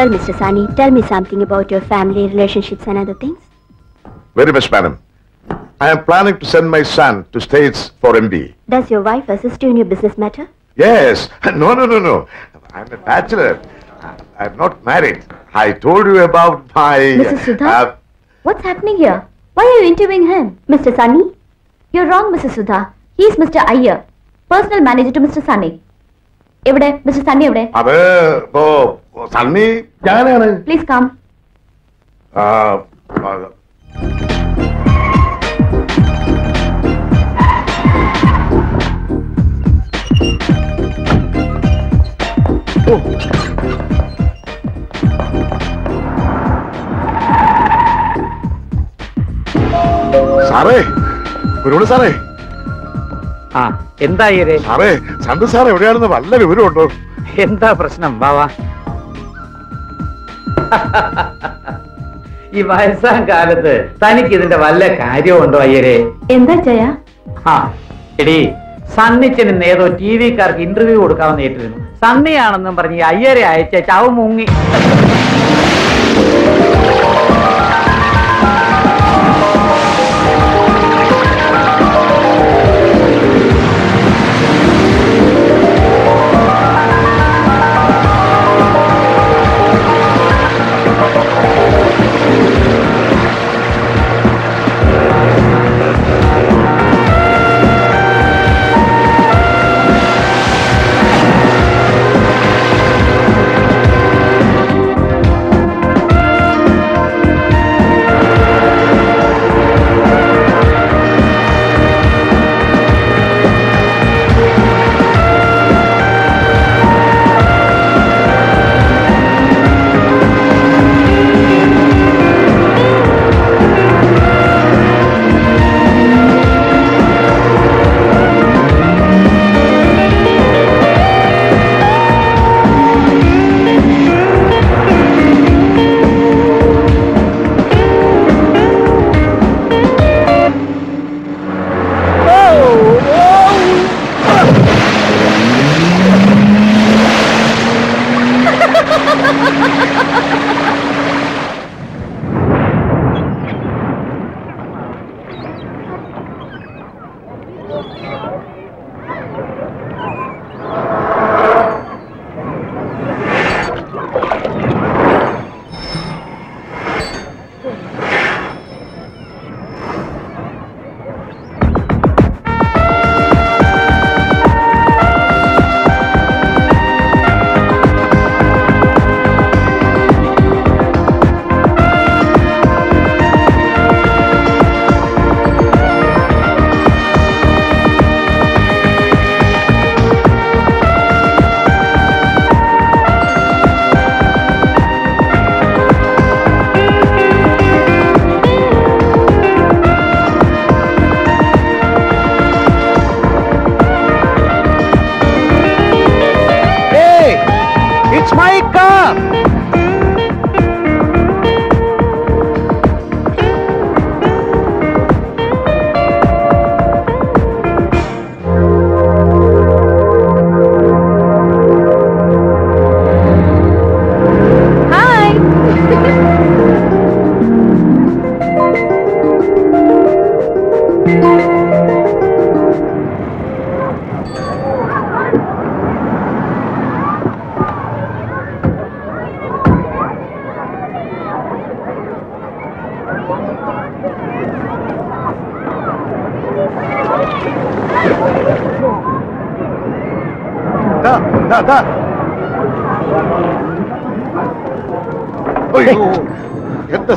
Well, Mr. Sani, tell me something about your family, relationships and other things. Very much madam I am planning to send my son to States for M B Does your wife assist you in your business matter? Yes no no no no I am a bachelor I am not married I told you about my Mrs. Sudha? What's happening here? Why are you interviewing him? Mr. Sunny? You're wrong, Mrs. Sudha. He's Mr. Iyer, personal manager to Mr. Sunny. എവിടെ mister Sunny എവിടെ അത് ഇപ്പോ Sunny ഞാനാണ്. Please come. സാറേ ഗുരുവിന് സാറേ. ആ എന്താ ഈരെ? സാറേ സന്തു സാർ എവിടെയാണെന്ന് വല്ല വിവരമുണ്ടോ? എന്താ പ്രശ്നം? ബാവാ ഈ വയസ്സാം കാലത്ത് തനിക്ക് ഇതിന്റെ വല്ല കാര്യമുണ്ടോ അയ്യരെ? എന്താ ചെയ്യാ ആ എടി സണ്ണിച്ചന് ഇന്ന് ഏതോ ടി വിക്കാർക്ക് ഇന്റർവ്യൂ കൊടുക്കാമെന്ന് ഏറ്റിരുന്നു സണ്ണിയാണെന്നും പറഞ്ഞ് ഈ അയ്യരെ അയച്ച ചാവ് മുങ്ങി.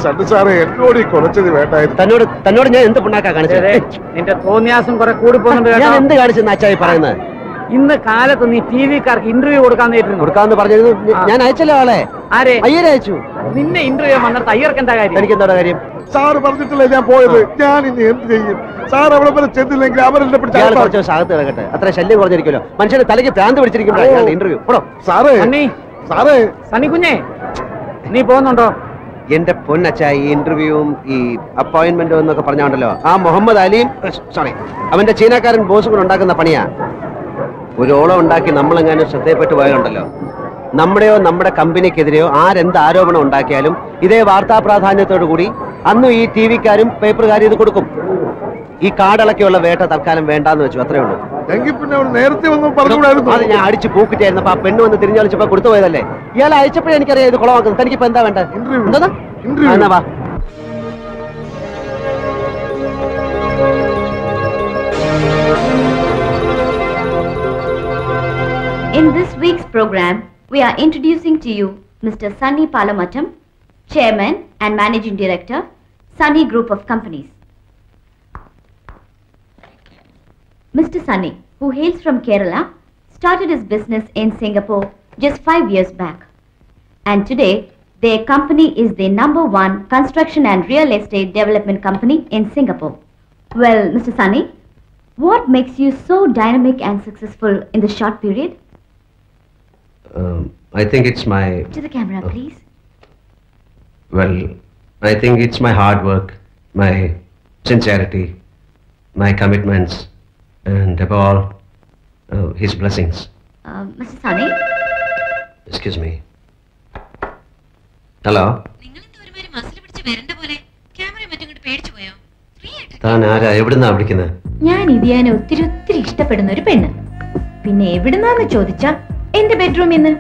സണ്ണി സാറേ എന്നോട് ഈ കുറച്ചത് വേണ്ടായിരുന്നു. തന്നോട് തന്നോട് ഞാൻ എന്ത് പിണ്ണാക്കാ കാണിച്ചത് നിന്റെ തോന്നിയാസം കുറെ കൂടി പോകുന്നുണ്ട് ഞാൻ എന്ത് കാണിച്ചെന്ന് അച്ചായി പറയുന്നത് ഇന്ന് കാലത്ത് നീ ടി വിക്കാർക്ക് ഇന്റർവ്യൂ കൊടുക്കാൻ കൊടുക്കാന്ന് പറഞ്ഞത് ഞാൻ അയച്ചല്ലോ ആളെ. ആരെ? അയ്യരെ അയച്ചു. നിന്നെ ഇന്റർവ്യൂ വന്നിട്ട് അയ്യർക്ക് എന്താ കാര്യം? എനിക്ക് എന്താ കാര്യം? സാറ് പറഞ്ഞിട്ടില്ല ഞാൻ പോയത്? ഞാൻ ഇനി എന്ത് ചെയ്യും? സാർ അവിടെ വരെ ചെന്നില്ലെങ്കിൽ അവരെന്നെ പിടിച്ച്. കുറച്ച് അകത്ത് കിടക്കട്ടെ. അത്ര ശല്യം കുറഞ്ഞിരിക്കുമല്ലോ. മനുഷ്യന്റെ തലയ്ക്ക് പ്രാന്ത് പിടിച്ചിരിക്കുമ്പോഴാണ് ഇന്റർവ്യൂ പോടോ. സാറേ സാറേ. സണ്ണി കുഞ്ഞേ നീ പോകുന്നുണ്ടോ? എന്റെ പൊന്നച്ചായി ഈ ഇന്റർവ്യൂവും ഈ അപ്പോയിന്റ്മെന്റും എന്നൊക്കെ പറഞ്ഞാണ്ടല്ലോ. ആ മുഹമ്മദ് അലിയും സോറി അവന്റെ ചീനക്കാരൻ ബോസ് കൂടെ ഉണ്ടാക്കുന്ന പണിയാ. ഒരു ഓളം ഉണ്ടാക്കി നമ്മളെങ്ങാനും ശ്രദ്ധയപ്പെട്ടു പോയാലുണ്ടല്ലോ. നമ്മുടെയോ നമ്മുടെ കമ്പനിക്കെതിരെയോ ആരെന്ത് ആരോപണം ഉണ്ടാക്കിയാലും ഇതേ വാർത്താ പ്രാധാന്യത്തോടു കൂടി അന്നും ഈ ടി വിക്കാരും പേപ്പറുകാരും ഇത് കൊടുക്കും. ഈ കാടളക്കെയുള്ള വേട്ട തൽക്കാലം വേണ്ടാന്ന് വെച്ചു അത്രേ ഉള്ളൂ. അത് ഞാൻ അടിച്ച് പൂക്കിട്ടായിരുന്നു അപ്പൊ ആ പെണ്ണ് വന്ന് തിരിഞ്ഞളിച്ചപ്പോ കൊടുത്തു പോയതല്ലേ? ഇയാൾ അയച്ചപ്പോഴേ എനിക്കറിയാം ഇത് കുളമാക്കുന്നത് തനിക്കിപ്പോ എന്താ വേണ്ട. എന്താ In this week's program, we are introducing to you Mr. Sunny Palamatam, Chairman and Managing Director, Sunny Group of Companies. Mr. Sunny, who hails from Kerala, started his business in Singapore just five years back. And today, their company is the number one construction and real estate development company in Singapore. Well, Mr. Sunny, what makes you so dynamic and successful in this short period? Um, I think it's my To the camera, Oh. please. well. I think it's my hard work, my sincerity, my commitments, and above all, uh, his blessings. Uh, Mr. Sunny, Excuse me. ആയിട്ട് താൻ ആരാ? എവിടുന്നാ വിളിക്കുന്നത് ഞാൻ ഇതിയാനെ ഒത്തിരി ഒത്തിരി ഇഷ്ടപ്പെടുന്ന ഒരു പെണ്ണ്. പിന്നെ എവിടുന്നാന്ന് ചോദിച്ച എന്റെ ബെഡ്റൂമിൽ നിന്ന്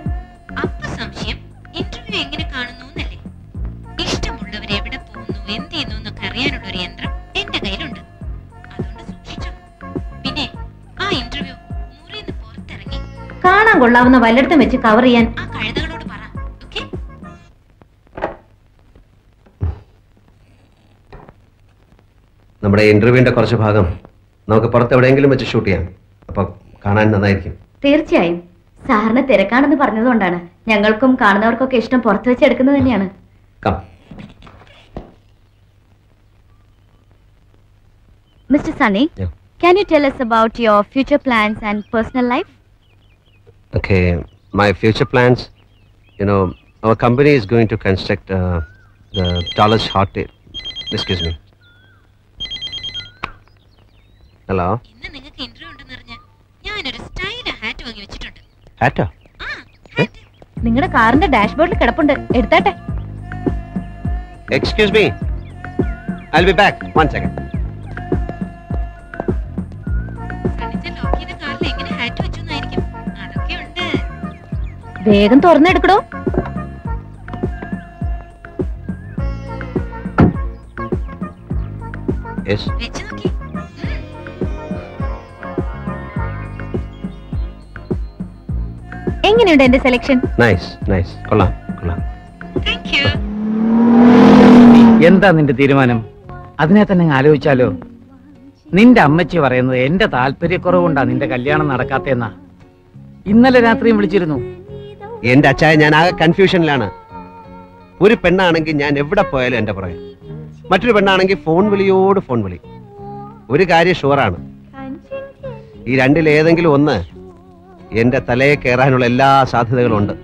അപ്പൊ സംശയം ഇന്റർവ്യൂ എങ്ങനെ കാണുന്നു എന്നല്ലേ ഇഷ്ടമുള്ളവർ എവിടെ പോകുന്നു എന്ത് ചെയ്യുന്നു എന്നൊക്കെ അറിയാനുള്ള ഒരു യന്ത്രം എന്റെ കയ്യിലുണ്ട്. അതുകൊണ്ട് സൂക്ഷിച്ചോ. പിന്നെ ആ ഇന്റർവ്യൂ മുറിന്ന് പുറത്തിറങ്ങി. കാണാൻ കൊള്ളാവുന്ന വല്ലയിടത്തും വെച്ച് കവർ ചെയ്യാൻ ആ കഴുതകളോട് നമ്മുടെ ഇന്റർവ്യൂവിന്റെ കുറച്ച് ഭാഗം നമുക്ക് പുറത്ത് എവിടെയെങ്കിലും വെച്ച് ഷൂട്ട് ചെയ്യാം അപ്പൊ കാണാൻ നന്നായിരിക്കും തീർച്ചയായും സാറിന് തിരക്കാണെന്ന് പറഞ്ഞതുകൊണ്ടാണ് ഞങ്ങൾക്കും കാണുന്നവർക്കൊക്കെ ഇഷ്ടം പുറത്ത് വെച്ച് എടുക്കുന്നത് തന്നെയാണ് mister Sunny. Can you tell us about your future plans and personal life Okay, my future plans, you know, our company is going to construct uh, the tallest hotel. Excuse me. Hello? ഇന്ന് നിങ്ങൾക്ക് interview ഉണ്ടെന്ന് അറിഞ്ഞ ഞാനൊരു style hat വാങ്ങി വെച്ചിട്ടുണ്ട്. ഹാറ്റോ. നിങ്ങളുടെ കാറിന്റെ ഡാഷ്ബോർഡിൽ കിടപ്പുണ്ട്. എടുത്താട്ടെ. Excuse me I be back one second വേഗം തുറന്നെടുക്കടോ? വെച്ച് നോക്കി. എങ്ങനെയുണ്ട് എന്റെ സെലക്ഷൻ നൈസ് നൈസ് കൊള്ളാം കൊള്ളാം. താങ്ക് യു എന്താ നിന്റെ തീരുമാനം? അതിനെ തന്നെ ആലോചിച്ചാലോ? നിന്റെ അമ്മച്ചി പറയുന്നത് എന്റെ താല്പര്യക്കുറവുകൊണ്ടാ നിന്റെ കല്യാണം നടക്കാത്തെന്നാ ഇന്നലെ രാത്രിയും വിളിച്ചിരുന്നു. എന്റെ അച്ചായ ഞാൻ ആകെ കൺഫ്യൂഷനിലാണ് ഒരു പെണ്ണാണെങ്കിൽ ഞാൻ എവിടെ പോയാലും എന്റെ പുറകെ. മറ്റൊരു പെണ്ണാണെങ്കിൽ ഫോൺ വിളിയോട് ഫോൺ വിളി. ഒരു കാര്യം ഷുവറാണ് ഈ രണ്ടിൽ ഏതെങ്കിലും ഒന്ന് എന്റെ തലയെ കയറാനുള്ള എല്ലാ സാധ്യതകളും ഉണ്ട്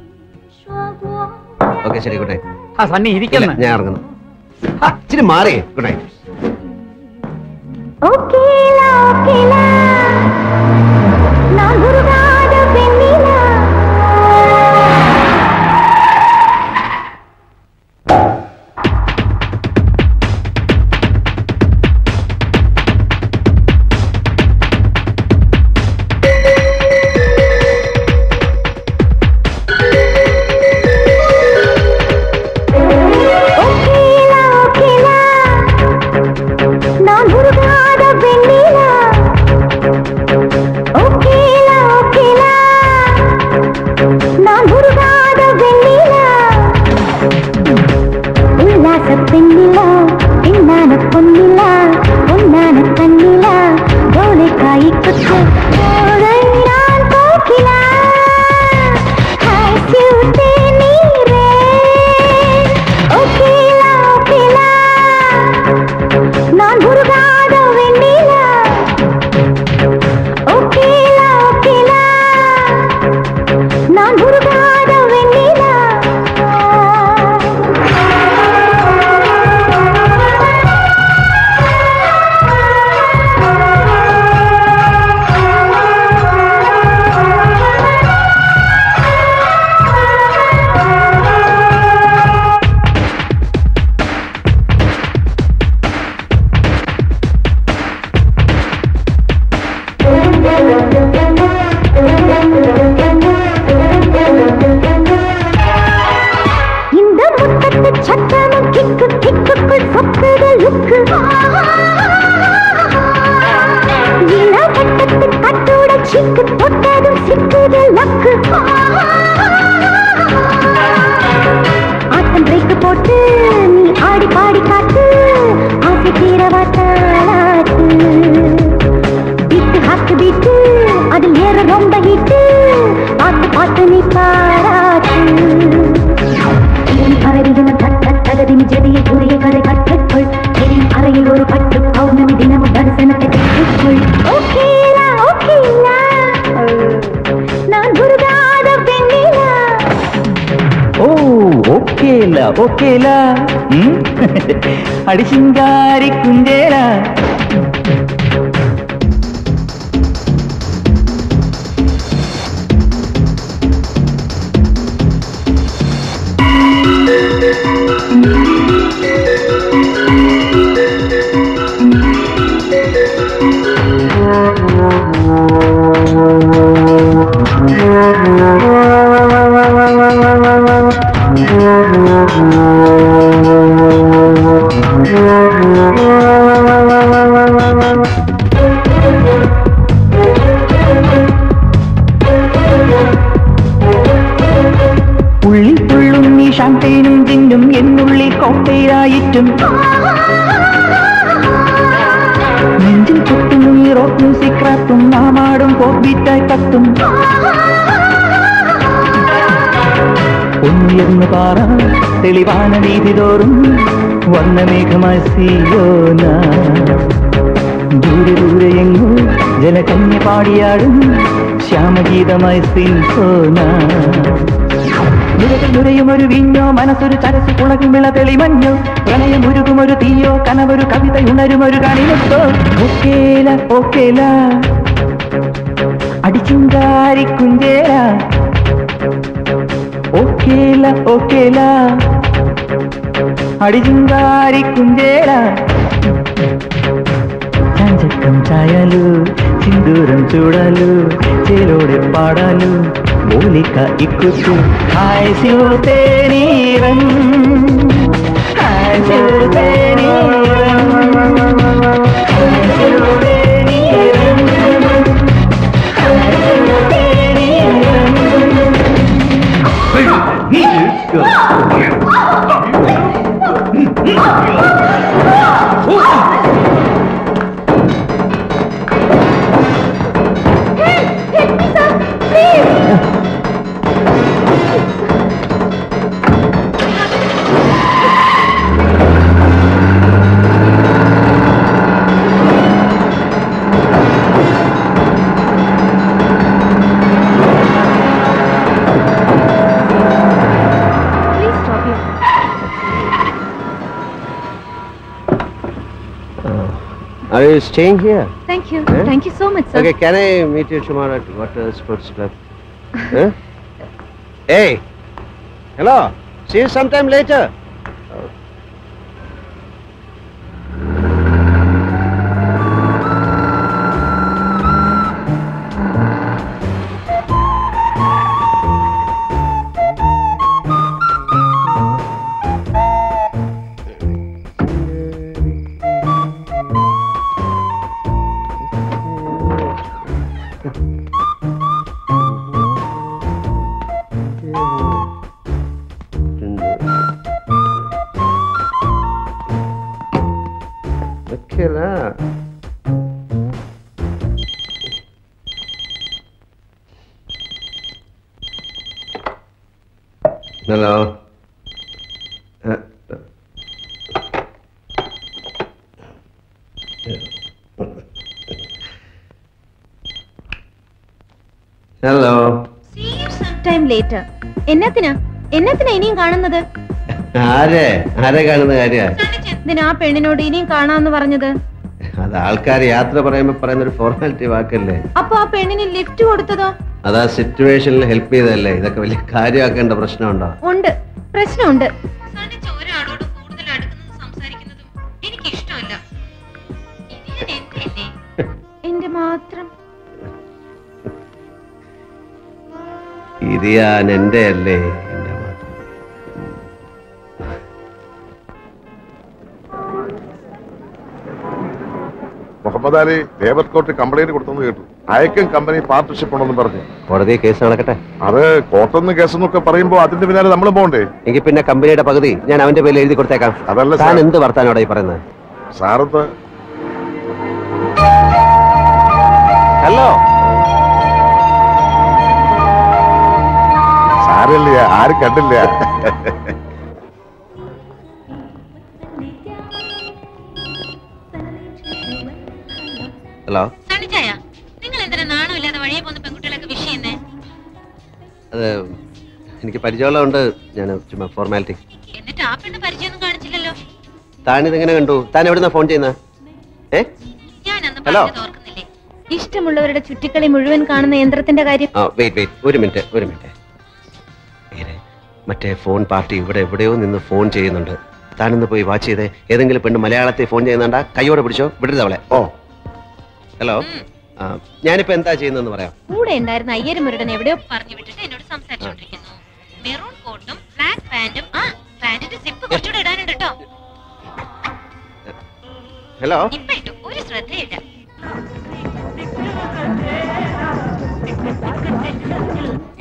ഓക്കെ ശരി കൂട്ടെ ഞാൻ ഇറങ്ങുന്നു. ഇച്ചിരി മാറി കൂട്ടെ ഓക്കേ ഓക്കേല നാ ഗുരുദാ അടിശിങ്കാരി തോറും വർണമേഘമായി സീയോന ദൂരെ ദൂരെ എങ്ങോ ജലകന്യ പാടിയാടും ശ്യാമഗീതമായി സിൻസോന നുരയും ഒരു വിഞ്ഞോ മനസ്സൊരു ചരസ് കുളകും വിള തെളിമഞ്ഞോ. പ്രണയം ഉരുകും ഒരു തീയോ കനവൊരു കവിത ഉണരും ഒരു കണിമുത്തോ. ഒക്കേല ഒക്കേല. അടിച്ചിങ്കാരി കുഞ്ചേല. అడిజింగారి కుంజేరా చంచక్కం ఛాయలు సింధూరం చూడాలు చేలోడే పాడాలు మూలిక ఇక్కుతూ. హాయ్ శివతే నీరం హాయ్ శివతే నీరం. Are you staying here? Thank you. Eh? Thank you so much, sir. Okay, can I meet you tomorrow at Water Sports Club? huh? Hey! Hello! See you sometime later. എന്നത്തിനാ? എന്നത്തിനാ ഇനിയും കാണുന്നത്? ആരെ? ആരെ കാണുന്ന കാര്യമാണ് എന്തിനാ ആ പെണ്ണിനോട് ഇനിയും കാണാന്ന് പറഞ്ഞത്? അത് ആൾക്കാർ യാത്ര പറയുമ്പോ പറയുന്ന ഒരു ഫോർമാലിറ്റി വാക്കല്ലേ? അപ്പൊ ആ പെണ്ണിന് ലിഫ്റ്റ് കൊടുത്തതോ? അതാ സിറ്റുവേഷനിൽ ഹെൽപ്പ് ചെയ്തല്ലേ ഇതൊക്കെ വലിയ കാര്യമാക്കേണ്ട പ്രശ്നമുണ്ടോ? ഉണ്ട്. പ്രശ്നമുണ്ട്. ഞാൻ എന്റെ അല്ലേ? എന്റെ മാത്രം മുഹമ്മദ് അലി ദേവത് കോർട്ട് കംപ്ലൈന്റ് കൊടുത്തെന്ന് കേട്ടു. അയക്കും കമ്പനി പാർട്ട്ണർഷിപ്പ് ഉണ്ടെന്ന് പറഞ്ഞു. കോടതി കേസ് നടക്കട്ടെ. അത് കോർട്ടെന്ന് കേസെന്നൊക്കെ പറയുമ്പോ അതിന്റെ പിന്നാലെ നമ്മൾ പോകണ്ടേ? എങ്കിൽ പിന്നെ കമ്പനിയുടെ പകുതി ഞാൻ അവന്റെ പേരിൽ എഴുതി കൊടുത്തേക്കാം. അതല്ല താൻ എന്ത് വർത്താനോടെ പറയുന്നത്? സാറത്ത് ഹലോ. സാരമില്ല ആരും കണ്ടില്ല. ഹലോ? നിങ്ങൾ എന്തിനാ നാണമില്ലാതെ വഴിയെ പോകുന്ന പെൺകുട്ടികളൊക്കെ വിഷ് ചെയ്യുന്നേ? അത് എനിക്ക് പരിചയമുള്ളതുകൊണ്ട് ഞാൻ ചുമ്മാ ഫോർമാലിറ്റി എന്നിട്ട് ആ പെണ്ണ് പരിചയമൊന്നും കാണിച്ചില്ലല്ലോ. താനിതെങ്ങനെ കണ്ടു? താൻ എവിടുന്നാ ഫോൺ ചെയ്യുന്ന? ഏ? ഞാൻ അന്ന് ഹലോ. ഇഷ്ടമുള്ളവരുടെ ചുറ്റിക്കളി മുഴുവൻ കാണുന്ന യന്ത്രത്തിന്റെ കാര്യം. ആ വെയിറ്റ് വെയിറ്റ് ഒരു മിനിറ്റ് ഒരു മിനിറ്റ് മറ്റേ ഫോൺ പാർട്ടി ഇവിടെ എവിടെയോ നിന്ന് ഫോൺ ചെയ്യുന്നുണ്ട്. താനൊന്ന് പോയി വാച്ച് ചെയ്തേ. ഏതെങ്കിലും പെണ്ണ് മലയാളത്തിൽ ഫോൺ ചെയ്യുന്നുണ്ടാ? കൈയോടെ പിടിച്ചോ. വിടരുത് അവളെ. ഓ. ഹലോ. ഞാനിപ്പോ എന്താ ചെയ്യുന്നതെന്ന് പറയാം. കൂടെ ഉണ്ടായിരുന്ന അയ്യർ മുരടൻ എവിടെയോ പറഞ്ഞു വിട്ടിട്ട് എന്നോട് സംസാരിച്ചോണ്ടിരിക്കുന്നു. മെറൂൺ കോട്ടും ബ്ലാക്ക് പാന്റും ആ പാന്റിന്റെ സിപ്പ് കുറച്ചുകൂടെ ഇടാനുണ്ട് കേട്ടോ. ഹലോ. ഇപ്പൊ ഇട്ടു. ഒരു ശ്രദ്ധയില്ല.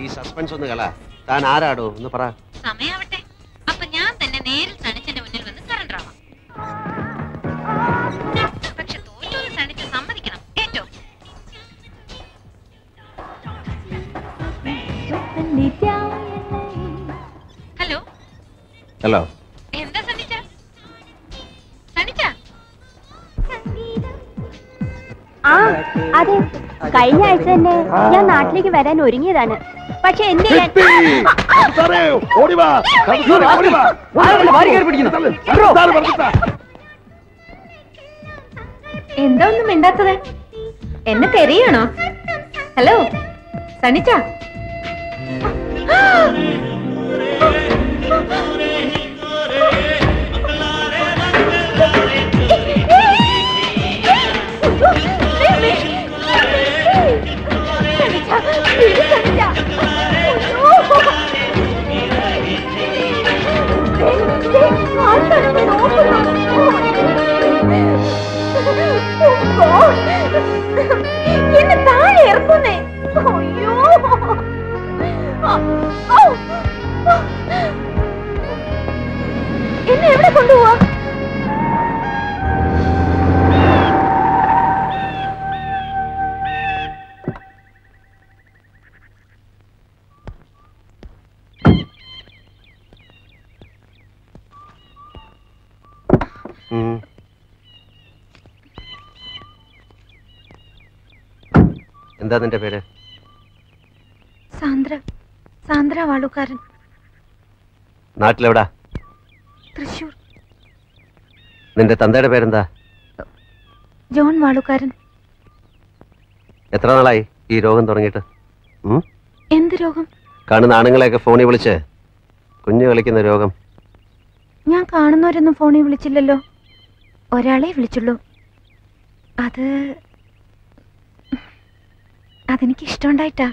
ഈ സസ്പെൻസ് ഒന്ന് കള. താൻ ആരാടോ ഒന്ന് പറ. സമയാവട്ടെ. അപ്പൊ ഞാൻ തന്നെ നേരിൽ സണിച്ചന്റെ മുന്നിൽ വന്ന് സറണ്ടർ ആവാം. പക്ഷെ സണിച്ച് സമ്മതിക്കണം. ഹലോ? ഹലോ. എന്താ സണിച്ച സണിച്ച ആ അതെ. കഴിഞ്ഞ ആഴ്ച തന്നെ ഞാൻ നാട്ടിലേക്ക് വരാൻ ഒരുങ്ങിയതാണ്. പക്ഷെ എന്ത് ചെയ്യാൻ എന്താ ഒന്നും മിണ്ടാത്തത്? എന്നെ തെരയാണോ ഹലോ സണിച്ച? എന്നെ താഴെ ഇറക്കുന്നേ. അയ്യോ. എന്നെ എവിടെ കൊണ്ടുപോവാ? എന്താ നിന്റെ പേര്? സാന്ദ്ര. സാന്ദ്ര വാളുകാരൻ നാട്ടിലെവിടാ? തൃശൂർ നിന്റെ തന്തയുടെ പേരെന്താ? ജോൺ വാളുകാരൻ എത്ര നാളായി ഈ രോഗം തുടങ്ങിയിട്ട്? എന്ത് രോഗം? കാണുന്ന ആണുങ്ങളെയൊക്കെ ഫോണിൽ വിളിച്ച് കുഞ്ഞു കളിക്കുന്ന രോഗം. ഞാൻ കാണുന്നവരൊന്നും ഫോണിൽ വിളിച്ചില്ലല്ലോ. ഒരാളെ വിളിച്ചുള്ളൂ. അത് അതെനിക്ക് ഇഷ്ടമുണ്ടായിട്ടാ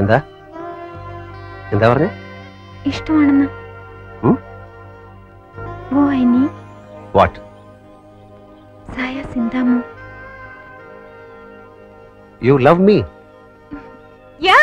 എന്താ? എന്താ പറഞ്ഞ? ഇഷ്ടമാണെന്ന്? ഓ അനി വാട്ട് സായ സിന്താമു? യു ലവ് മീ യാ!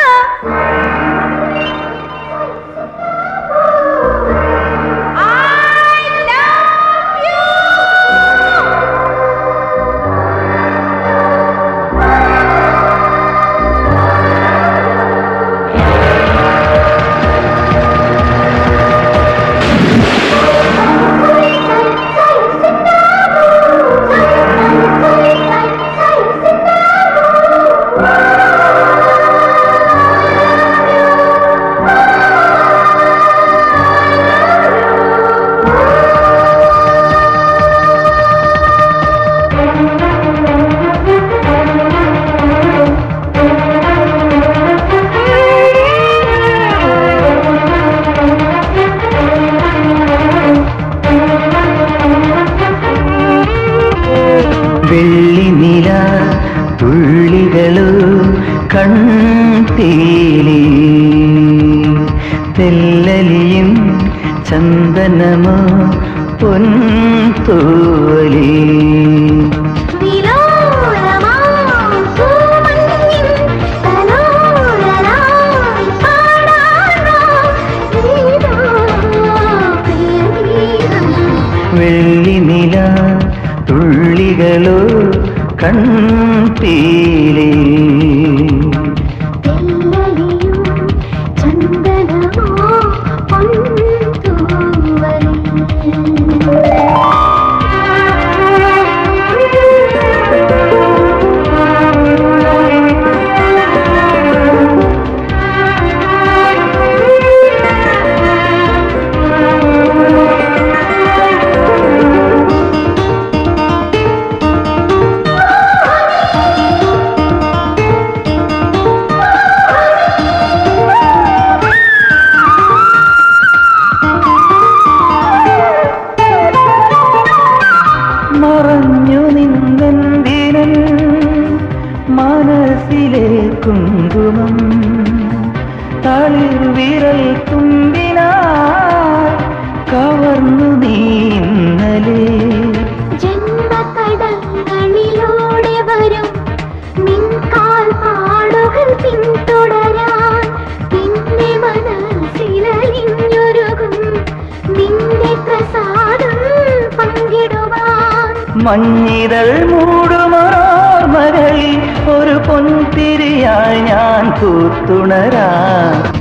മഞ്ഞിതൾ മൂടുമറോർമകളിൽ ഒരു പൊൻതിരിയായി ഞാൻ കൂത്തുണരാം.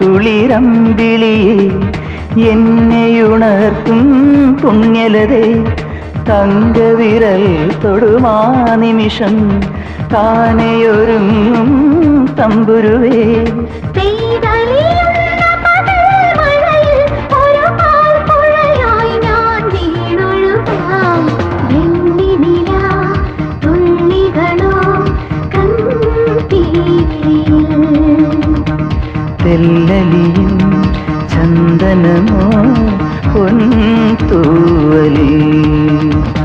കിനാക്കുളിരമ്പിളിയെ എന്നെയുണർത്തും പുണ്യലതേ. തങ്കവിരൽ തൊടുമാ നിമിഷം താനെയൊരുങ്ങും തമ്പുരുവേ. തെല്ലലിയും ചന്ദനമോ പൊൻതൂവലി. വിലോലമാം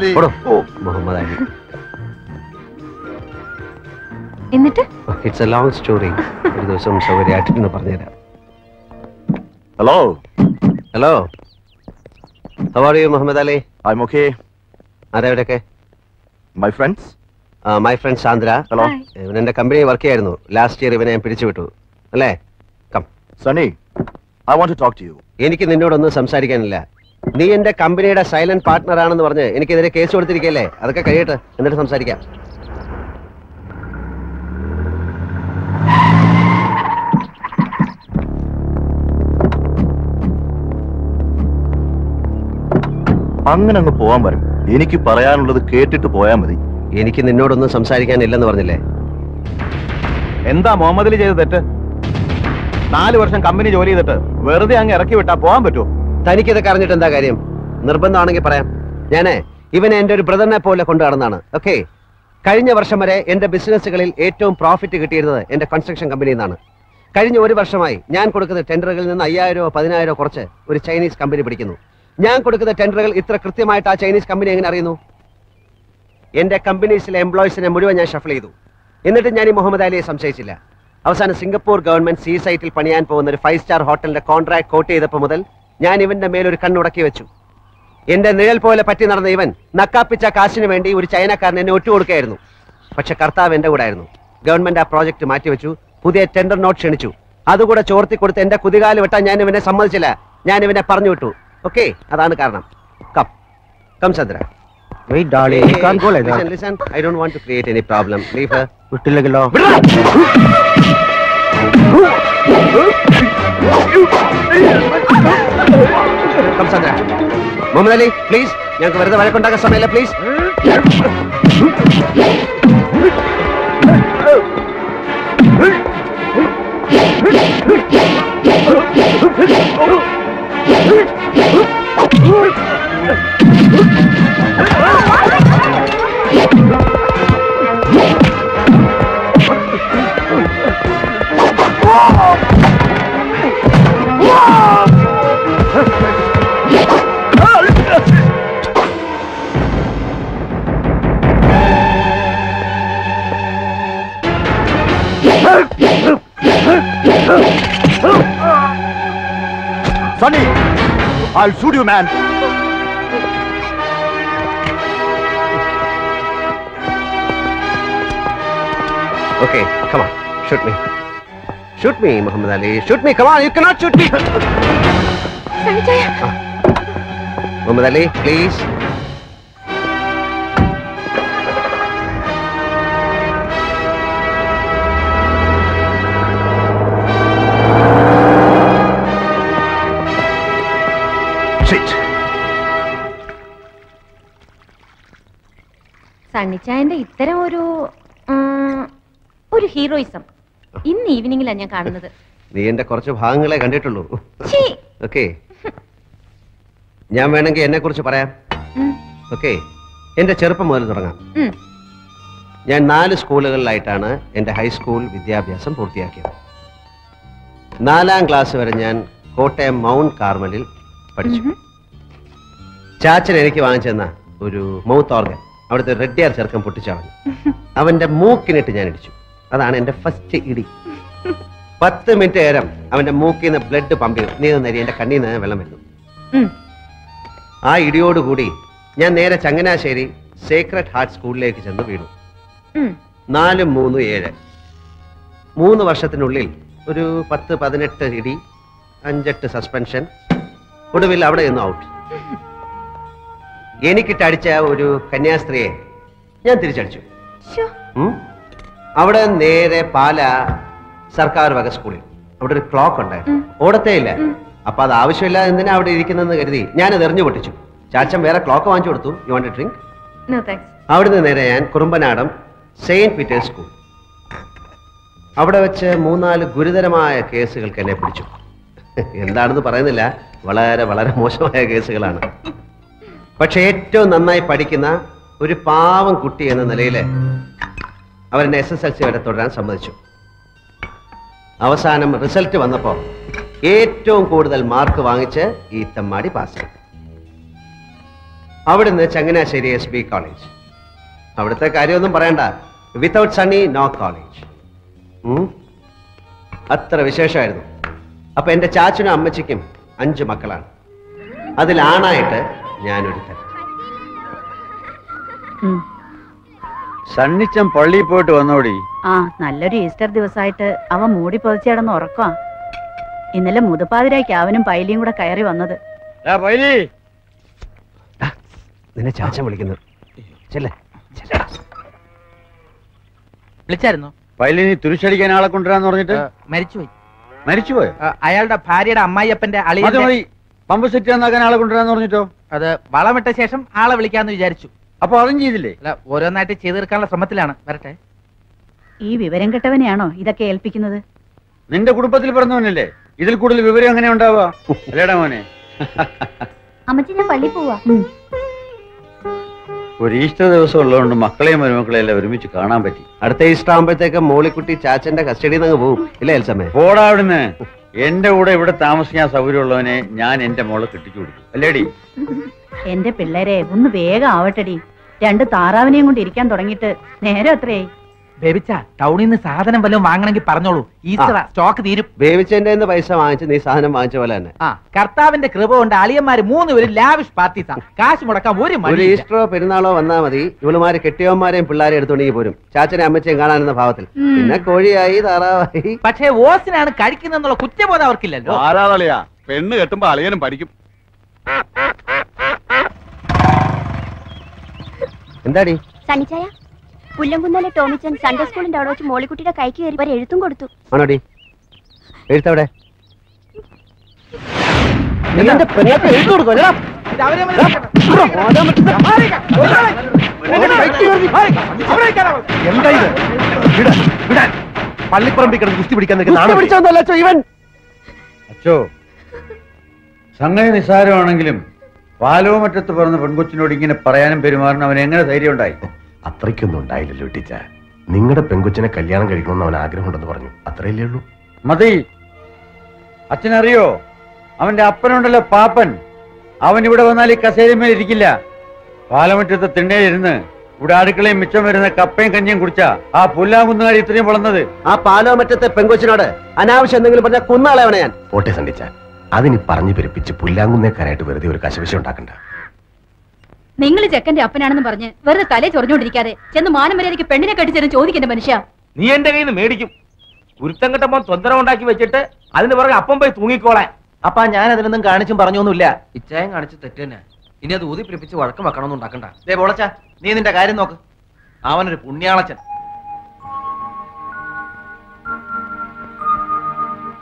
അലി ഓ. മുഹമ്മദ് അലി എന്നിട്ട് ഇറ്റ്സ് എ ലോങ് സ്റ്റോറി ഒരു ദിവസം സൗകര്യമായിട്ടിരുന്ന് പറഞ്ഞുതരാം. Hello hello how are you Muhammad Ali I am okay ആരാവിടെയൊക്കെ my friends my friend Sandra. Hello ഇവൻ എന്റെ കമ്പനി വർക്ക് ചെയ്യായിരുന്നു. ലാസ്റ്റ് ഇയർ ഇവനെ ഞാൻ പിരിച്ചുവിട്ടു. അല്ലേ? Come Sunny I want to talk to you എനിക്ക് നിന്നോടൊന്നും സംസാരിക്കാനില്ല. നീ എന്റെ കമ്പനിയുടെ സൈലന്റ് പാർട്ട്ണർ ആണെന്ന് പറഞ്ഞ് എനിക്കെതിരെ കേസ് കൊടുത്തിരിക്കല്ലേ അതൊക്കെ കഴിയട്ടെ. എന്നിട്ട് സംസാരിക്കാം. അങ്ങനെ അങ്ങ് പോവാൻ പറയും. എനിക്ക് പറയാനുള്ളത് കേട്ടിട്ട് പോയാൽ മതി. എനിക്ക് നിന്നോടൊന്നും സംസാരിക്കാനില്ലെന്ന് പറഞ്ഞില്ലേ? എന്താ മുഹമ്മദ് അലി ചെയ്ത തെറ്റ്? നാല് വർഷം കമ്പനി ജോലി ചെയ്തിട്ട് വെറുതെ അങ്ങ് ഇറക്കി വിട്ടാ പോകാൻ പറ്റുമോ? തനിക്കിതൊക്കെ അറിഞ്ഞിട്ട് എന്താ കാര്യം? നിർബന്ധമാണെങ്കിൽ പറയാം. ഞാനേ ഇവനെ എന്റെ ഒരു ബ്രദറിനെ പോലെ കൊണ്ടു നടന്നാണ് ഓക്കെ കഴിഞ്ഞ വർഷം വരെ എന്റെ ബിസിനസ്സുകളിൽ ഏറ്റവും പ്രോഫിറ്റ് കിട്ടിയിരുന്നത് എന്റെ കൺസ്ട്രക്ഷൻ കമ്പനിയിൽ നിന്നാണ് കഴിഞ്ഞ ഒരു വർഷമായി ഞാൻ കൊടുക്കുന്ന ടെൻഡറുകളിൽ നിന്ന് അയ്യായിരോ പതിനായിരോ കുറച്ച് ഒരു ചൈനീസ് കമ്പനി പിടിക്കുന്നു. ഞാൻ കൊടുക്കുന്ന ടെൻഡറുകൾ ഇത്ര കൃത്യമായിട്ട് ആ ചൈനീസ് കമ്പനി എങ്ങനെ അറിയുന്നു? എന്റെ കമ്പനീസിലെ എംപ്ലോയീസിനെ മുഴുവൻ ഞാൻ ഷഫിൾ ചെയ്തു. എന്നിട്ട് ഞാൻ ഈ മുഹമ്മദ് അലിയെ സംശയിച്ചില്ല. അവസാനം സിംഗപ്പൂർ ഗവൺമെന്റ് സീ സൈറ്റിൽ പണിയാൻ പോകുന്ന ഒരു ഫൈവ് സ്റ്റാർ ഹോട്ടലിന്റെ കോൺട്രാക്ട് കോട്ട് ചെയ്തപ്പോൾ മുതൽ ഞാൻ ഇവന്റെ മേലൊരു കണ്ണുടക്കി വെച്ചു. എന്റെ നിഴൽ പോലെ പറ്റി നടന്ന ഇവൻ നക്കാപ്പിച്ച കാശിന് വേണ്ടി ഒരു ചൈനക്കാരൻ എന്നെ ഒറ്റുകൊടുക്കുകയായിരുന്നു. പക്ഷെ കർത്താവ് എന്റെ കൂടെ ആയിരുന്നു. ഗവൺമെന്റ് ആ പ്രോജക്ട് മാറ്റിവെച്ചു. പുതിയ ടെൻഡർ നോട്ട് ക്ഷണിച്ചു. അതുകൂടെ ചോർത്തി കൊടുത്ത് എന്റെ കുതികാൽ വെട്ടാൻ ഞാൻ ഇവനെ സമ്മതിച്ചില്ല. ഞാൻ ഇവനെ പറഞ്ഞു വിട്ടു. ഓക്കെ അതാണ് കാരണം. Come come Chandra. Wait, darling. You can't go like that. Listen, listen. I don't want to create any problem. Leave her. വിട്ടില്ലെങ്കിലോ? മുഹമ്മദ് അലി പ്ലീസ് ഞങ്ങൾക്ക് വെറുതെ വഴക്കുണ്ടാക്കാൻ സമയമില്ല please Sonny, I'll shoot you, man. Okay, come on. Shoot me. Shoot me, Muhammad Ali. Shoot me. Come on. You cannot shoot me. Muhammad Ali, please. സണ്ണിച്ചായന്റെ ഇത്തരം ഒരു ഒരു heroism ഇന്ന് ഈവനിങ്ങിലാണ് ഞാൻ കാണുന്നത്. നീ എന്റെ കുറച്ച് ഭാഗങ്ങളെ കണ്ടിട്ടുള്ളൂ. ഓക്കെ. ഞാൻ വേണമെങ്കിൽ എന്നെ കുറിച്ച് പറയാം. ഓക്കെ. എന്റെ ചെറുപ്പം മുതൽ തുടങ്ങാം. ഞാൻ നാല് സ്കൂളുകളിലായിട്ടാണ് എന്റെ ഹൈസ്കൂൾ വിദ്യാഭ്യാസം പൂർത്തിയാക്കിയത്. നാലാം ക്ലാസ് വരെ ഞാൻ കോട്ടയം മൗണ്ട് കാർമലിൽ പഠിച്ചു. ചാച്ചൻ എനിക്ക് വാങ്ങിച്ചെന്ന ഒരു മൗത്ത് ഓർഗൻ. അവിടുത്തെ റെഡ്ഡിയാർ ചെറുക്കം പൊട്ടിച്ചളഞ്ഞു അവന്റെ മൂക്കിനിട്ട് ഞാൻ ഇടിച്ചു അതാണ് എന്റെ ഫസ്റ്റ് ഇടി. പത്ത് മിനിറ്റ് നേരം അവന്റെ മൂക്കിൽ നിന്ന് ബ്ലഡ് പമ്പ് ചെയ്തു. നീ നരി എന്റെ കണ്ണിൽ നിന്ന് വെള്ളം വരുന്നു. ആ ഇടിയോടുകൂടി ഞാൻ നേരെ ചങ്ങനാശ്ശേരി സേക്രഡ് ഹാർട്ട് സ്കൂളിലേക്ക് ചെന്ന് വീണു. നാലും മൂന്നും ഏഴ്. മൂന്ന് വർഷത്തിനുള്ളിൽ ഒരു പത്ത് പതിനെട്ട് ഇടി അഞ്ചെട്ട് സസ്പെൻഷൻ ഒടുവിൽ അവിടെ നിന്ന് ഔട്ട് എനിക്കിട്ടടിച്ച ഒരു കന്യാസ്ത്രീയെ ഞാൻ തിരിച്ചടിച്ചു. അവിടെ നേരെ പാല സർക്കാർ വക സ്കൂളിൽ. അവിടെ ഒരു ക്ലോക്ക് ഉണ്ടായിരുന്നു ഓടത്തേ ഇല്ല. അപ്പൊ അത് ആവശ്യമില്ല എന്തിനാ അവിടെ ഇരിക്കുന്നെന്ന് കരുതി ഞാനത് എറിഞ്ഞു പൊട്ടിച്ചു. ചാച്ചൻ വേറെ ക്ലോക്ക് വാങ്ങിച്ചു കൊടുത്തു. You want drink. അവിടുന്ന് നേരെ ഞാൻ കുറുമ്പനാടം സെയിന്റ് പീറ്റേഴ്സ് സ്കൂൾ. അവിടെ വെച്ച് മൂന്നാൽ ഗുരുതരമായ കേസുകൾക്ക് എന്നെ പിടിച്ചു. എന്താണെന്ന് പറയുന്നില്ല. വളരെ വളരെ മോശമായ കേസുകളാണ്. പക്ഷെ ഏറ്റവും നന്നായി പഠിക്കുന്ന ഒരു പാവം കുട്ടി എന്ന നിലയിൽ അവരെന്നെ എസ് എസ് എൽ സി വരെ തുടരാൻ സമ്മതിച്ചു. അവസാനം റിസൾട്ട് വന്നപ്പോൾ ഏറ്റവും കൂടുതൽ മാർക്ക് വാങ്ങിച്ച് ഈ തമ്മാടി പാസ്സായി അവിടുന്ന് ചങ്ങനാശ്ശേരി എസ് ബി കോളേജ് അവിടുത്തെ കാര്യമൊന്നും പറയണ്ട. വിത്തൗട്ട് സണ്ണി നോ കോളേജ് അത്ര വിശേഷമായിരുന്നു. അപ്പൊ എന്റെ ചാച്ചനും അമ്മച്ചിക്കും അഞ്ച് മക്കളാണ്. അതിൽ ആണായിട്ട് ഞാനൊരുത്തൻ. സണ്ണിച്ചൻ പള്ളിയിൽ പോയിട്ട് വന്നോടി. ആ നല്ലൊരു ഈസ്റ്റർ ദിവസമായിട്ട് അവൻ മൂടി പൊതിച്ച് കിടന്ന് ഉറക്കമാ ഇന്നലെ മുതപ്പാതിരാക്കി അവനും പൈലിയും കൂടെ കയറി വന്നത്. പൈലി. നിന്നെ ചാച്ചൻ വിളിക്കുന്നു. വിളിച്ചായിരുന്നു? പൈലി നീ തുരിശടിക്കാൻ ആളെ കൊണ്ടുവരാന്ന് പറഞ്ഞിട്ട്? മരിച്ചുപോയി. മരിച്ചുപോയോ? അയാളുടെ ഭാര്യയുടെ അമ്മായിയപ്പന്റെ അളി പമ്പ് സെറ്റ് ആളെ കൊണ്ടുവരാന്ന് പറഞ്ഞിട്ടോ? അത് വളമിട്ട ശേഷം ആളെ വിളിക്കാന്ന് വിചാരിച്ചു. അപ്പൊ അതും ചെയ്തില്ലേ? അല്ല ഓരോന്നായിട്ട് ചെയ്തു തീർക്കാനുള്ള ശ്രമത്തിലാണ്. വരട്ടെ. ഈ വിവരം കെട്ടവനെയാണോ ഇതൊക്കെ ഏൽപ്പിക്കുന്നത്? നിന്റെ കുടുംബത്തിൽ പറഞ്ഞവനല്ലേ ഇതിൽ കൂടുതൽ വിവരം എങ്ങനെ ഉണ്ടാവാ അല്ലേടാ മോനെ? അമ്മച്ചി ഞാൻ പള്ളി പോവാ. ഒരു ഈസ്റ്റർ ദിവസം ഉള്ളതുകൊണ്ട് മക്കളെയും മരുമക്കളെയും എല്ലാം ഒരുമിച്ച് കാണാൻ പറ്റി. അടുത്ത ഈസ്റ്റർ ആകുമ്പോഴത്തേക്ക് മോളിക്കുട്ടി ചാച്ചന്റെ കസ്റ്റഡിയിൽ നിന്ന് പോവും. ഇല്ലേ എൽസമ്മേ? പോടാ അവിടുന്ന്. എന്റെ കൂടെ ഇവിടെ താമസിക്കാൻ സൗകര്യമുള്ളവനെ ഞാൻ എന്റെ മോളെ കെട്ടിച്ചു കൊടുക്കും. അല്ലേടി? എന്റെ പിള്ളേരെ ഒന്ന് വേഗം ആവട്ടെടി. രണ്ട് താറാവിനെയും കൊണ്ട് ഇരിക്കാൻ തുടങ്ങിയിട്ട് നേരം എത്രയായി? ബേബിച്ച ടൗണിൽ നിന്ന് സാധനം വല്ലതും വാങ്ങണമെങ്കിൽ പറഞ്ഞോളൂ. ഈസ്റ്റർ സ്റ്റോക്ക് തീരും. വേവിച്ചതിന്റെ പൈസ വാങ്ങിച്ച് നീ സാധനം വാങ്ങിച്ച പോലെ തന്നെ. ആ കർത്താവിന്റെ കൃപ കൊണ്ട് അളിയന്മാര് മൂന്ന് പേര് ലാവിഷ് പാർട്ടീസാ കാശ് മുടക്കാൻ ഒരു ഒരു ഈസ്റ്ററോ പെരുന്നാളോ വന്നാ മതി. ഇവളുമാര് കെട്ടിയവന്മാരെയും പിള്ളേരെ എടുത്തുണ്ടെങ്കിൽ പോരും. ചാച്ചനെ അമ്മച്ചയും കാണാനെന്ന ഭാവത്തിൽ. പിന്നെ കോഴിയായി താറാവായി. പക്ഷേ ഓസിനാണ് കഴിക്കുന്നെന്നുള്ള കുറ്റബോധം അവർക്കില്ലല്ലോ. ആരാളെയാ പെണ്ണ് കെട്ടുമ്പോ അളിയനും പഠിക്കും. എന്താടി? സണ്ണിച്ചായ? പുല്ലംകുന്നലെ ടോമിച്ചൻ സൺഡേ സ്കൂളിന്റെ അവിടെ വെച്ച് മോളിക്കുട്ടിയുടെ കൈക്ക് കയറി ഒരു എഴുത്തും കൊടുത്തു. ആണോടി? എഴുത്തവിടെ? എന്താ? ഇത്? വിടാൻ വിടാൻ. പള്ളിപ്പറമ്പിൽ കിടന്ന് കുസ്തി പിടിക്കാൻ നിൽക്കുന്ന ഇവൻ. അച്ചോ. സംഗതി നിസ്സാരമാണെങ്കിലും പാലോമറ്റത്ത് പറഞ്ഞ പെൺകൊച്ചിനോട് ഇങ്ങനെ പറയാനും പെരുമാറാനും അവൻ എങ്ങനെ ധൈര്യം ഉണ്ടായി അത്രയ്ക്കൊന്നും ഉണ്ടായില്ലല്ലോ ടീച്ചർ നിങ്ങളുടെ പെങ്കൊച്ചിനെ കല്യാണം കഴിക്കണമെന്ന് അവൻ ആഗ്രഹമുണ്ടെന്ന് പറഞ്ഞു. അത്രയല്ലേ ഉള്ളൂ. മതി. അച്ഛനറിയോ? അവന്റെ അപ്പനുണ്ടല്ലോ പാപ്പൻ. അവൻ ഇവിടെ വന്നാൽ ഈ കസേരമേൽ ഇരിക്കില്ല. പാലമറ്റത്തെ തിണ്ണയിലിരുന്ന് ഇവിടെ അടുക്കളയും മിച്ചം വരുന്ന കപ്പയും കഞ്ഞിയും കുടിച്ച ആ പുല്ലാങ്കുന്നുകാരി ഇത്രയും വളർന്നത്. ആ പാലോമറ്റത്തെ പെങ്കൊച്ചിനോട് അനാവശ്യം എന്തെങ്കിലും പറഞ്ഞ കുന്നാളെ അവനെ ഞാൻ. പോട്ടെ സണ്ടിച്ച അതിന് പറഞ്ഞു പെരുപ്പിച്ച് പുല്ലാങ്കുന്നേക്കാരായിട്ട് വെറുതെ ഒരു കശവിശ ഉണ്ടാക്കണ്ട. നിങ്ങൾ ചെക്കന്റെ അപ്പനാണെന്ന് പറഞ്ഞ് വെറുതെ തലേ ചൊറിഞ്ഞോണ്ടിരിക്കാതെ ചെന്ന് മാനമര്യാദയ്ക്ക് പെണ്ണിനെ കെട്ടിച്ചേരും ചോദിക്കണ്ട മനുഷ്യ. നീ എന്റെ കയ്യിൽ നിന്ന് മേടിക്കും കുരുത്തം കെട്ടപ്പം തൊന്തരം ഉണ്ടാക്കി വെച്ചിട്ട് അതിന് പുറകെ അപ്പം പോയി തൂങ്ങിക്കോളാൻ. അപ്പാ ഞാൻ അതിനൊന്നും കാണിച്ചും പറഞ്ഞൊന്നുമില്ല. ഇച്ചായം കാണിച്ച് തെറ്റ് തന്നെ. ഇനി അത് ഊതി പിടിപ്പിച്ച് വഴക്കം വെക്കണമെന്ന് ഉണ്ടാക്കണ്ട. ദേ നീ നിന്റെ കാര്യം നോക്ക്. അവനൊരു പുണ്യാളച്ചൻ.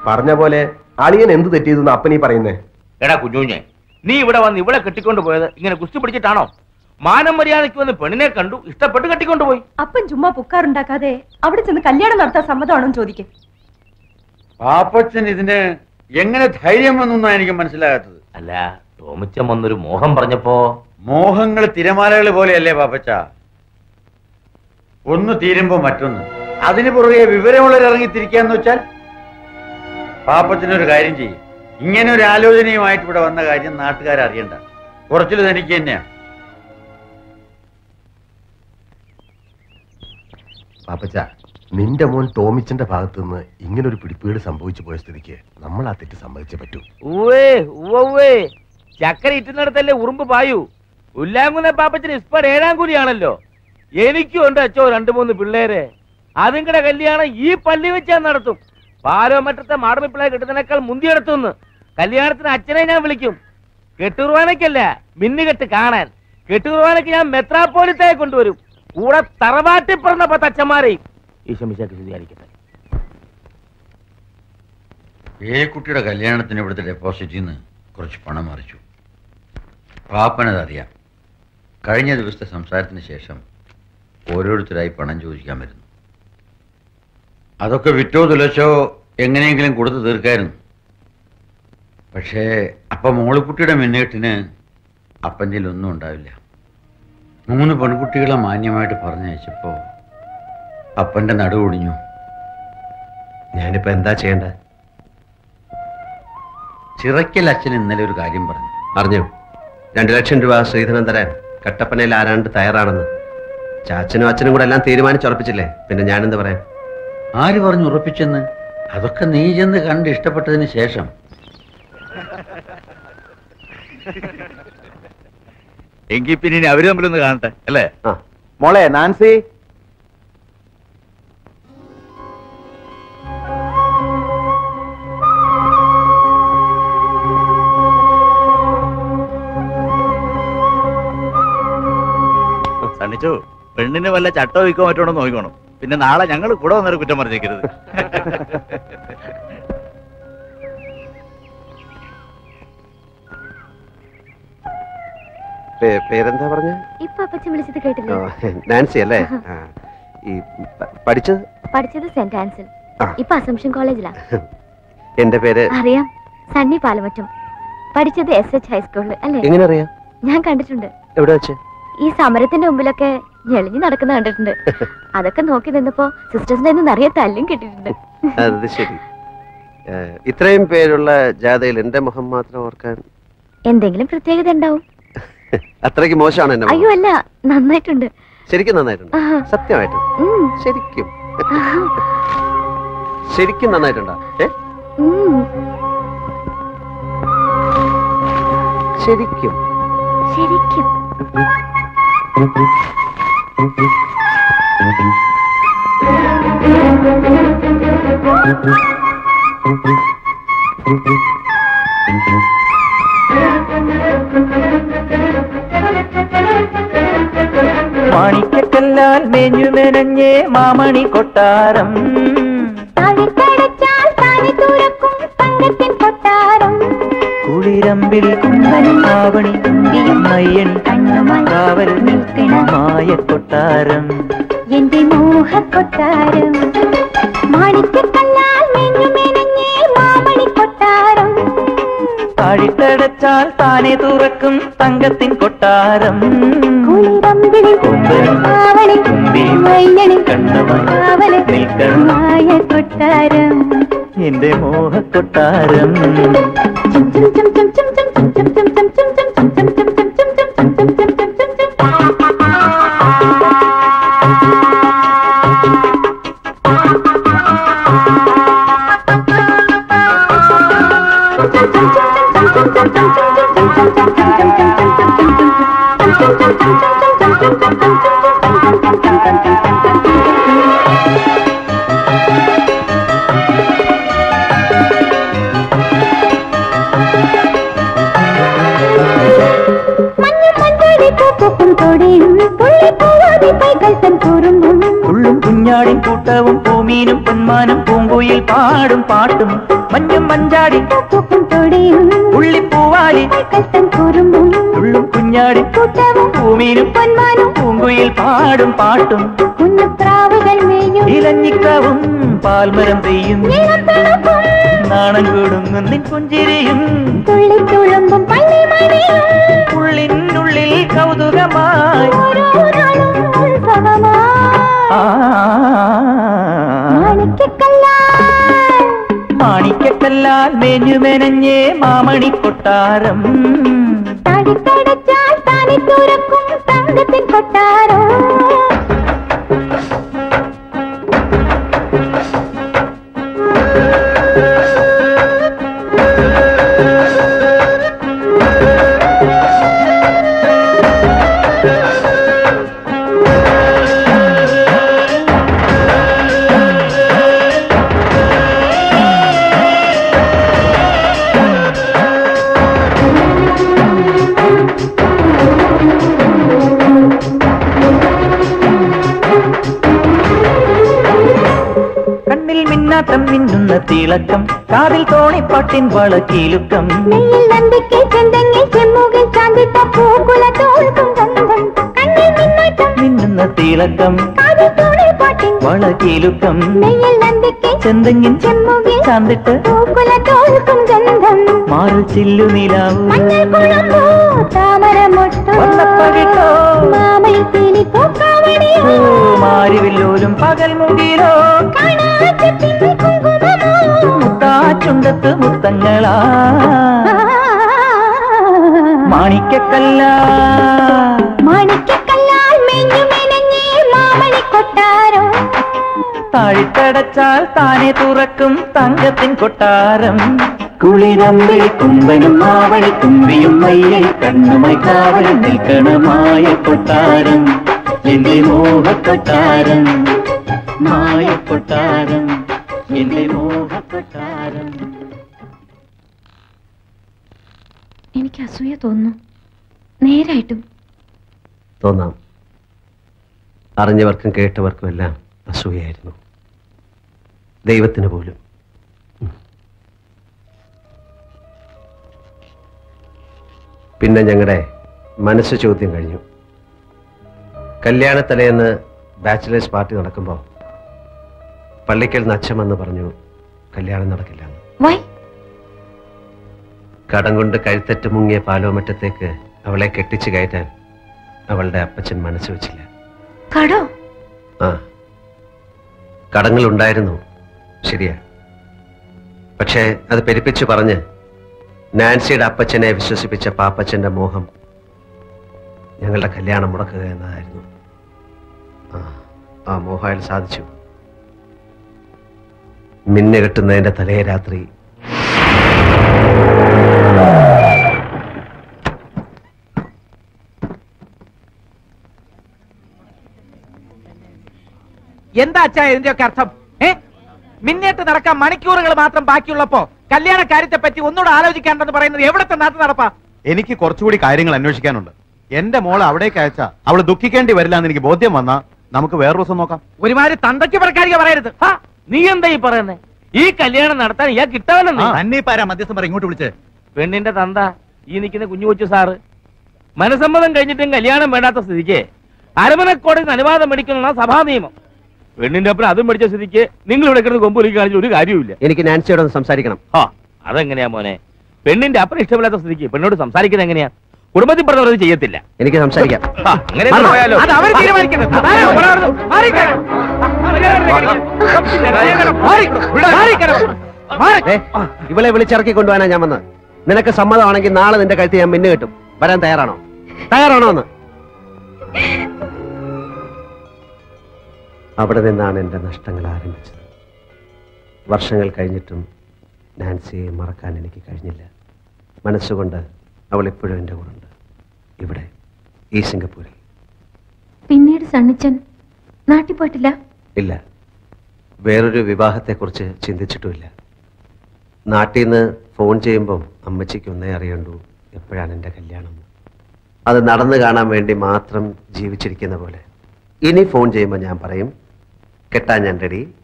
പറഞ്ഞ പോലെ അളിയൻ എന്ത് തെറ്റിയതെന്ന് അപ്പനീ പറയുന്നേ? എടാ കുഞ്ഞുഞ്ഞെ നീ ഇവിടെ വന്ന് ഇവിടെ കെട്ടിക്കൊണ്ട് പോയത് ഇങ്ങനെ കുസ്തി പിടിച്ചിട്ടാണോ? മാനം മര്യാദയ്ക്ക് വന്ന് പെണ്ണിനെ കണ്ടു ഇഷ്ടപ്പെട്ട് കെട്ടിക്കൊണ്ടുപോയി അപ്പൻ ചുമ്മാ പുക്കാറുണ്ടാക്കാതെ അവിടെ ചെന്ന് കല്യാണം നടത്താൻ സമ്മതമാണോ ചോദിക്കും. പാപ്പച്ചൻ ഇതിന് എങ്ങനെ ധൈര്യം വന്നൊന്നും എനിക്ക് മനസ്സിലാകാത്തത്. അല്ല തോമിച്ച വന്നൊരു മോഹം പറഞ്ഞപ്പോ മോഹങ്ങൾ തിരമാലകൾ പോലെയല്ലേ പാപ്പച്ച? ഒന്ന് തീരുമ്പോ മറ്റൊന്ന്. അതിന് പുറകെ വിവരമുള്ളവർ ഇറങ്ങിത്തിരിക്കാന്ന് വെച്ചാൽ പാപ്പച്ചനൊരു കാര്യം ചെയ്യും. ഇങ്ങനെ ഒരു ആലോചനയുമായിട്ട് ഇവിടെ വന്ന കാര്യം നാട്ടുകാർ അറിയണ്ട. കുറച്ചിൽ തനിക്ക് തന്നെയാ. പാപ്പച്ച നിന്റെ മോൻ ടോമിച്ചന്റെ ഭാഗത്ത് നിന്ന് ഇങ്ങനെ ഒരു പിടിപ്പീട് സംഭവിച്ചു പോയ സ്ഥിതിക്ക് നമ്മൾ ആ തെറ്റ് സമ്മതിച്ചേ പറ്റൂ. ചക്കര ഇറ്റുന്നിടത്തല്ലേ ഉറുമ്പ് പായു. ഉല്ലാങ്കുന്ന പാപ്പച്ചന് ഇസ്പാട് ഏഴാം കൂലിയാണല്ലോ. എനിക്കും ഉണ്ട് അച്ചോ രണ്ടു മൂന്ന് പിള്ളേരെ. അതുങ്ങളുടെ കല്യാണം ഈ പള്ളി വെച്ചാൽ നടത്തും. നടത്തും പാലോമറ്റത്തെ മാടമ്പിപ്പിള്ളയെ കിട്ടുന്നതിനേക്കാൾ മുന്തിയെടുത്തുനിന്ന് കല്യാണത്തിന് അച്ഛനെ ഞാൻ വിളിക്കും. കെട്ടുകുർവാനയ്ക്കല്ല മിന്നുകെട്ട് കാണാൻ. കെട്ടുകുർവാനയ്ക്ക് ഞാൻ മെത്രാപ്പോലിത്തയെ കൊണ്ടുവരും. കൂടെ തറവാട്ടി പറഞ്ഞ പത്തച്ഛന്മാരെയും ഈശോമിശാക്ക് ഏ ഏക്കുട്ടിയുടെ കല്യാണത്തിന് ഇവിടുത്തെ ഡെപ്പോസിറ്റിൽ നിന്ന് കുറച്ച് പണം മറിച്ചു. പാപ്പനതറിയാം കഴിഞ്ഞ ദിവസത്തെ സംസാരത്തിന് ശേഷം ഓരോരുത്തരായി പണം ചോദിക്കാൻ വരുന്നു. അതൊക്കെ വിറ്റോ തുലച്ചോ എങ്ങനെയെങ്കിലും കൊടുത്തു തീർക്കായിരുന്നു. പക്ഷേ അപ്പം മോളിക്കുട്ടിയുടെ മിന്നേട്ടിന് അപ്പന്റെ ഒന്നും ഉണ്ടാവില്ല. മൂന്ന് പെൺകുട്ടികളെ മാന്യമായിട്ട് പറഞ്ഞയച്ചപ്പോൾ അപ്പന്റെ നടുവൊടിഞ്ഞു ഞാനിപ്പോൾ എന്താ ചെയ്യേണ്ടത് ചിറക്കൽ അച്ഛൻ ഇന്നലെ ഒരു കാര്യം പറഞ്ഞു. പറഞ്ഞു? രണ്ടു ലക്ഷം രൂപ ശ്രീധരൻ തരാൻ. കട്ടപ്പനയിൽ ആരാണ്ട് തയ്യാറാണെന്ന്. ചാച്ചനും അച്ഛനും കൂടെ എല്ലാം തീരുമാനിച്ചുറപ്പിച്ചില്ലേ പിന്നെ ഞാനെന്ത് പറയാം? ആര് പറഞ്ഞു ഉറപ്പിച്ചെന്ന്? അതൊക്കെ നീ ചെന്ന് കണ്ട് ഇഷ്ടപ്പെട്ടതിന് ശേഷം. എങ്കിൽ പിന്നെ ഇനി അവർ തമ്മിലൊന്ന് കാണട്ടെ അല്ലേ? മോളെ നാൻസി. സണ്ണിച്ചു പെണ്ണിന് വല്ല ചട്ടോ വിൽക്കോ മറ്റോ നോക്കണം പിന്നെ നാളെ ഞങ്ങൾ കൂടെ വന്നൊരു കുറ്റം പറഞ്ഞേക്കരുത്. പേരെന്താ പറഞ്ഞ? ഇപ്പൊ അപ്പച്ചൻ വിളിച്ചത് കേട്ടില്ലേ? നാൻസി അല്ലേ? ഈ പഠിച്ചത്? പഠിച്ചത് സെന്റ് ആൻസൽ ഇപ്പൊ അസംഷൻ കോളേജിലാ. എന്റെ പേര്? അറിയാം. സണ്ണി പാലമറ്റം. പഠിച്ചത് എസ് എച്ച് ഹൈസ്കൂളിൽ അല്ലേ? എങ്ങനെ അറിയാം? ഞാൻ കണ്ടിട്ടുണ്ട്. എവിടെ വെച്ച്? ഈ സമരത്തിന്റെ മുമ്പിലൊക്കെ ഞെളിഞ്ഞു നടക്കുന്ന കണ്ടിട്ടുണ്ട്. അതൊക്കെ നോക്കി നിന്നപ്പോ സിസ്റ്റേഴ്സിന്റെ നിറയെ തല്ലും കിട്ടിയിട്ടുണ്ട്. അത് ശരി. ഇത്രയും പേരുള്ള ജാഥയിൽ എന്റെ മുഖം മാത്രം ഓർക്കാൻ എന്തെങ്കിലും പ്രത്യേകത ഉണ്ടാവും. അത്രയ്ക്ക് മോശമാണ് എന്നെ അയ്യോ അല്ല നന്നായിട്ടുണ്ട്. ശരിക്കും നന്നായിട്ടുണ്ട്. സത്യമായിട്ട്. ശരിക്കും. ശരിക്കും നന്നായിട്ടുണ്ടോ. ശരിക്കും. ശരിക്കും. മാണിക്കല്ലാൽ മേഞ്ഞു മെനഞ്ഞേ മാമണി കൊട്ടാരം. കൊട്ടാരം. കുളിരമ്പിൽ ആവണി തുമ്പിയും കാവൽ മായ കൊട്ടാരം എന്റെ മോഹക്കൊട്ടാരം. മാണിക്കല്ലാൽ താഴിട്ടടച്ചാൽ താനെ തുറക്കും തങ്കത്തിൻ കൊട്ടാരം. കൊട്ടാരം എന്റെ മോഹക്കൊട്ടാരം. കുറുമ്പും കുഞ്ഞാടിൻ കൂട്ടവും പൂമീനും പൊന്മാനും പൂങ്കുയിൽ പാടും പാട്ടും. മഞ്ഞും മഞ്ചാടി ഉള്ളിപ്പൂവാലി ഉള്ളും കുഞ്ഞാടി കൂട്ടവും പൂമീനും പൊന്മാനും പൂങ്കുയിൽ പാടും പാട്ടും. കുഞ്ഞുപ്രാവുകൾ ഇലഞ്ഞിക്കാവും പാൽമരം പെയ്യും. നാണം കൊടുങ്ങും നിൻ പുഞ്ചിരിയും. തുള്ളിത്തുളുമ്പും ഉള്ളിനുള്ളിൽ കൗതുകമായി. മാണിക്കക്കല്ലാൽ മേഞ്ഞു മെനഞ്ഞേ മാമണി കൊട്ടാരം. കൊട്ടാരം. തിളക്കം കാതിൽ തോണിപ്പാട്ടിൻ വളക്കിലുക്കം. മിന്നുന്ന തിളക്കം വളക്കിലുക്കം. ചെന്തെങ്ങിൻ ചാന്തിട്ട് മാറിൽ ചില്ലു നിലാവും. മഞ്ഞൾ പകൽ താമര മുത്താച്ചുണ്ടത്ത് മുത്തങ്ങളാ. മാണിക്കക്കല്ല. മാണിക്കക്കല്ലാൽ മെഞ്ഞു മെനഞ്ഞേ മാമണി കൊട്ടാരം. താഴിട്ടടച്ചാൽ താനെ തുറക്കും തങ്കത്തിൻ കൊട്ടാരം. കുളിരമ്പിൽ കുമ്പനും മാവണി തുമ്പിയും മയ്യൽ കണ്ണുമായി കാവൽ നിൽക്കണമായ കൊട്ടാരം. എന്റെ മോഹക്കൊട്ടാരം. മായ എനിക്ക് അസൂയ തോന്നുന്നു. നേരായിട്ടും. തോന്നാം. അറിഞ്ഞവർക്കും കേട്ടവർക്കും എല്ലാം അസൂയായിരുന്നു ദൈവത്തിന് പോലും. പിന്നെ ഞങ്ങളുടെ മനസ്സ് ചോദ്യം കഴിഞ്ഞു. കല്യാണത്തലേന്ന് ബാച്ചിലേഴ്സ് പാർട്ടി നടക്കുമ്പോൾ പള്ളിക്കൽ നച്ചമെന്ന് പറഞ്ഞു കല്യാണം നടക്കില്ല കടം കൊണ്ട് കഴുത്തറ്റ് മുങ്ങിയ പാലോമറ്റത്തേക്ക് അവളെ കെട്ടിച്ചു കയറ്റാൻ അവളുടെ അപ്പച്ചൻ മനസ്സ് വെച്ചില്ല. കടോ? ആ. കടങ്ങൾ ഉണ്ടായിരുന്നു ശരിയാ. പക്ഷേ അത് പെരുപ്പിച്ചു പറഞ്ഞ് നാൻസിയുടെ അപ്പച്ചനെ വിശ്വസിപ്പിച്ച പാപ്പച്ചന്റെ മോഹം ഞങ്ങളുടെ കല്യാണം മുടക്കുക എന്നതായിരുന്നു. ആ, ആ മോഹം സാധിച്ചു. മിന്നുകെട്ടുന്നതിന്റെ തലേ രാത്രി എന്താ അച്ഛാ ഇതിന്റെയൊക്കെ അർത്ഥം? ഏ? മിന്നേറ്റ് നടക്കാൻ മണിക്കൂറുകൾ മാത്രം ബാക്കിയുള്ളപ്പോ കല്യാണ കാര്യത്തെ പറ്റി ഒന്നുകൂടെ ആലോചിക്കാണ്ടെന്ന് പറയുന്നത് എവിടത്തെ നാട്ടിൽ നടപ്പാ? എനിക്ക് കുറച്ചുകൂടി കാര്യങ്ങൾ അന്വേഷിക്കാനുണ്ട്. എന്റെ മോളെ അവിടേക്ക് അയച്ചാ അവൾ ദുഃഖിക്കേണ്ടി വരില്ല എന്ന് എനിക്ക് ബോധ്യം വന്നാ നമുക്ക് വേറൊരു ദിവസം നോക്കാം. ഒരുമാതിരി തന്തയ്ക്ക് പറക്കാരിക പറയരുത്. ഹാ, നീ എന്താ ഈ പറയുന്നേ? ഈ കല്യാണം നടത്താൻ ഇയാൾ കിട്ടാവല്ലെന്ന് തന്നെ പാരാ മധ്യസ്ഥം പറ ഇങ്ങോട്ട് വിളിച്ചേ. പെണ്ണിന്റെ തന്ത ഈ നിൽക്കുന്ന കുഞ്ഞു കൊച്ചു സാറ്. മനസമ്മതം കഴിഞ്ഞിട്ടും കല്യാണം വേണ്ടാത്ത സ്ഥിതിക്ക് അരമനക്കോടതി അനുവാദം മേടിക്കുന്ന സഭാ നിയമം. പെണ്ണിന്റെ ഒപ്പം അതും പഠിച്ച സ്ഥിതിക്ക് നിങ്ങൾ ഇവിടെ കിടന്ന് കൊമ്പൊലിക്ക് കാണിച്ച ഒരു കാര്യവുമില്ല. എനിക്ക് നാൻസിയോട് ഒന്ന് സംസാരിക്കണം. ആ അതെങ്ങനെയാ മോനെ? പെണ്ണിന്റെ അപ്പുറം ഇഷ്ടമില്ലാത്ത സ്ഥിതിക്ക് പെണ്ണോട് സംസാരിക്കുന്നത് എങ്ങനെയാ? കുടുംബത്തിൽ പറഞ്ഞവർ ചെയ്യത്തില്ല. എനിക്ക് സംസാരിക്കാം. അങ്ങനെ പോയാലോ? അത് തീരുമാനിക്കുന്നത്. ഏ, ഇവളെ വിളിച്ചിറക്കി കൊണ്ടുപോകാനാ ഞാൻ വന്നത്. നിനക്ക് സമ്മതമാണെങ്കിൽ നാളെ നിന്റെ കഴുത്ത് ഞാൻ മിന്നു കിട്ടും വരാൻ തയ്യാറാണോ? തയ്യാറാണോ എന്ന് അവിടെ നിന്നാണ് എന്റെ നഷ്ടങ്ങൾ ആരംഭിച്ചത്. വർഷങ്ങൾ കഴിഞ്ഞിട്ടും നാൻസിയെ മറക്കാൻ എനിക്ക് കഴിഞ്ഞില്ല. മനസ്സുകൊണ്ട് അവൾ എപ്പോഴും എന്റെ കൂടെ ഇവിടെ ഈ സിംഗപ്പൂരിൽ. പിന്നീട് സണ്ണിച്ചൻ നാട്ടിൽ പോയിട്ടില്ല? ഇല്ല. വേറൊരു വിവാഹത്തെക്കുറിച്ച് ചിന്തിച്ചിട്ടുമില്ല. നാട്ടിൽ നിന്ന് ഫോൺ ചെയ്യുമ്പം അമ്മച്ചിക്ക് ഒന്നേ അറിയണ്ടു എപ്പോഴാണ് എന്റെ കല്യാണം. അത് നടന്നു കാണാൻ വേണ്ടി മാത്രം ജീവിച്ചിരിക്കുന്ന പോലെ. ഇനി ഫോൺ ചെയ്യുമ്പോൾ ഞാൻ പറയും കെട്ടാൻ ഞാൻ റെഡി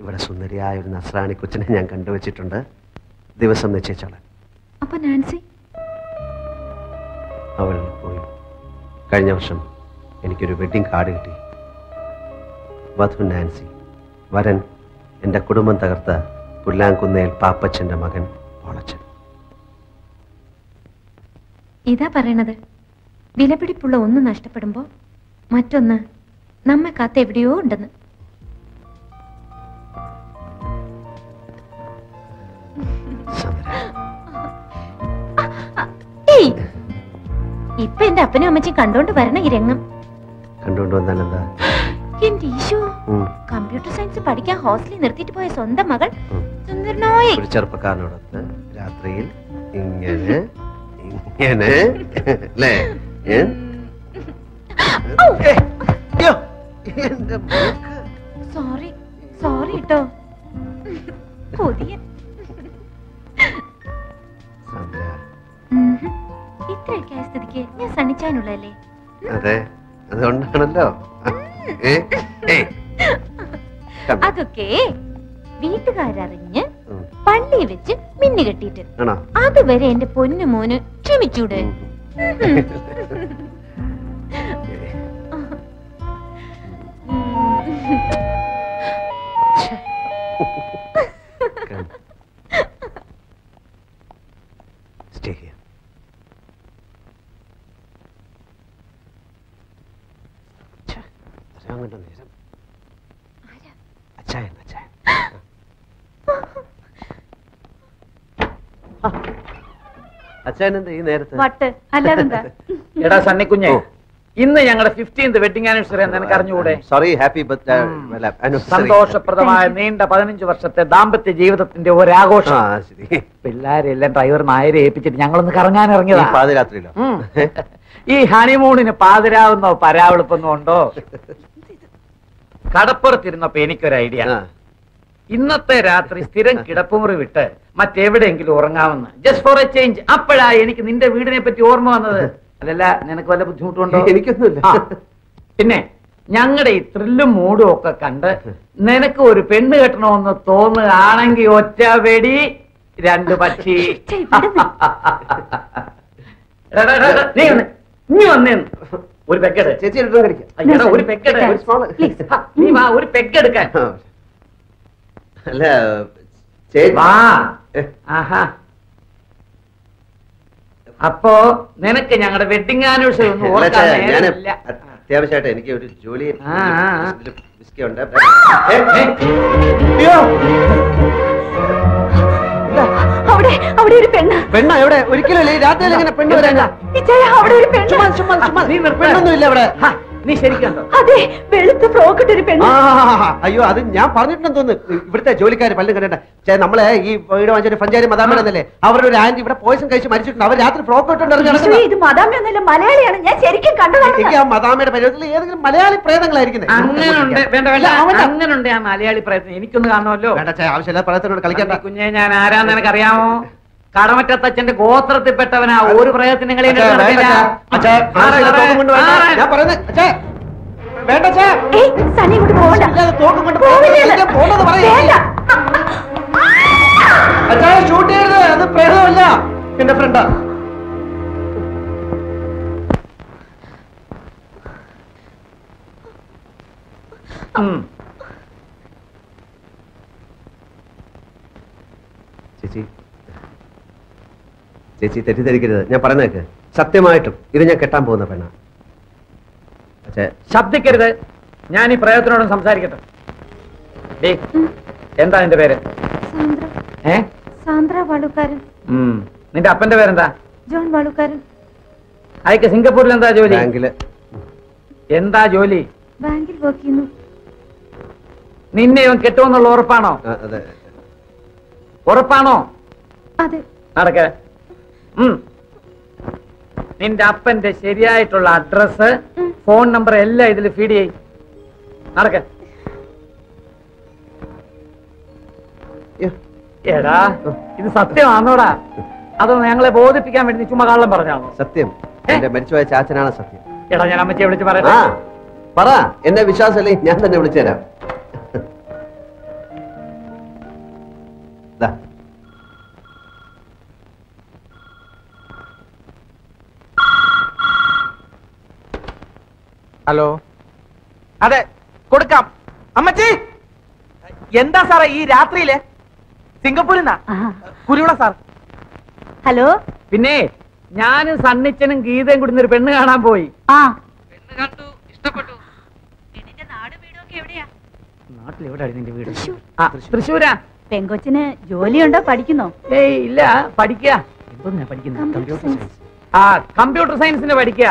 ഇവിടെ സുന്ദരിയായ ഒരു നസ്രാണി കൊച്ചിനെ ഞാൻ കണ്ടുവച്ചിട്ടുണ്ട്. ദിവസം നിശ്ചയിച്ചോളാം. അപ്പൊ നാൻസി? അവൾ പോയി. കഴിഞ്ഞ വർഷം എനിക്കൊരു വെഡിങ് കാർഡ് കിട്ടി. വധു നാൻസി വരൻ എന്റെ കുടുംബം തകർത്ത പുല്ലാങ്കുന്നേൽ പാപ്പച്ചന്റെ മകൻ ഓളച്ചൻ. ഇതാ പറയണത്. വിലപിടിപ്പുള്ള ഒന്ന് നഷ്ടപ്പെടുമ്പോ മറ്റൊന്ന് നമ്മെ കാത്ത് എവിടെയോ ഉണ്ടെന്ന്. ഇപ്പൊ എന്റെ അപ്പനും അമ്മച്ചും കണ്ടോണ്ട് വരണ ഈ രംഗം. കണ്ടോണ്ട് വന്നാൽ എന്റെ ഈശോ കമ്പ്യൂട്ടർ സയൻസ് പഠിക്കാൻ ഹോസ്റ്റലിൽ നിർത്തിയിട്ട് പോയ സ്വന്തം മകൾ സുന്ദരനായി. ഒരു ചെറുപ്പക്കാരനോടൊത്ത് രാത്രിയിൽ ഇങ്ങനെ ഇങ്ങനെ അല്ലേ. സോറി സോറി കേട്ടോ സന്ദ്ര, ഇത്രയൊക്കെ ആയ സ്ഥിതിക്ക് ഞാൻ സണ്ണിച്ചാനുള്ളതല്ലേ? അതെ അതുകൊണ്ടാണല്ലോ. അതൊക്കെ വീട്ടുകാരറിഞ്ഞ് പള്ളി വെച്ച് മിന്നു കെട്ടിട്ട് അതുവരെ എന്റെ പൊന്നു മോന് ക്ഷമിച്ചൂടെ? Stay കണ്ട നേരം. അച്ചായൻ, അച്ചായൻ. ആ. അച്ചായൻ എന്താ ഈ നേരത്തെ? എടാ സണ്ണിക്കുഞ്ഞെ ഇന്ന് ഞങ്ങളുടെ ഫിഫ്റ്റീൻത് വെഡിങ് ആനിവേഴ്സറി എന്ന് എനിക്ക് അറിഞ്ഞുകൂടെ? സോറി ഹാപ്പി ബർത്ത്ഡേ സന്തോഷപ്രദമായ നീണ്ട പതിനഞ്ച് വർഷത്തെ ദാമ്പത്യ ജീവിതത്തിന്റെ ഒരാഘോഷം. പിള്ളേരെല്ലാം ഡ്രൈവർ നായരെ ഏൽപ്പിച്ചിട്ട് ഞങ്ങളൊന്ന് കറങ്ങാൻ ഈ ഇറങ്ങിയതാ പാതിരാത്രിയിലോ ഈ ഹണിമൂണിന് പാതിരാവുന്നോ പരാവെളുപ്പെന്നോ ഉണ്ടോ? കടപ്പുറത്തിരുന്നപ്പോ എനിക്കൊരു ഐഡിയ. ഇന്നത്തെ രാത്രി സ്ഥിരം കിടപ്പുമുറി വിട്ട് മറ്റെവിടെയെങ്കിലും ഉറങ്ങാമെന്ന്. ജസ്റ്റ് ഫോർ എ ചേഞ്ച് അപ്പോഴാ എനിക്ക് നിന്റെ വീടിനെ പറ്റി ഓർമ്മ വന്നത്. അതല്ല നിനക്ക് വല്ല ബുദ്ധിമുട്ടുണ്ടോ? എനിക്കൊന്നുമില്ല. പിന്നെ ഞങ്ങളുടെ ഈ ത്രില്ലും മൂടും ഒക്കെ കണ്ട് നിനക്ക് ഒരു പെണ്ണ് കെട്ടണമെന്ന് തോന്നുകയാണെങ്കിൽ ഒറ്റ വെടി രണ്ട് പക്ഷി. നീ വന്നേ. പെഗ് ഒരു പെക്കെട് ചേച്ചി ഒരു small. നീ വാ ഒരു പെക്കെടുക്കാൻ അല്ല ചേച്ചി വാ. ആഹാ. അപ്പോ നിനക്ക് ഞങ്ങളുടെ വെഡിങ് ആനിവേഴ്സറി ഒന്നും അല്ല. അത്യാവശ്യമായിട്ട് എനിക്ക് ഒരു ജോലി. ഉണ്ട്. അവിടെ അവിടെ ഒരു പെണ്ണ്. പെണ്ണ എവിടെ? ഒരിക്കലും രാത്രിയിൽ ഇങ്ങനെ പെണ്ണ് ഇച്ചായ അവിടെ ഒരു പെണ്ണ്. ചുമ്മാ ചുമ്മാ ചുമ്മാ. പെണ്ണൊന്നും ഇല്ല അവിടെ നീ ശരിക്കുണ്ടോ? അതെ വെളുത്ത പെണ്ണ്. അയ്യോ അത് ഞാൻ പറഞ്ഞിട്ടുണ്ടെന്ന് തോന്നുന്നു. ഇവിടുത്തെ ജോലിക്കാർ പലരും കണ്ടിട്ട് ചേ, നമ്മളെ ഈ വീട് വാങ്ങിച്ച പഞ്ചാരി മതാമനല്ലേ അവരുടെ ഒരു ആന്റി ഇവിടെ പോയിസൺ കഴിച്ച് മരിച്ചിട്ടുണ്ട്. അവർ രാത്രി ഫ്രോക്ക് നടക്കുന്നതാ. ഇത് മലയാളിയാണ്. ഞാൻ ശരിക്കും കണ്ടതാണ് എനിക്ക് ആ മതാമയുടെ പരിചയത്തിൽ ഏതെങ്കിലും മലയാളി പ്രേതങ്ങളായിരിക്കുന്നത് അങ്ങനെയുണ്ട് വേണ്ട വേണ്ട ആ മലയാളി പ്രയത്നം എനിക്കൊന്ന് കാണുമല്ലോ. വേണ്ട ചേ, ആവശ്യമില്ല പ്രേതത്തിനോട് കളിക്കണ്ട. കുഞ്ഞെ ഞാൻ ആരാന്ന് നിനക്കറിയാമോ? കടമറ്റത്തച്ഛന്റെ ഗോത്രത്തിൽപ്പെട്ടവനാ ഒരു പ്രയത്നങ്ങളെയും എന്റെ ഫ്രണ്ടാ ചേച്ചി. ചേച്ചി തെറ്റിദ്ധരിക്കരുത്. ഞാൻ പറഞ്ഞേക്ക് സത്യമായിട്ടും ഇത് ഞാൻ കെട്ടാൻ പോകുന്ന പെണ്ണ. അച്ഛാ ശബ്ദിക്കരുത്. ഞാൻ ഈ പ്രയത്നോടും സംസാരിക്കട്ടെ. ഡേ എന്താ നിന്റെ പേര്? സാന്ദ്ര. ഏ? സാന്ദ്ര വാളുക്കാരൻ ഉം. നിന്റെ അപ്പന്റെ പേരെന്താ? ജോൺ വാളുക്കാരൻ അയക്ക് സിംഗപ്പൂരിൽ എന്താ ജോലി? ബാങ്കിൽ. എന്താ ജോലി? ബാങ്കിൽ വർക്ക് ചെയ്യുന്നു. നിന്നെ ഇവൻ കെട്ടുമെന്നുള്ള ഉറപ്പാണോ? ഉറപ്പാണോ? അതെ. നടക്ക. നിന്റെ അപ്പന്റെ ശരിയായിട്ടുള്ള അഡ്രസ് ഫോൺ നമ്പർ എല്ലാം ഇതിൽ ഫീഡ് ചെയ്യും. നടക്ക. എടാ ഇത് സത്യമാണോടാ? അതോ ഞങ്ങളെ ബോധിപ്പിക്കാൻ വേണ്ടി ചുമ്മാ കള്ളം പറഞ്ഞാണോ? സത്യം. എന്റെ മരിച്ചുപോയ ചാച്ചനാണ് സത്യം. എടാ ഞാൻ അമ്മച്ചിയെ വിളിച്ച് പറയാം പറ. എന്നെ വിശ്വാസമല്ലേ ഞാൻ തന്നെ വിളിച്ചുതരാം. ദാ. ഹലോ? അതെ കൊടുക്കാം. അമ്മച്ചി! എന്താ സാറേ ഈ രാത്രിയിലെ? സിംഗപ്പൂരിൽ നിന്നാ കുരുവിള സാർ. ഹലോ? പിന്നെ ഞാനും സണ്ണിച്ചനും ഗീതയും കൂടി ഒരു പെണ്ണ് കാണാൻ പോയി. ആ. നാട്ടിൽ എവിടെയാണ് നിന്റെ വീട്? തൃശ്ശൂരാ. പെങ്കൊച്ചിന് ജോലിയുണ്ടോ? പഠിക്കുന്നോ? ഏയ് ഇല്ല പഠിക്കുക ഞാൻ പഠിക്കുന്നു? Computer science. ആ കമ്പ്യൂട്ടർ സയൻസിന് പഠിക്കുക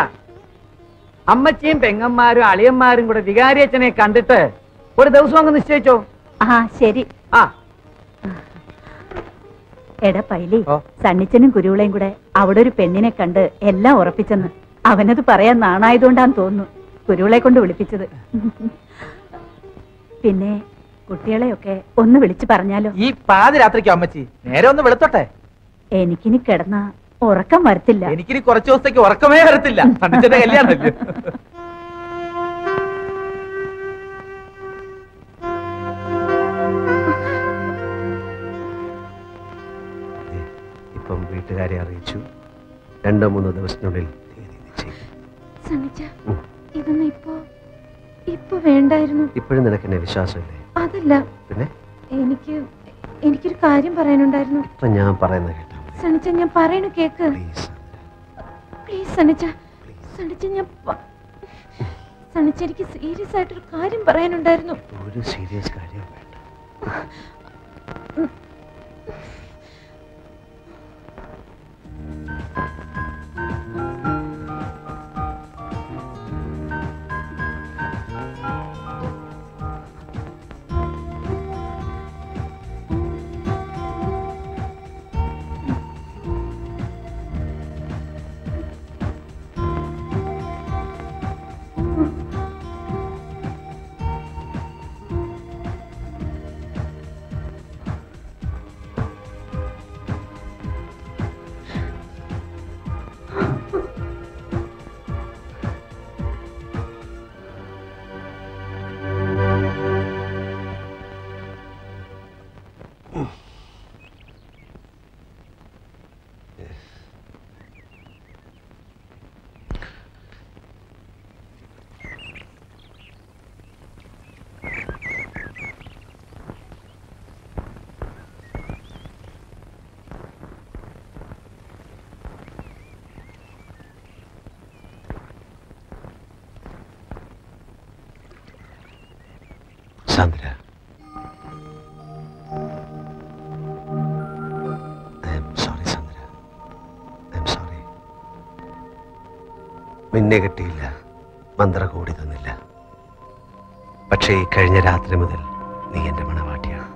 അമ്മച്ചിയും പെങ്ങന്മാരും അളിയന്മാരും കൂടെ വികാരിയച്ഛനെ കണ്ടിട്ട് ഒരു ദിവസം അങ്ങ് നിശ്ചയിച്ചോ? ആ ശരി. ആ. എടാ പൈലി സണ്ണിച്ചനും കുരുവിളയും കൂടെ അവിടെ ഒരു പെണ്ണിനെ കണ്ട് എല്ലാം ഉറപ്പിച്ചെന്ന്. അവനത് പറയാൻ നാണായതുകൊണ്ടാന്ന് തോന്നുന്നു. കുരുവിളെ കൊണ്ട് വിളിപ്പിച്ചത്. പിന്നെ കുട്ടികളെയൊക്കെ ഒന്ന് വിളിച്ചു പറഞ്ഞാലോ? ഈ പാതിരാത്രിക്കോ അമ്മച്ചി? നേരെ ഒന്ന് വെളുത്തോട്ടെ. എനിക്കിനി കിടന്ന ഉറക്കം വരത്തില്ല. എനിക്കിനി കുറച്ചു ദിവസത്തേക്ക് ഉറക്കമേ വരത്തില്ല. കല്യാണമല്ലേ? ഇപ്പം വീട്ടുകാരെ അറിയിച്ചു. രണ്ടോ മൂന്നോ ദിവസത്തിനുള്ളിൽ ഇതൊന്നും ഇപ്പോ ഇപ്പൊ വേണ്ടായിരുന്നു. ഇപ്പോഴും നിനക്ക് എന്നെ വിശ്വാസമില്ലേ? അതല്ല. പിന്നെ? എനിക്ക് എനിക്കൊരു കാര്യം പറയാനുണ്ടായിരുന്നു. ഇപ്പൊ ഞാൻ പറയുന്നത് കേട്ടോ. സണിച്ച ഞാൻ പറയണു കേക്ക്. പ്ലീസ് സണിച്ച സണിച്ച ഞാൻ സണിച്ച എനിക്ക് സീരിയസ് ആയിട്ടൊരു കാര്യം പറയാനുണ്ടായിരുന്നു. ഒരു സീരിയസ് കാര്യം വേണ്ട. നിന്നെ കിട്ടിയില്ല. മന്ത്ര കൂടി തന്നില്ല. പക്ഷേ ഈ കഴിഞ്ഞ രാത്രി മുതൽ നീ എന്റെ മണവാട്ടിയാണ്.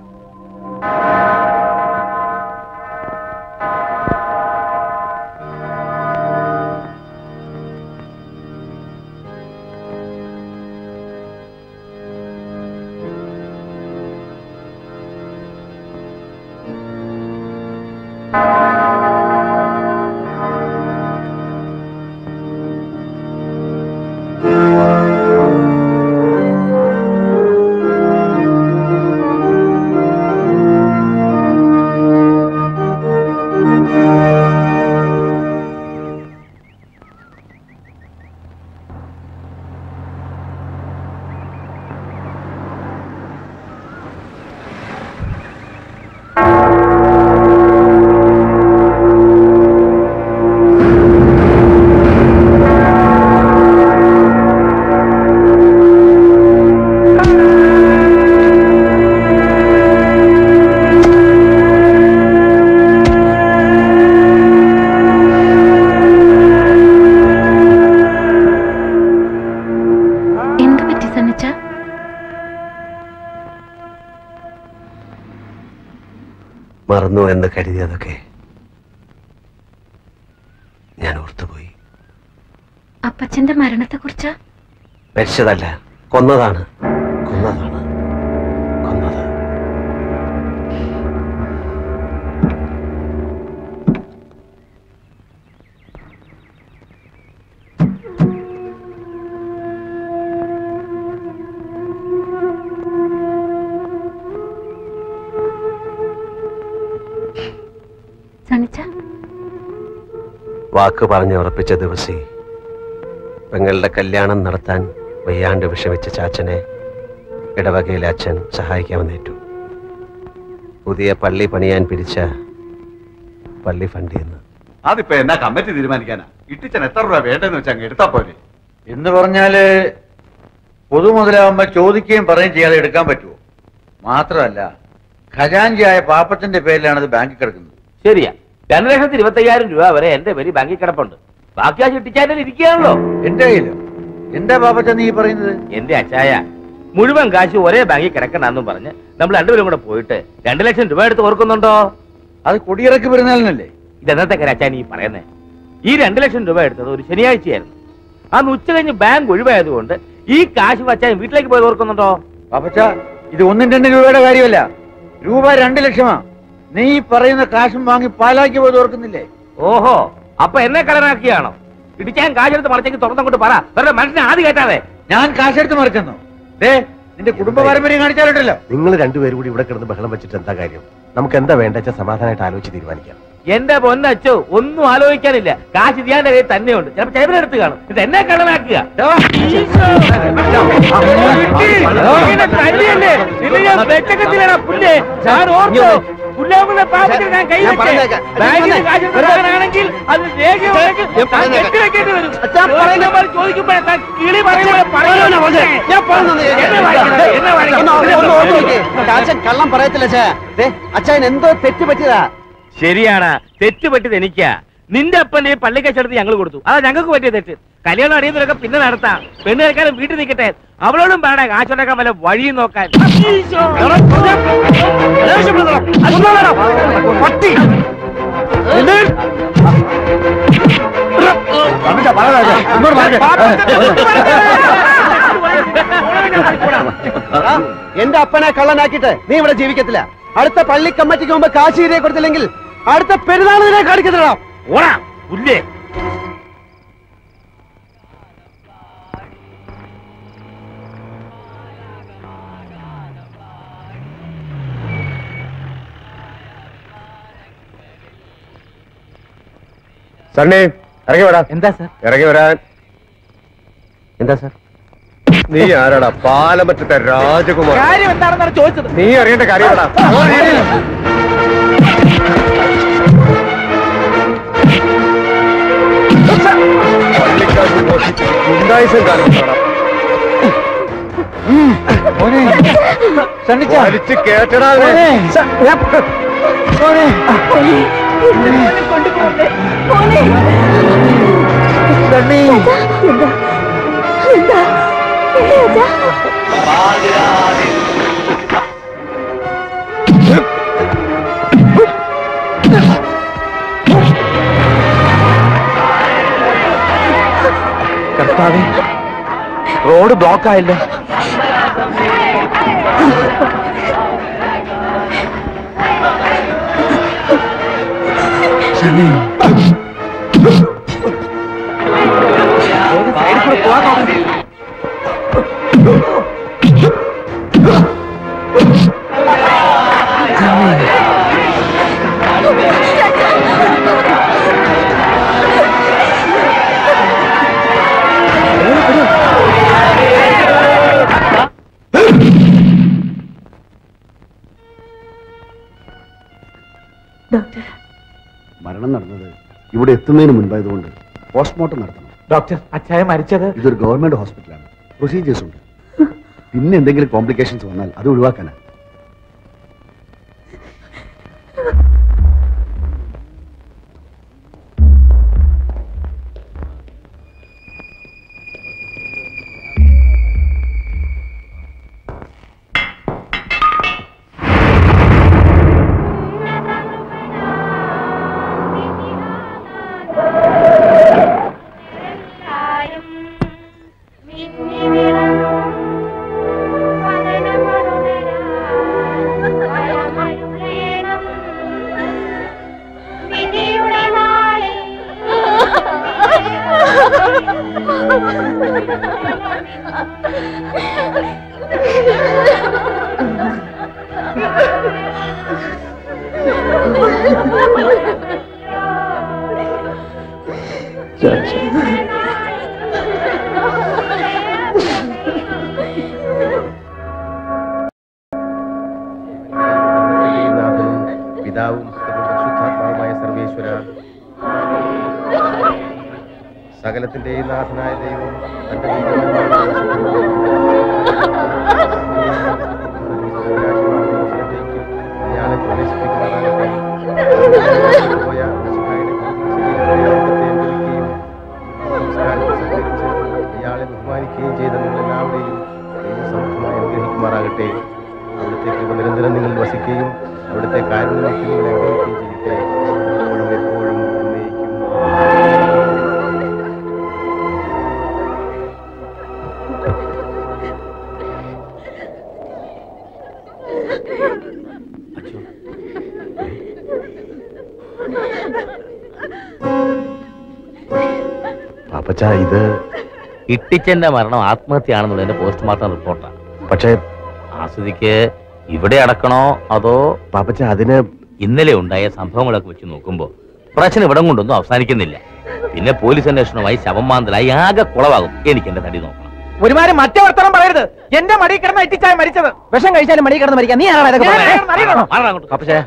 എന്ന് കരുതിയതൊക്കെ ഞാൻ ഓർത്തുപോയി. അപ്പച്ചന്റെ മരണത്തെ കുറിച്ച് മരിച്ചതല്ല കൊന്നതാണ് കൊന്നതാണ്. വാക്ക് പറഞ്ഞ് ഉറപ്പിച്ച ദിവസേ പെങ്ങളുടെ കല്യാണം നടത്താൻ വയ്യാണ്ട് വിഷമിച്ച ചാച്ചനെ ഇടവകയിലെ അച്ഛൻ സഹായിക്കാമെന്നേറ്റു പുതിയ പള്ളി പണിയാൻ പിരിച്ച പള്ളി ഫണ്ട് എന്ന് അതിപ്പോ എന്നാ കമ്മിറ്റി തീരുമാനിക്കാനാ? ഇട്ടിച്ചൻ എത്ര രൂപ വേണ്ടെന്ന് വെച്ചാൽ അങ്ങ് എടുത്താ പോലെ എന്ന് പറഞ്ഞാൽ പൊതുമുതലാവുമ്പോ ചോദിക്കുകയും പറയുകയും ചെയ്യാതെ എടുക്കാൻ പറ്റുമോ മാത്രമല്ല ഖജാൻജിയായ പാപ്പത്തിന്റെ പേരിലാണ് അത് ബാങ്കിൽ കിടക്കുന്നത്. ശരിയാ. രണ്ട് ലക്ഷത്തി ഇരുപത്തി അയ്യായിരം രൂപ വരെ എന്റെ പേര് ബാങ്കിൽ കിടപ്പുണ്ട്. ബാക്കി ആ ചുട്ടിച്ചാറ്റിൽ ഇരിക്കുകയാണല്ലോ. എന്റെ കയ്യിൽ? എന്താ പാപ്പച്ച നീ പറയുന്നത്? എന്റെ അച്ചായ മുഴുവൻ കാശ് ഒരേ ബാങ്കിൽ കിടക്കണമെന്നും പറഞ്ഞ് നമ്മൾ രണ്ടുപേരും കൂടെ പോയിട്ട് രണ്ട് ലക്ഷം രൂപ എടുത്ത് ഓർക്കുന്നുണ്ടോ? അത് കൊടിയിറക്കി പെരുന്നാളിനല്ലേ? ഇതെന്നത്തെ കരാച്ചാൻ ഈ പറയുന്നേ? ഈ രണ്ട് ലക്ഷം രൂപ എടുത്തത് ഒരു ശനിയാഴ്ചയായിരുന്നു. അന്ന് ഉച്ച കഴിഞ്ഞ് ബാങ്ക് ഒഴിവായതുകൊണ്ട് ഈ കാശ് വച്ചാൻ വീട്ടിലേക്ക് പോയത് ഓർക്കുന്നുണ്ടോ? പാപ്പച്ച ഇത് ഒന്നും രണ്ട് രൂപയുടെ കാര്യമല്ല. രൂപ രണ്ട് ലക്ഷമാ. നീ ഈ പറയുന്ന കാശും വാങ്ങി പാലാക്കി പോയത് ഓർക്കുന്നില്ലേ? ഓഹോ അപ്പൊ എന്നെ കടനാക്കിയാണോ ഇടിക്കാൻ കാശെടുത്ത് മറിച്ചെങ്കിൽ തുറന്നങ്ങോട്ട് പറ. വേറെ മനുഷ്യനെ ആദ്യം കയറ്റാതെ. ഞാൻ കാശെടുത്ത് മറിക്കുന്നു. ദേ നിന്റെ കുടുംബ പാരമ്പര്യം കാണിച്ചാലുണ്ടല്ലോ. നിങ്ങൾ രണ്ടുപേരും കൂടി ഇവിടെ കിടന്ന് ബഹളം വെച്ചിട്ട് എന്താ കാര്യം? നമുക്ക് എന്താ വേണ്ട വെച്ചാൽ സമാധാനമായിട്ട് ആലോചിച്ച് തീരുമാനിക്കാം. എന്റെ പൊന്നച്ചോ ഒന്നും ആലോചിക്കാനില്ല. കാശ് ഇതിയാന്റെ കയ്യിൽ തന്നെയുണ്ട്. ചിലപ്പോ എടുത്ത് കാണും. ഇത് എന്നെ കടനാക്കുക. ഞാൻ ഓർത്തു. പുല്ലാങ്കുന്ന പാപത്തിൽ ഞാൻ കൈ ഞാൻ വെച്ചേ. പറഞ്ഞേക്കാം. ബാങ്കിൽ ഞാൻ കാശ് എടുക്കാനാണെങ്കിൽ അത് രേഖയുണ്ടെങ്കിൽ ചോദിക്കുമ്പോഴേ താൻ കിളി പറയുന്നത് കള്ളം പറയത്തില്ല അച്ഛൻ എന്തോ തെറ്റ് പറ്റിയതാ. ശരിയാണ് തെറ്റ് പറ്റിയത് എനിക്കാ. നിന്റെ അപ്പന്റെ ഈ പള്ളിക്കച്ചെടുത്ത് ഞങ്ങൾ കൊടുത്തു. അതാ ഞങ്ങൾക്ക് പറ്റിയ തെറ്റ്. കല്യാണം അറിയുന്നവരൊക്കെ പിന്നെ നടത്താം. പെണ്ണ് കേൾക്കാനും വീട്ടിൽ നിൽക്കട്ടെ അവളോടും പറയണേ കാശുണ്ടാക്കാൻ വല്ല വഴിയും നോക്കാൻ. എന്റെ അപ്പനെ കള്ളനാക്കിട്ട് നീ ഇവിടെ ജീവിക്കത്തില്ല. അടുത്ത പള്ളി കമ്മിറ്റിക്ക് മുമ്പ് കാശ് കൊടുത്തില്ലെങ്കിൽ അടുത്ത പെരുന്നാളിനെ കാണിക്കത്തില്ല ഓടാ പുല്ലേ. സണ്ണി ഇറങ്ങി വരാ. എന്താ സാർ? ഇറങ്ങി വരാൻ. എന്താ സാർ? നീ ആരാടാ? പാലമറ്റത്തെ രാജകുമാർ കാര്യം എന്താണെന്നാണ് ചോദിച്ചത്. നീ അറിയേണ്ട കാര്യമാടാ ഗുണ്ടായിസം കാണിക്കണം വലിച്ച് കേട്ടടാ അവനെ. റോഡ് ബ്ലോക്ക് ആയല്ലോ. ഡോക്ടർ എത്തുന്നതിന് മുൻപായതുകൊണ്ട് പോസ്റ്റ്മോർട്ടം നടത്തണം. ഡോക്ടർ അച്ചായ മരിച്ചത്? ഇതൊരു ഗവൺമെന്റ് ഹോസ്പിറ്റലാണ് പ്രൊസീജിയേഴ്സ് ഉണ്ട്. പിന്നെ എന്തെങ്കിലും കോംപ്ലിക്കേഷൻസ് വന്നാൽ അത് ഒഴിവാക്കാനാണ്. ഇട്ടിച്ചന്റെ മരണം ആത്മഹത്യയാണെന്നുള്ളതിന്റെ പോസ്റ്റ്മോർട്ടം റിപ്പോർട്ടാണ് പക്ഷേ ആസ്വദിക്ക് ഇവിടെ അടക്കണോ അതോ പാപ്പച്ച അതിന് ഇന്നലെ ഉണ്ടായ സംഭവങ്ങളൊക്കെ വെച്ച് നോക്കുമ്പോൾ പ്രശ്നം ഇവിടം കൊണ്ടൊന്നും അവസാനിക്കുന്നില്ല. പിന്നെ പോലീസ് അന്വേഷണമായി ശവം മാന്തലായി ആകെ കുളവാകും. എനിക്ക് എന്റെ തടി നോക്കണം. ഒരുമാതിരി മറ്റേ വർത്തനം പറയരുത്. എന്റെ മടി കിടന്ന എത്തിച്ചായ മരിച്ചത്. വിഷം കഴിച്ചാലും മടി കിടന്ന് മരിക്കാം. നീ പക്ഷേ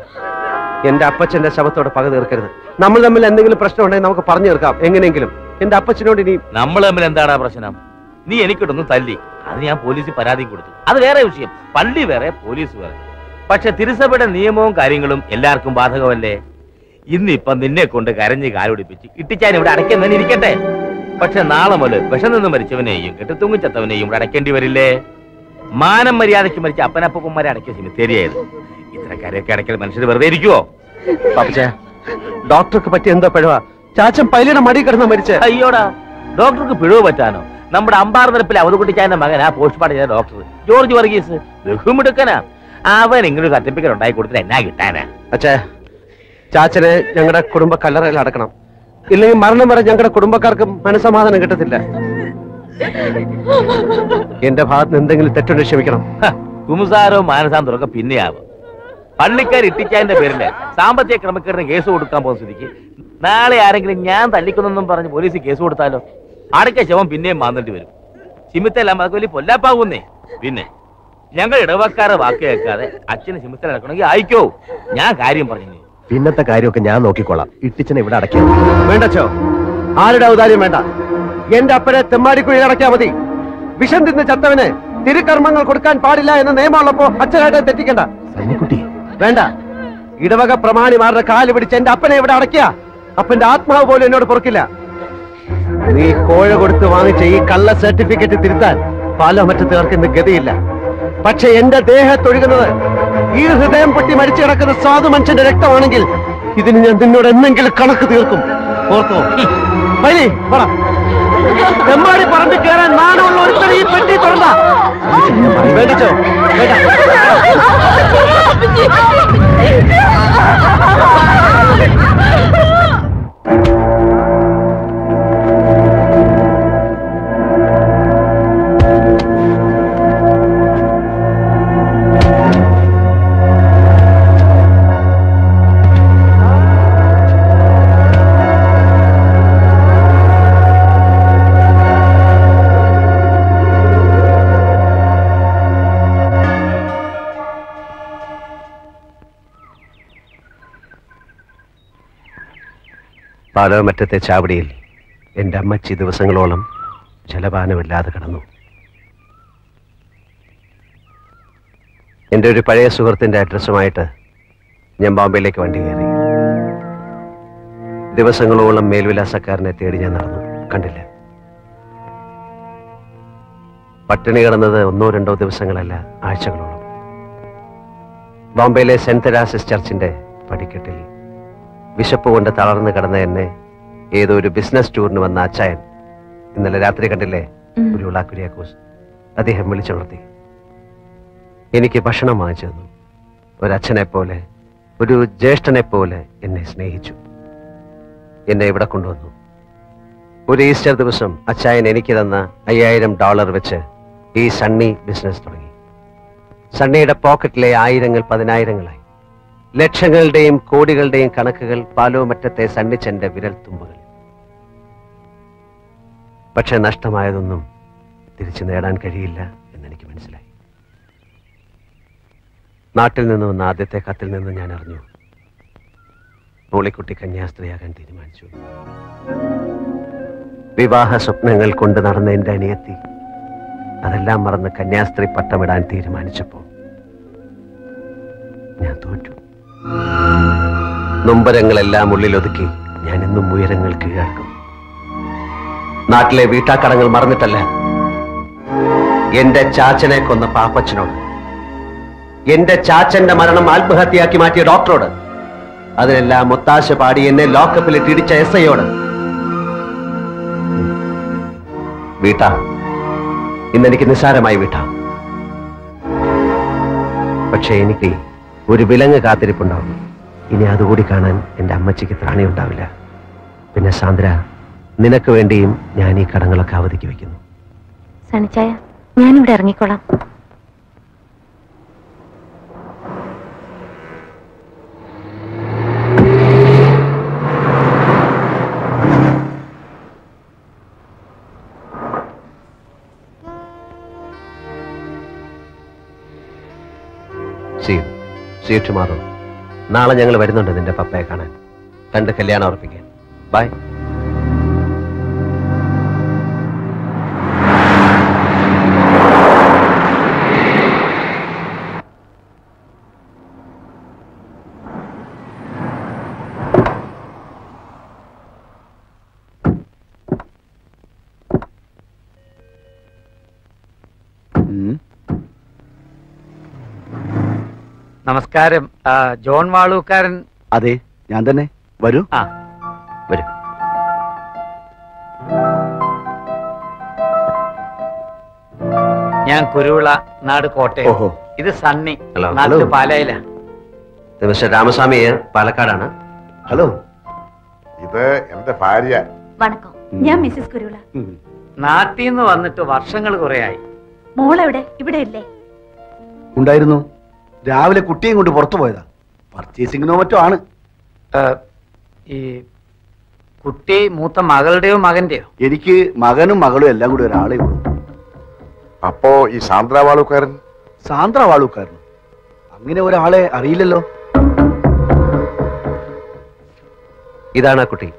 എന്റെ അപ്പച്ചന്റെ ശവത്തോട് പക തീർക്കരുത്. നമ്മൾ തമ്മിൽ എന്തെങ്കിലും പ്രശ്നം ഉണ്ടെങ്കിൽ നമുക്ക് പറഞ്ഞു തീർക്കാം. എങ്ങനെയെങ്കിലും. എന്റെ അപ്പച്ചനോട് ഇനി നമ്മൾ തമ്മിൽ എന്താണ് പ്രശ്നം? നീ എനിക്കിട്ടൊന്ന് തല്ലി. അത് ഞാൻ പോലീസിൽ പരാതി കൊടുത്തു. അത് വേറെ വിഷയം. പള്ളി വേറെ പോലീസ് വേറെ. പക്ഷെ തിരുസഭയുടെ നിയമവും കാര്യങ്ങളും എല്ലാവർക്കും ബാധകമല്ലേ? ഇന്നിപ്പം നിന്നെ കൊണ്ട് കരഞ്ഞ് കാലുപിടിപ്പിച്ച് ഇട്ടിച്ചാൻ ഇവിടെ അടയ്ക്കുന്നതിന് ഇരിക്കട്ടെ. പക്ഷെ നാളെ മുതൽ വിഷം നിന്ന് മരിച്ചവനെയും കെട്ടിത്തൂങ്ങിച്ചത്തവനെയും ഇവിടെ അടയ്ക്കേണ്ടി വരില്ലേ? മാനം മര്യാദയ്ക്ക് മരിച്ച അപ്പനപ്പന്മാരെ അടയ്ക്കിയ സിമിത്തേരിയായത്. ഇത്തരക്കാരെയൊക്കെ അടയ്ക്കൽ മനുഷ്യർ വെറുതെ ഇരിക്കുവോ? ഡോക്ടർക്ക് പറ്റിയ എന്താ പിഴവാ. ചാച്ചൻ പൈലിയുടെ മടി കിടന്ന മരിച്ചേ. അയ്യോടാ ഡോക്ടർക്ക് പിഴവ് പറ്റാനോ? നമ്മുടെ അമ്പാർ നിരപ്പിൽ അവതുകുട്ടിച്ചായന്റെ മകൻ ആ പോസ്റ്റ്മോർട്ടം ചെയ്ത ഡോക്ടർ ജോർജ് വർഗീസ് ബഹുമിടുക്കനാ അവൻ ഇങ്ങനൊരു സർട്ടിഫിക്കറ്റ് ഉണ്ടായി കൊടുത്തിട്ട് എന്നാ കിട്ടാനാ? അച്ഛാ ചാച്ചനെ ഞങ്ങളുടെ കുടുംബ കല്ലറയിൽ അടക്കണം. ഇല്ലെങ്കിൽ മരണം വരെ ഞങ്ങളുടെ കുടുംബക്കാർക്ക് മനസമാധാനം കിട്ടത്തില്ല. എന്റെ ഭാഗത്ത് എന്തെങ്കിലും തെറ്റുണ്ട് ക്ഷമിക്കണം. മാനസാൻ മാനസാന്തരമൊക്കെ പിന്നെയാവും. പള്ളിക്കാർ ഇട്ടിക്കാന്റെ പേരിൽ സാമ്പത്തിക ക്രമക്കേടിന് കേസ് കൊടുക്കാൻ പോകുന്ന സ്ഥിതിക്ക് നാളെ ആരെങ്കിലും ഞാൻ തല്ലിക്കുന്നെന്നും പറഞ്ഞ് പോലീസ് കേസ് കൊടുത്താലോ? അടയ്ക്ക ശവം പിന്നെയും മാന്നിട്ട് വരും. ചിമിത്തെല്ലാം അതൊക്കെ വലിയ പൊല്ലാപ്പാകുന്നേ പിന്നെ ഞങ്ങൾ ഇടവക്കാരെ വാക്ക് കേൾക്കാതെ അച്ഛന് ചിമിത്തൽ നടക്കണമെങ്കിൽ അയക്കോ ഞാൻ കാര്യം പറഞ്ഞു പിന്നത്തെ കാര്യമൊക്കെ ഞാൻ നോക്കിക്കോളാം. ഇട്ടിച്ചനെ ഇവിടെ അടയ്ക്കാം. വേണ്ടച്ചോ ആരുടെ ഔദാര്യം വേണ്ട. എന്റെ അപ്പനെ തെമ്മാടിക്കുഴി അടയ്ക്കാ മതി. വിഷം തിന്ന് ചത്തവന് തിരുക്കർമ്മങ്ങൾ കൊടുക്കാൻ പാടില്ല എന്ന നിയമമുള്ളപ്പോ അച്ഛനായിട്ട് തെറ്റിക്കണ്ട. വേണ്ട. ഇടവക പ്രമാണിമാരുടെ കാൽ പിടിച്ച് എന്റെ അപ്പനെ ഇവിടെ അടയ്ക്കുക. അപ്പന്റെ ആത്മാവ് പോലും എന്നോട് പൊറുക്കില്ല. നീ കോഴ കൊടുത്ത് വാങ്ങിച്ച ഈ കള്ള സർട്ടിഫിക്കറ്റ് തിരുത്താൻ പാലോ മറ്റത്തുകാർക്ക് ഇന്ന് ഗതിയില്ല. പക്ഷെ എന്റെ ദേഹത്തൊഴുകുന്നത് ഈ ഹൃദയം പൊട്ടി മരിച്ചു കിടക്കുന്ന സാധു മനുഷ്യന്റെ രക്തമാണെങ്കിൽ ഇതിന് ഞാൻ നിന്നോട് എന്തെങ്കിലും കണക്ക് തീർക്കും. ഓർത്തോ? വലി പറ. തെമ്മാടി കയറാൻ നാണമുള്ള ഒരുത്തർ ഈ പെട്ടി തുറന്ന. വേണ്ടിച്ചോ പാലോമറ്റത്തെ ചാവടിയിൽ എന്റെ അമ്മച്ചി ദിവസങ്ങളോളം ജലപാനമില്ലാതെ കിടന്നു. എന്റെ ഒരു പഴയ സുഹൃത്തിന്റെ അഡ്രസ്സുമായിട്ട് ഞാൻ ബോംബെയിലേക്ക് വണ്ടി കയറി. ദിവസങ്ങളോളം മേൽവിലാസക്കാരനെ തേടി ഞാൻ നടന്നു. കണ്ടില്ല. പട്ടിണി കിടന്നത് ഒന്നോ രണ്ടോ ദിവസങ്ങളല്ല ആഴ്ചകളോളം. ബോംബെയിലെ സെന്റ് തെരാസിസ് ചർച്ചിന്റെ പടിക്കെട്ടിൽ വിശപ്പ് കൊണ്ട് തളർന്നു കിടന്ന എന്നെ ഏതോ ഒരു ബിസിനസ് ടൂറിന് വന്ന അച്ചായൻ ഇന്നലെ രാത്രി കണ്ടില്ലേ? ഒരു ഉളാക്കുരിയാക്കോസ് അദ്ദേഹം വിളിച്ചുണർത്തി. എനിക്ക് ഭക്ഷണം വാങ്ങിച്ചു തന്നു. ഒരച്ഛനെ പോലെ ഒരു ജ്യേഷ്ഠനെ പോലെ എന്നെ സ്നേഹിച്ചു. എന്നെ ഇവിടെ കൊണ്ടുവന്നു. ഒരു ഈസ്റ്റർ ദിവസം അച്ചായൻ എനിക്ക് തന്ന അയ്യായിരം ഡോളർ വെച്ച് ഈ സണ്ണി ബിസിനസ് തുടങ്ങി. സണ്ണിയുടെ പോക്കറ്റിലെ ആയിരങ്ങൾ പതിനായിരങ്ങളായി. ലക്ഷങ്ങളുടെയും കോടികളുടെയും കണക്കുകൾ പാലോമറ്റത്തെ സണ്ണിച്ചന്റെ വിരൽ തുമ്പുകൾ പക്ഷെ നഷ്ടമായതൊന്നും തിരിച്ചു നേടാൻ കഴിയില്ല എന്നെനിക്ക് മനസ്സിലായി. നാട്ടിൽ നിന്ന് വന്ന ആദ്യത്തെ കത്തിൽ നിന്ന് ഞാൻ അറിഞ്ഞു. മോളിക്കുട്ടി കന്യാസ്ത്രീയാകാൻ തീരുമാനിച്ചു. വിവാഹ സ്വപ്നങ്ങൾ കൊണ്ട് നടന്ന എന്റെ അനിയത്തി അതെല്ലാം മറന്ന് കന്യാസ്ത്രീ പട്ടമിടാൻ തീരുമാനിച്ചപ്പോ ഞാൻ തോറ്റു. നൊമ്പരങ്ങളെല്ലാം ഉള്ളിലൊതുക്കി ഞാൻ ഇന്നും ഉയരങ്ങൾ കീഴാക്കും നാട്ടിലെ വീട്ടാക്കടങ്ങൾ മറന്നിട്ടല്ല. എന്റെ ചാച്ചനെ കൊന്ന പാപ്പച്ചനോട് എന്റെ ചാച്ചന്റെ മരണം ആത്മഹത്യയാക്കി മാറ്റിയ ഡോക്ടറോട് അതിനെല്ലാം ഒത്താശ പാടി എന്നെ ലോക്കപ്പിൽ തിരിച്ച എസ് ഐയോട്. വീട്ടാ ഇന്നെനിക്ക് നിസ്സാരമായി വീട്ടാ. പക്ഷെ എനിക്ക് ഒരു വിലങ്ങ് കാത്തിരിപ്പുണ്ടാവും. ഇനി അതുകൂടി കാണാൻ എന്റെ അമ്മച്ചിക്ക് ത്രാണി ഉണ്ടാവില്ല. പിന്നെ സാന്ദ്ര നിനക്ക് വേണ്ടിയും ഞാൻ ഈ കടങ്ങളൊക്കെ അവധിക്ക് വയ്ക്കുന്നു. ഞാനിവിടെ ഇറങ്ങിക്കോളാം. സീ മാറും നാളെ ഞങ്ങൾ വരുന്നുണ്ട് നിന്റെ പപ്പയെ കാണാൻ. കണ്ട് കല്യാണം ഉറപ്പിക്കാൻ. ബൈ നമസ്കാരം. ജോൺ വാളൂക്കാരൻ. അതെ ഞാൻ തന്നെ. വരൂ. ആ വരൂ. ഞാൻ കുരുവിള നാട് കോട്ടയം. ഓഹോ. ഇത് സണ്ണി ഹലോ. പാലയില. മിസ്റ്റർ രാമസ്വാമി പാലക്കാടാണ്. ഹലോ. ഇത് എന്റെ ഭാര്യ. വണക്കം. ഞാൻ മിസ്സിസ് കുരുള നാട്ടിൽ നിന്ന് വന്നിട്ട് വർഷങ്ങൾ കുറയായി. മോളെവിടെ? ഇവിടെ ഇല്ലേ ഉണ്ടായിരുന്നു. രാവിലെ കുട്ടിയും കൊണ്ട് പുറത്തു പോയതാ. പർച്ചേസിങ്ങിനോ മറ്റോ ആണ്. ഈ കുട്ടി മൂത്ത മകളുടെയോ മകന്റെയോ? എനിക്ക് മകനും മകളും എല്ലാം കൂടി ഒരാളെ ഉള്ളൂ. അപ്പോ ഈ സാന്ദ്ര വാളൂക്കാരനും അങ്ങനെ ഒരാളെ അറിയില്ലല്ലോ. ഇതാണ് ആ കുട്ടി.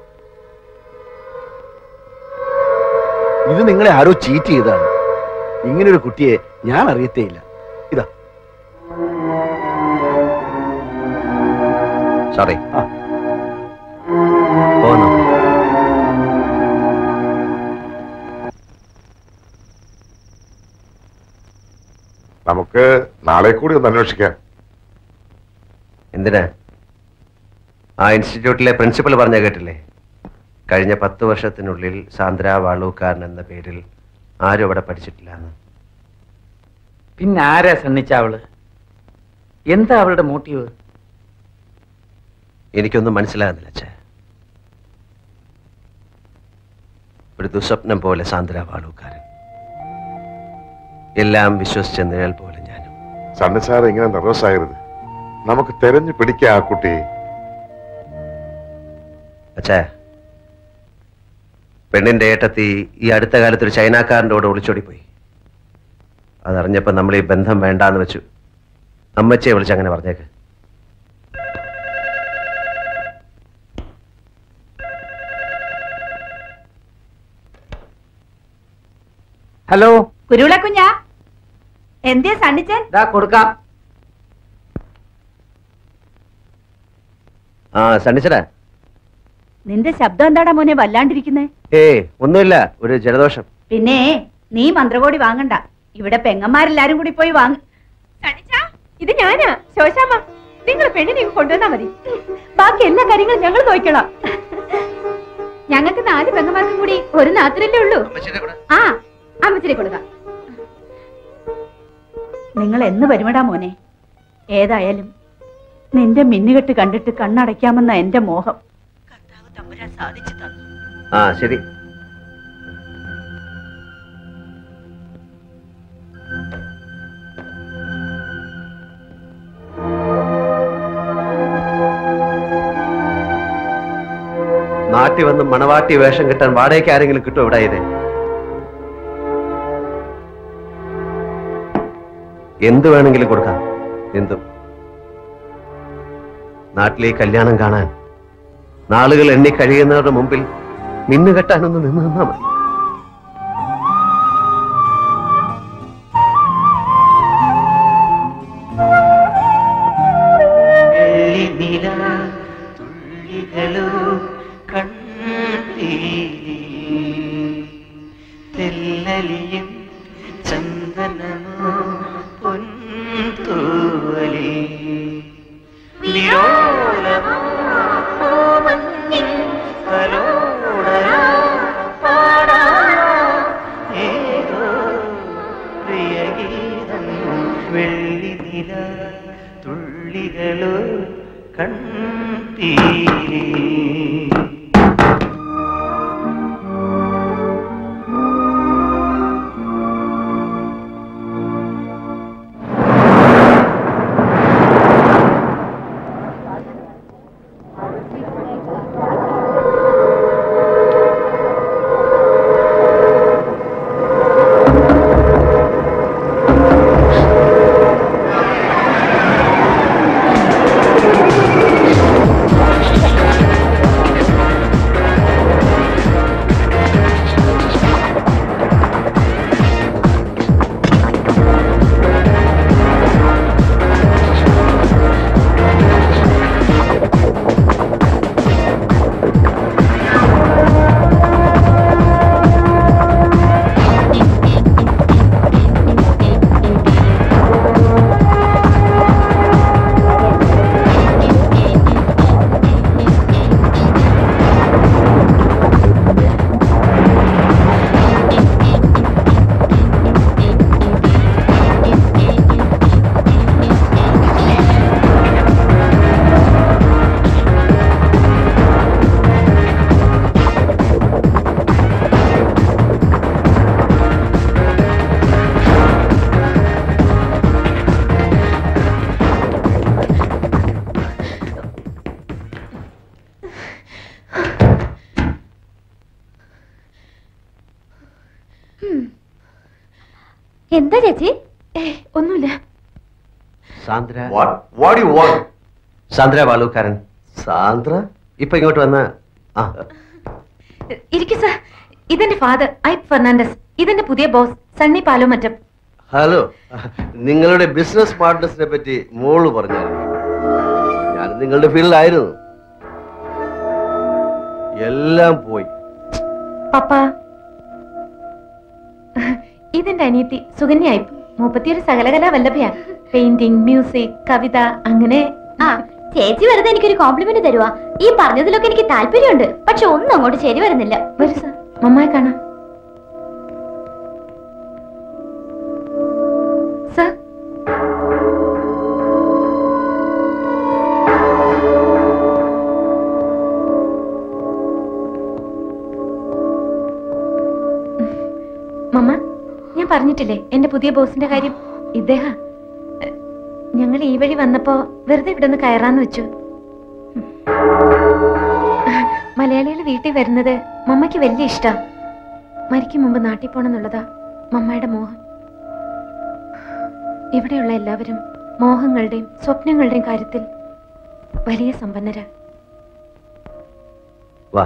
ഇത് നിങ്ങളെ ആരോ ചീറ്റ് ചെയ്തതാണ്. ഇങ്ങനൊരു ഒരു കുട്ടിയെ ഞാൻ അറിയത്തേയില്ല. സോറി. നമുക്ക് നാളെ കൂടി ഒന്ന് അന്വേഷിക്കാം. എന്തിനാ? ആ ഇൻസ്റ്റിറ്റ്യൂട്ടിലെ പ്രിൻസിപ്പൽ പറഞ്ഞ കേട്ടില്ലേ? കഴിഞ്ഞ പത്ത് വർഷത്തിനുള്ളിൽ സാന്ദ്ര വാളൂക്കാരൻ എന്ന പേരിൽ ആരും അവിടെ പഠിച്ചിട്ടില്ല എന്ന്. പിന്നെ ആരാ സണ്ണിച്ച അവൾ? എന്താ അവളുടെ മോട്ടീവ്? എനിക്കൊന്നും മനസ്സിലാകുന്നില്ല അച്ഛ. ഒരു ദുസ്വപ്നം പോലെ സാന്ദ്ര വാളൂക്കാരൻ എല്ലാം വിശ്വസിച്ച നിഴൽ പോലെ ഞാനും. സണ്ണി സാർ ഇങ്ങനെ നെർവസ് ആകരുത് നമുക്ക് തെരഞ്ഞു പിടിക്കാം ആ കുട്ടിയെ. അച്ഛാ പെണ്ണിന്റെ ഏട്ടത്തി ഈ അടുത്ത കാലത്ത് ഒരു ചൈനക്കാരന്റെ കൂടെ ഒളിച്ചോടിപ്പോയി. പോയി അതറിഞ്ഞപ്പോ നമ്മൾ ഈ ബന്ധം വേണ്ടാന്ന് വെച്ചു. അമ്മച്ചയെ വിളിച്ച് അങ്ങനെ പറഞ്ഞേക്ക്. ഹലോ. കുരുള കുഞ്ഞാ? എന്തേ സണ്ണിച്ചൻ? കൊടുക്കാം. ആ സണ്ണിച്ചടാ നിന്റെ ശബ്ദം എന്താടാ മോനെ വല്ലാണ്ടിരിക്കുന്നേ? ഏ ഒന്നുമില്ല ഒരു ജലദോഷം. പിന്നെ നീ മന്ത്രകോടി വാങ്ങണ്ട. ഇവിടെ പെങ്ങന്മാരെല്ലാരും കൂടി പോയി വാങ്ങ. ഇത് ഞാനാ. ശോശാമ്മ നിങ്ങൾ പെണ്ണിനെ കൊണ്ടുവന്നാ മതി. ബാക്കി എല്ലാ കാര്യങ്ങളും ഞങ്ങൾ നോക്കിക്കോളാം. ഞങ്ങൾക്ക് നാല് പെങ്ങന്മാർക്കും കൂടി ഒരു നാത്രല്ലേ ഉള്ളൂ. ആ അമ്മച്ചിനെ കൊടുക്ക നിങ്ങൾ എന്ന് പരിമിടാ മോനെ? ഏതായാലും നിന്റെ മിന്നുകെട്ട് കണ്ടിട്ട് കണ്ണടയ്ക്കാമെന്ന എന്റെ മോഹം. ആ ശരി. നാട്ടി വന്ന് മണവാട്ടി വേഷം കിട്ടാൻ വാടകയ്ക്ക് ആരെങ്കിലും കിട്ടും ഇവിടെ ഇത്? എന്ത് വേണമെങ്കിലും കൊടുക്കാം. എന്തും. നാട്ടിലെ കല്യാണം കാണാൻ നാളുകൾ എണ്ണി കഴിയുന്നവരുടെ മുമ്പിൽ മിന്നു കെട്ടാനൊന്ന് നിന്ന് നിന്നാ മതി. എന്താ ചേച്ചി ഒന്നുമില്ല. Sandra. What do you want? Sandra Balookaran. Sandra? ഇപ്പൊ ഇങ്ങോട്ട് വന്ന ഇരിക്കും സാർ. ഇതെന്റെ ഫാദർ ഐപ് ഫെർണാണ്ടസ്. ഇതെന്റെ പുതിയ ബോസ് സണ്ണി പാലോ മറ്റം. ഹലോ. നിങ്ങളുടെ ബിസിനസ് പാർട്ട്നേഴ്സിനെ പറ്റി മോൾ പറഞ്ഞായിരുന്നു. ഞാൻ നിങ്ങളുടെ ഫീൽഡിലായിരുന്നു. എല്ലാം പോയി. പപ്പ. ഇതെന്റെ അനിയത്തി സുകന്യായി മൂപ്പത്തിയൊരു സകലകലാ വല്ലഭയാ പെയിന്റിംഗ് മ്യൂസിക് കവിത അങ്ങനെ. ആ ചേച്ചി വെറുതെ എനിക്കൊരു കോംപ്ലിമെന്റ് തരുവാ. ഈ പറഞ്ഞതിലൊക്കെ എനിക്ക് താല്പര്യമുണ്ട്. പക്ഷെ ഒന്നും അങ്ങോട്ട് ശരി വരുന്നില്ല. വരൂ സാർ. മമ്മായി കാണാം. പറഞ്ഞിട്ടില്ലേ എന്റെ പുതിയ ബോസിന്റെ കാര്യം? ഇദ്ദേഹ ഞങ്ങൾ ഈ വഴി വന്നപ്പോ വെറുതെ ഇവിടെ നിന്ന് കയറാന്ന് വെച്ചു. മലയാളികൾ വീട്ടിൽ വരുന്നത് മമ്മയ്ക്ക് വലിയ ഇഷ്ടം. മരിക്കും മുമ്പ് നാട്ടിൽ പോണെന്നുള്ളതാ മമ്മയുടെ മോഹം. ഇവിടെയുള്ള എല്ലാവരും മോഹങ്ങളുടെയും സ്വപ്നങ്ങളുടെയും കാര്യത്തിൽ വലിയ സമ്പന്നരാ. വാ.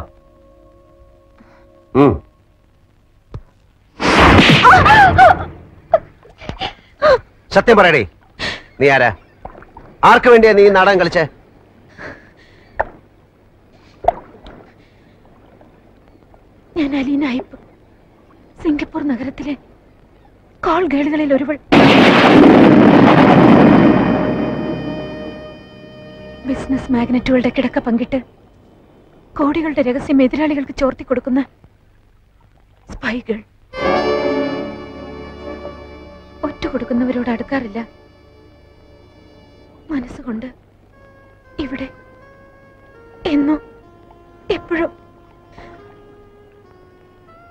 സത്യം പറയടേ. നീ ആരാ? ആർക്ക് വേണ്ടിയാ നീ നാടകം കളിച്ചേ? ഞാൻ അലീന സിംഗപ്പൂർ നഗരത്തിലെ കോൾ ഗേളുകളിൽ ഒരുവൾ. ബിസിനസ് മാഗ്നറ്റുകളുടെ കിടക്ക പങ്കിട്ട് കോടികളുടെ രഹസ്യം എതിരാളികൾക്ക് ചോർത്തി കൊടുക്കുന്ന സ്പൈകൾ ഒറ്റ കൊടുക്കുന്നവരോട് അടുക്കാറില്ല. മനസ്സുകൊണ്ട് ഇവിടെ എന്നും എപ്പോഴും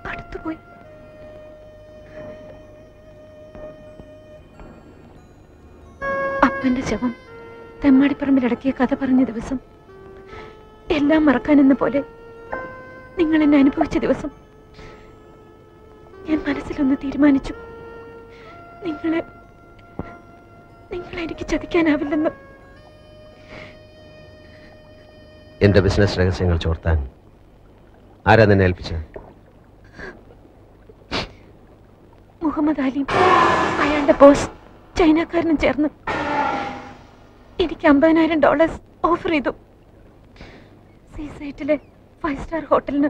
അടുത്തുപോയി. അപ്പന്റെ ശവം തെമ്മാടിപ്പറമ്പിലടക്കിയ കഥ പറഞ്ഞ ദിവസം എല്ലാം മറക്കാനെന്ന പോലെ നിങ്ങൾ എന്നെ അനുഭവിച്ച ദിവസം ഞാൻ മനസ്സിലൊന്ന് തീരുമാനിച്ചു. നിങ്ങളെ നിങ്ങളെ എനിക്ക് ചതിക്കാനാവില്ലെന്ന് എന്റെ ബിസിനസ് രഹസ്യങ്ങൾ ചോർത്താൻ ആരാ നിന്നെ ഏൽപ്പിച്ചത്? മുഹമ്മദ് അലിയും അയാളുടെ ബോസ് ചൈനക്കാരനും ചേർന്ന് എനിക്ക് അമ്പതിനായിരം ഡോളേഴ്സ് ഓഫർ ചെയ്തു. സീസൈറ്റിലെ ഫൈവ് സ്റ്റാർ ഹോട്ടലിന്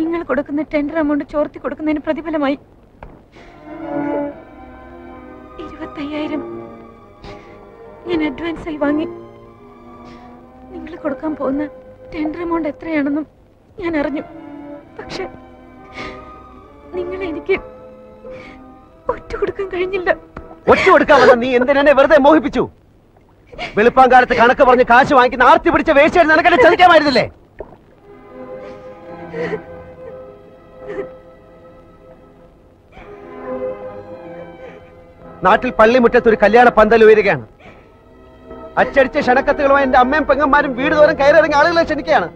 നിങ്ങൾ കൊടുക്കുന്ന ടെൻഡർ എമൗണ്ട് ചോർത്തി കൊടുക്കുന്നതിന് പ്രതിഫലമായി. ഇരുപത്തയ്യായിരം ഞാൻ അഡ്വാൻസ് ആയി വാങ്ങി. നിങ്ങൾ കൊടുക്കാൻ പോകുന്ന ടെൻഡർ എമൗണ്ട് എത്രയാണെന്നും ഞാൻ അറിഞ്ഞു. പക്ഷെ നിങ്ങൾ എനിക്ക് ഒറ്റ കൊടുക്കാൻ കഴിഞ്ഞില്ല. ഒറ്റ കൊടുക്കാൻ വന്ന നീ എന്തിനെ വെറുതെ മോഹിപ്പിച്ചു? വെളുപ്പാങ്കാലത്ത് കണക്ക് പറഞ്ഞ് കാശ് വാങ്ങിക്കുന്ന ആർത്തി പിടിച്ച വേശ്യായിട്ട് നിനക്കെന്നെ ചതിക്കാമായിരുന്നില്ലേ? നാട്ടിൽ പള്ളിമുറ്റത്ത് ഒരു കല്യാണ പന്തൽ ഉയരുകയാണ്. അച്ചടിച്ച ക്ഷണക്കത്തുകളുമായി എന്റെ അമ്മയും പെങ്ങന്മാരും വീട് തോറും കയറിറങ്ങി ആളുകളെ ക്ഷണിക്കുകയാണ്.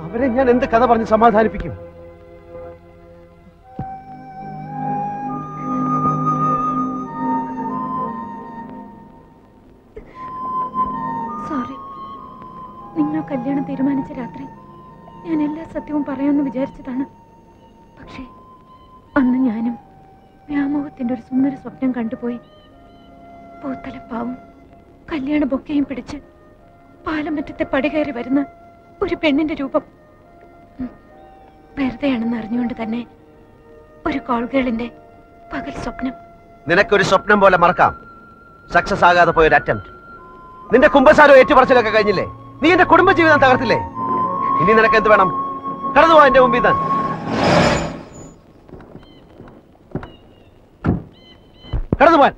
അവരെ ഞാൻ എന്ത് കഥ പറഞ്ഞ് സമാധാനിപ്പിക്കും? സോറി. നിങ്ങൾ കല്യാണം തീരുമാനിച്ച രാത്രി ഞാൻ എല്ലാ സത്യവും പറയാമെന്ന് വിചാരിച്ചതാണ്. പക്ഷേ അന്ന് ഞാനും വ്യാമോഹത്തിന്റെ ഒരു സുന്ദര സ്വപ്നം കണ്ടുപോയി. പൂത്തലപ്പാവും കല്യാണ ബൊക്കയും പിടിച്ച് പാലമറ്റത്തെ പടി കയറി വരുന്ന ഒരു പെണ്ണിന്റെ രൂപം. വെറുതെയാണെന്ന് അറിഞ്ഞുകൊണ്ട് തന്നെ ഒരു കോൾഗേളിന്റെ പകൽ സ്വപ്നം. നിനക്കൊരു സ്വപ്നം പോലെ മറക്കാം. സക്സസ് ആകാതെ പോയ ഒരു അറ്റംപ്റ്റ് നിന്റെ കുമ്പസാരോ ഏറ്റുപറച്ചിലൊക്കെ കഴിഞ്ഞില്ലേ? നീ എന്റെ കുടുംബജീവിതം തകർത്തില്ലേ? ഇനി നിനക്ക് എന്ത് വേണം? കടന്നു പോവാ എന്റെ മുമ്പിൽ നിന്ന്. കടന്നു പോവാൻ.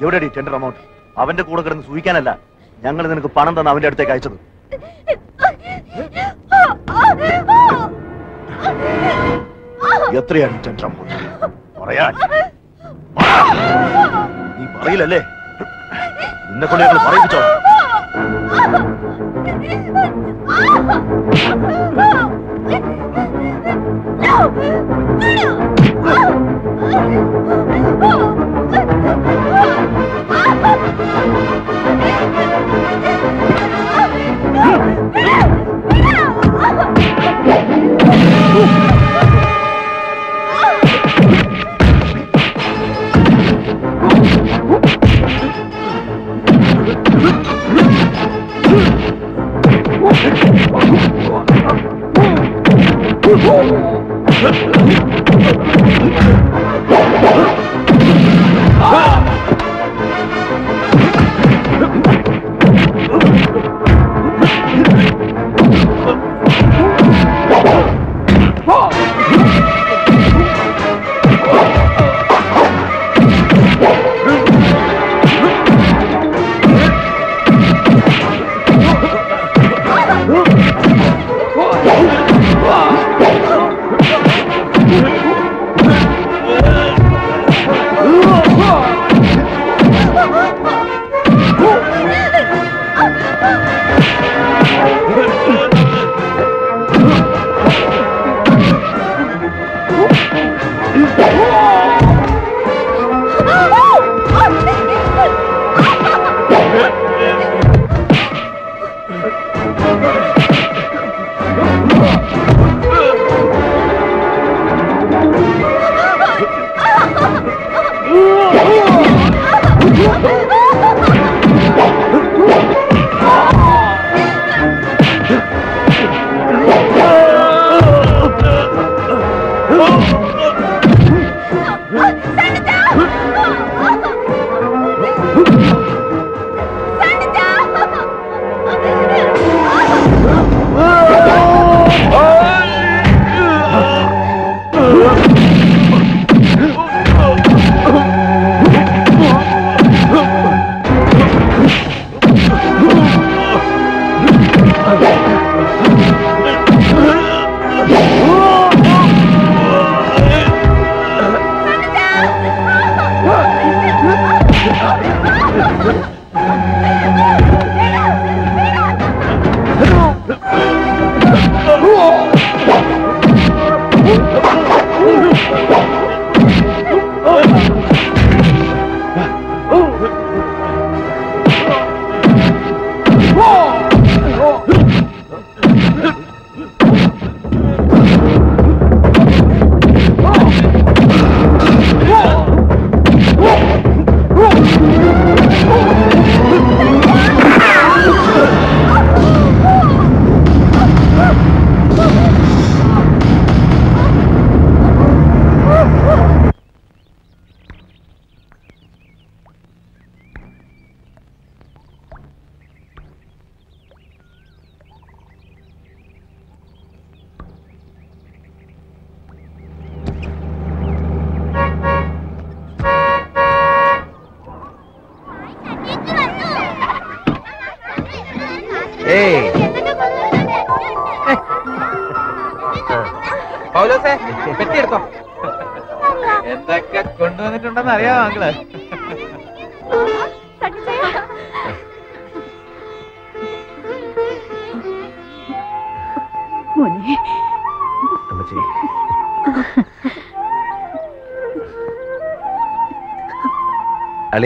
എവിടെയാടി ടെൻഡർ അമൗണ്ട് അവന്റെ കൂടെ കിടന്ന് സൂഹിക്കാനല്ല. ഞങ്ങൾ നിനക്ക് പണം തന്ന അവന്റെ അടുത്തേക്ക് അയച്ചത്. എത്രയാണ് ടെൻഡർ അമൗണ്ട് പറയാൻ. നീ നിന്നെക്കൊണ്ട് നിന്നെ കൊണ്ട് ഞങ്ങൾ പറയിപ്പിച്ചോ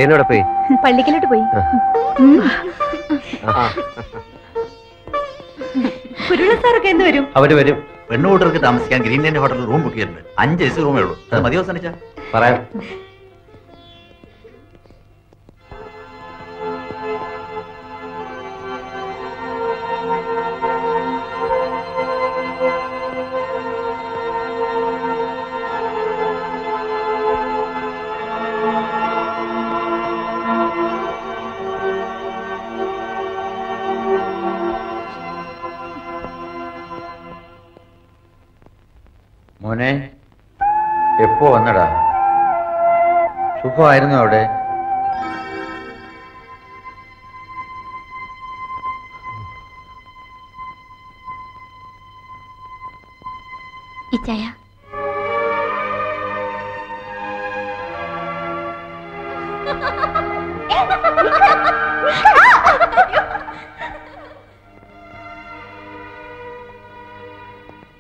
അളിയനോടെ പോയി? പള്ളിക്കലോട്ട് പോയി. കുരുള സാറൊക്കെ എന്ന് വരും. അവർ വരും. പെണ്ണുകൂട്ടർക്ക് താമസിക്കാൻ ഗ്രീൻലാൻഡ് ഹോട്ടലിൽ റൂം ബുക്ക് ചെയ്തിട്ടുണ്ട്. അഞ്ച് എസ് റൂമേ ഉള്ളൂ. അത് മതിയോ സാധിച്ചാ പറയാം. സുഖമായിരുന്നു അവിടെ. ഇച്ചായ.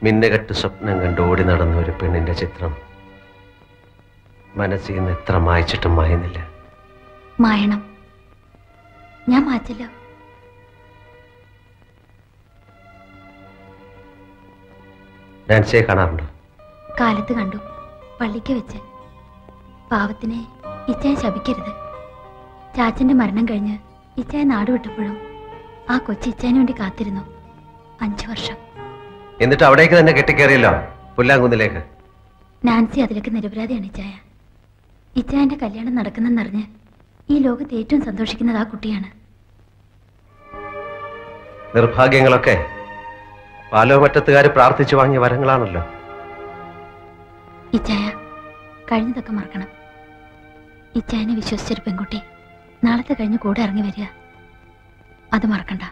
മിന്നുകെട്ട് സ്വപ്നം കണ്ട് ഓടി നടന്ന ഒരു പെണ്ണിന്റെ ചിത്രം. മനസ്സിൽ നിന്ന് എത്ര മായച്ചിട്ടും മായുന്നില്ല. മായണം. ഞാൻ മാറ്റില്ല. നാൻസിയെ കാണാറുണ്ടോ? കാലത്ത് കണ്ടു. പള്ളിക്ക് വെച്ച്. പാവത്തിനെ ഇച്ചയെ ശപിക്കരുത്. ചാച്ചന്റെ മരണം കഴിഞ്ഞ് ഇച്ചയെ നാടുവിട്ടപ്പോഴും ആ കൊച്ചു ഇച്ചായന് വേണ്ടി കാത്തിരുന്നു. അഞ്ചു വർഷം. എന്നിട്ട് അവിടേക്ക് തന്നെ കെട്ടിക്കേറിയല്ലോ പുല്ലാങ്കുന്നിലേക്ക്. നാൻസി അതിലേക്ക് നിരപരാധിയാണ് ഇച്ചായ ഇച്ചായന്റെ കല്യാണം നടക്കുന്നെന്നറിഞ്ഞ് ഈ ലോകത്ത് ഏറ്റവും സന്തോഷിക്കുന്നത് ആ കുട്ടിയാണ്. നിർഭാഗ്യങ്ങളൊക്കെ പാലോമറ്റത്തുകാർ പ്രാർത്ഥിച്ചു വാങ്ങിയ വരങ്ങളാണല്ലോ. ഇച്ചായ കഴിഞ്ഞതൊക്കെ മറക്കണം. ഇച്ചായനെ വിശ്വസിച്ചൊരു പെൺകുട്ടി നാളത്തെ കഴിഞ്ഞ് കൂടെ ഇറങ്ങി വരിക. അത് മറക്കണ്ട.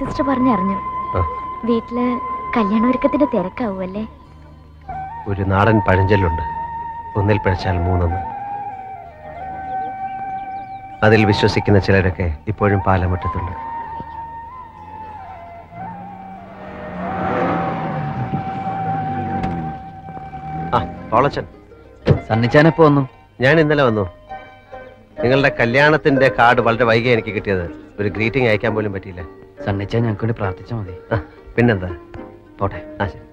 സിസ്റ്റർ പറഞ്ഞറിഞ്ഞു. വീട്ടിൽ വീട്ടിൽ കല്യാണൊരുക്കത്തിന്റെ തിരക്കാവൂല്ലേ ഒരു നാടൻ പഴഞ്ചൊല്ലുണ്ട്. ഒന്നിൽ പിഴച്ചാൽ മൂന്നെന്ന്. അതിൽ വിശ്വസിക്കുന്ന ചിലരൊക്കെ ഇപ്പോഴും പാലമുറ്റത്തുണ്ട്. സണ്ണിച്ചാനെപ്പോ വന്നു? ഞാൻ ഇന്നലെ വന്നു. നിങ്ങളുടെ കല്യാണത്തിന്റെ കാർഡ് വളരെ വൈകിയാണ് എനിക്ക് കിട്ടിയത്. ഒരു ഗ്രീറ്റിംഗ് അയക്കാൻ പോലും പറ്റിയില്ല. സണ്ണിച്ചാൻ ഞങ്ങൾക്ക് വേണ്ടി പ്രാർത്ഥിച്ചാൽ മതി പിന്നെന്താ? പോട്ടെ. ആ ശരി.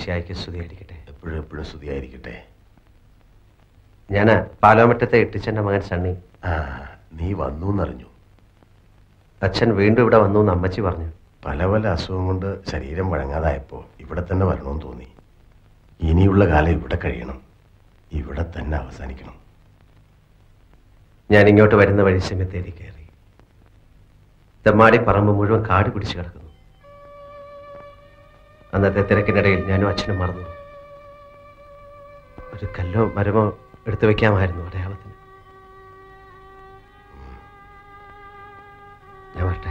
മിശിയായിക്ക് സ്തുതിയായിരിക്കട്ടെ എപ്പോഴും എപ്പോഴും സ്തുതിയായിരിക്കട്ടെ ഞാൻ പാലോമറ്റത്തെ എട്ടിച്ചന്റെ മകൻ സണ്ണി. ആ നീ വന്നു എന്നറിഞ്ഞു അച്ഛൻ വീണ്ടും ഇവിടെ വന്നു എന്ന് അമ്മച്ചി പറഞ്ഞു. പല പല അസുഖം കൊണ്ട് ശരീരം വഴങ്ങാതായപ്പോൾ ഇവിടെ തന്നെ വരണമെന്ന് തോന്നി. ഇനിയുള്ള കാലം ഇവിടെ കഴിയണം. ഇവിടെ തന്നെ അവസാനിക്കണം. ഞാൻ ഇങ്ങോട്ട് വരുന്ന വഴി സെമിത്തേരി കയറി. തെമ്മാടി പറമ്പ് മുഴുവൻ കാട് പിടിച്ചു കിടക്കുന്നു. അന്നത്തെ തിരക്കിനിടയിൽ ഞാനും അച്ഛനും മറന്നു. ഒരു കല്ലോ മരമോ എടുത്തു വെക്കാമായിരുന്നു അടയാളത്തിന്. ഞാൻ വരട്ടെ.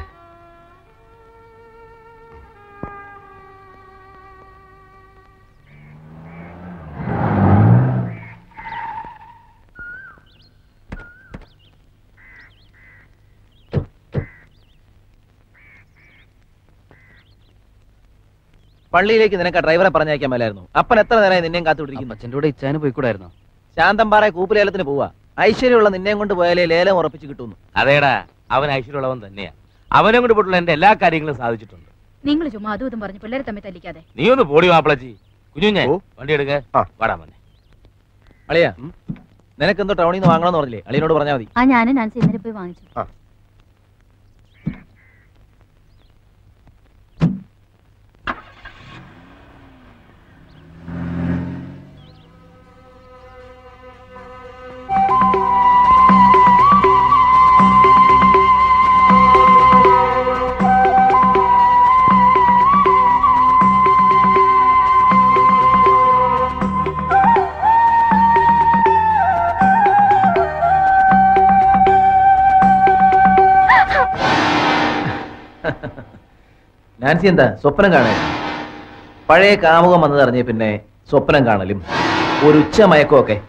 പള്ളിയിലേക്ക് നിനക്ക് ഡ്രൈവറെ പറഞ്ഞയക്കാൻ മേലായിരുന്നു. അപ്പൻ എത്ര നേരമായി നിന്നെയും കാത്തുപിടിക്കുന്നു അച്ഛന്റെ കൂടെ ഇച്ചാന് പോയിക്കൂടായിരുന്നു? ശാന്തമ്പാറ കൂപ്പുലേലത്തിന് പോവാ. ഐശ്വര്യമുള്ള നിന്നെയും കൊണ്ട് പോയാലേ ലേലം ഉറപ്പിച്ച് കിട്ടുന്നു. അതേടാ അവൻ ഐശ്വര്യമുള്ളവൻ തന്നെയാ. അവനെ കൊണ്ട് പോയിട്ടുള്ള എന്റെ എല്ലാ കാര്യങ്ങളും സാധിച്ചിട്ടുണ്ട്. നിങ്ങൾ ചുമ്മാ അതും ഇതും പറഞ്ഞ് പിള്ളേരെ തമ്മിൽ തല്ലിക്കാതെ. നീ ഒന്ന് പോടി മാപ്പിളച്ചി. ഞാൻ വണ്ടി എടുക്ക. വാടാ മോനെ. അളിയാ നിനക്ക് എന്തോ ടൗണിൽ നിന്ന് വാങ്ങണമെന്ന് പറഞ്ഞില്ലേ? അളിയനോട് പറഞ്ഞാൽ മതി. ആ ഞാനും ഞാൻ ഇന്നലെ പോയി വാങ്ങിച്ചു. നാൻസി എന്താ? സ്വപ്നം കാണേ പഴയ കാമുകം വന്നതറിഞ്ഞ പിന്നെ സ്വപ്നം കാണലും. ഒരു ഉച്ച മയക്കമൊക്കെ.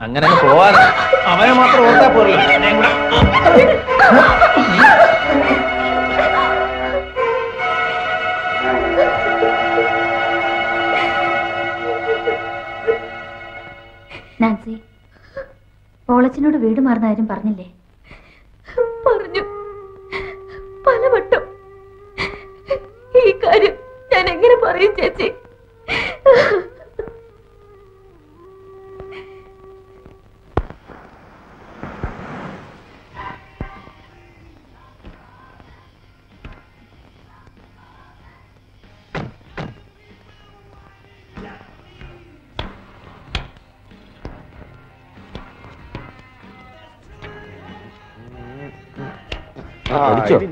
അങ്ങനെ പോവാ പോവാതെ. അവനെ മാത്രം ഓർത്താ പോരല്ലോ. നാൻസി പോളച്ചനോട് വീട് മാറുന്ന കാര്യം പറഞ്ഞില്ലേ? പറഞ്ഞു. പലവട്ടം. കാര്യം ഞാൻ എങ്ങനെ പറയും ചേച്ചി?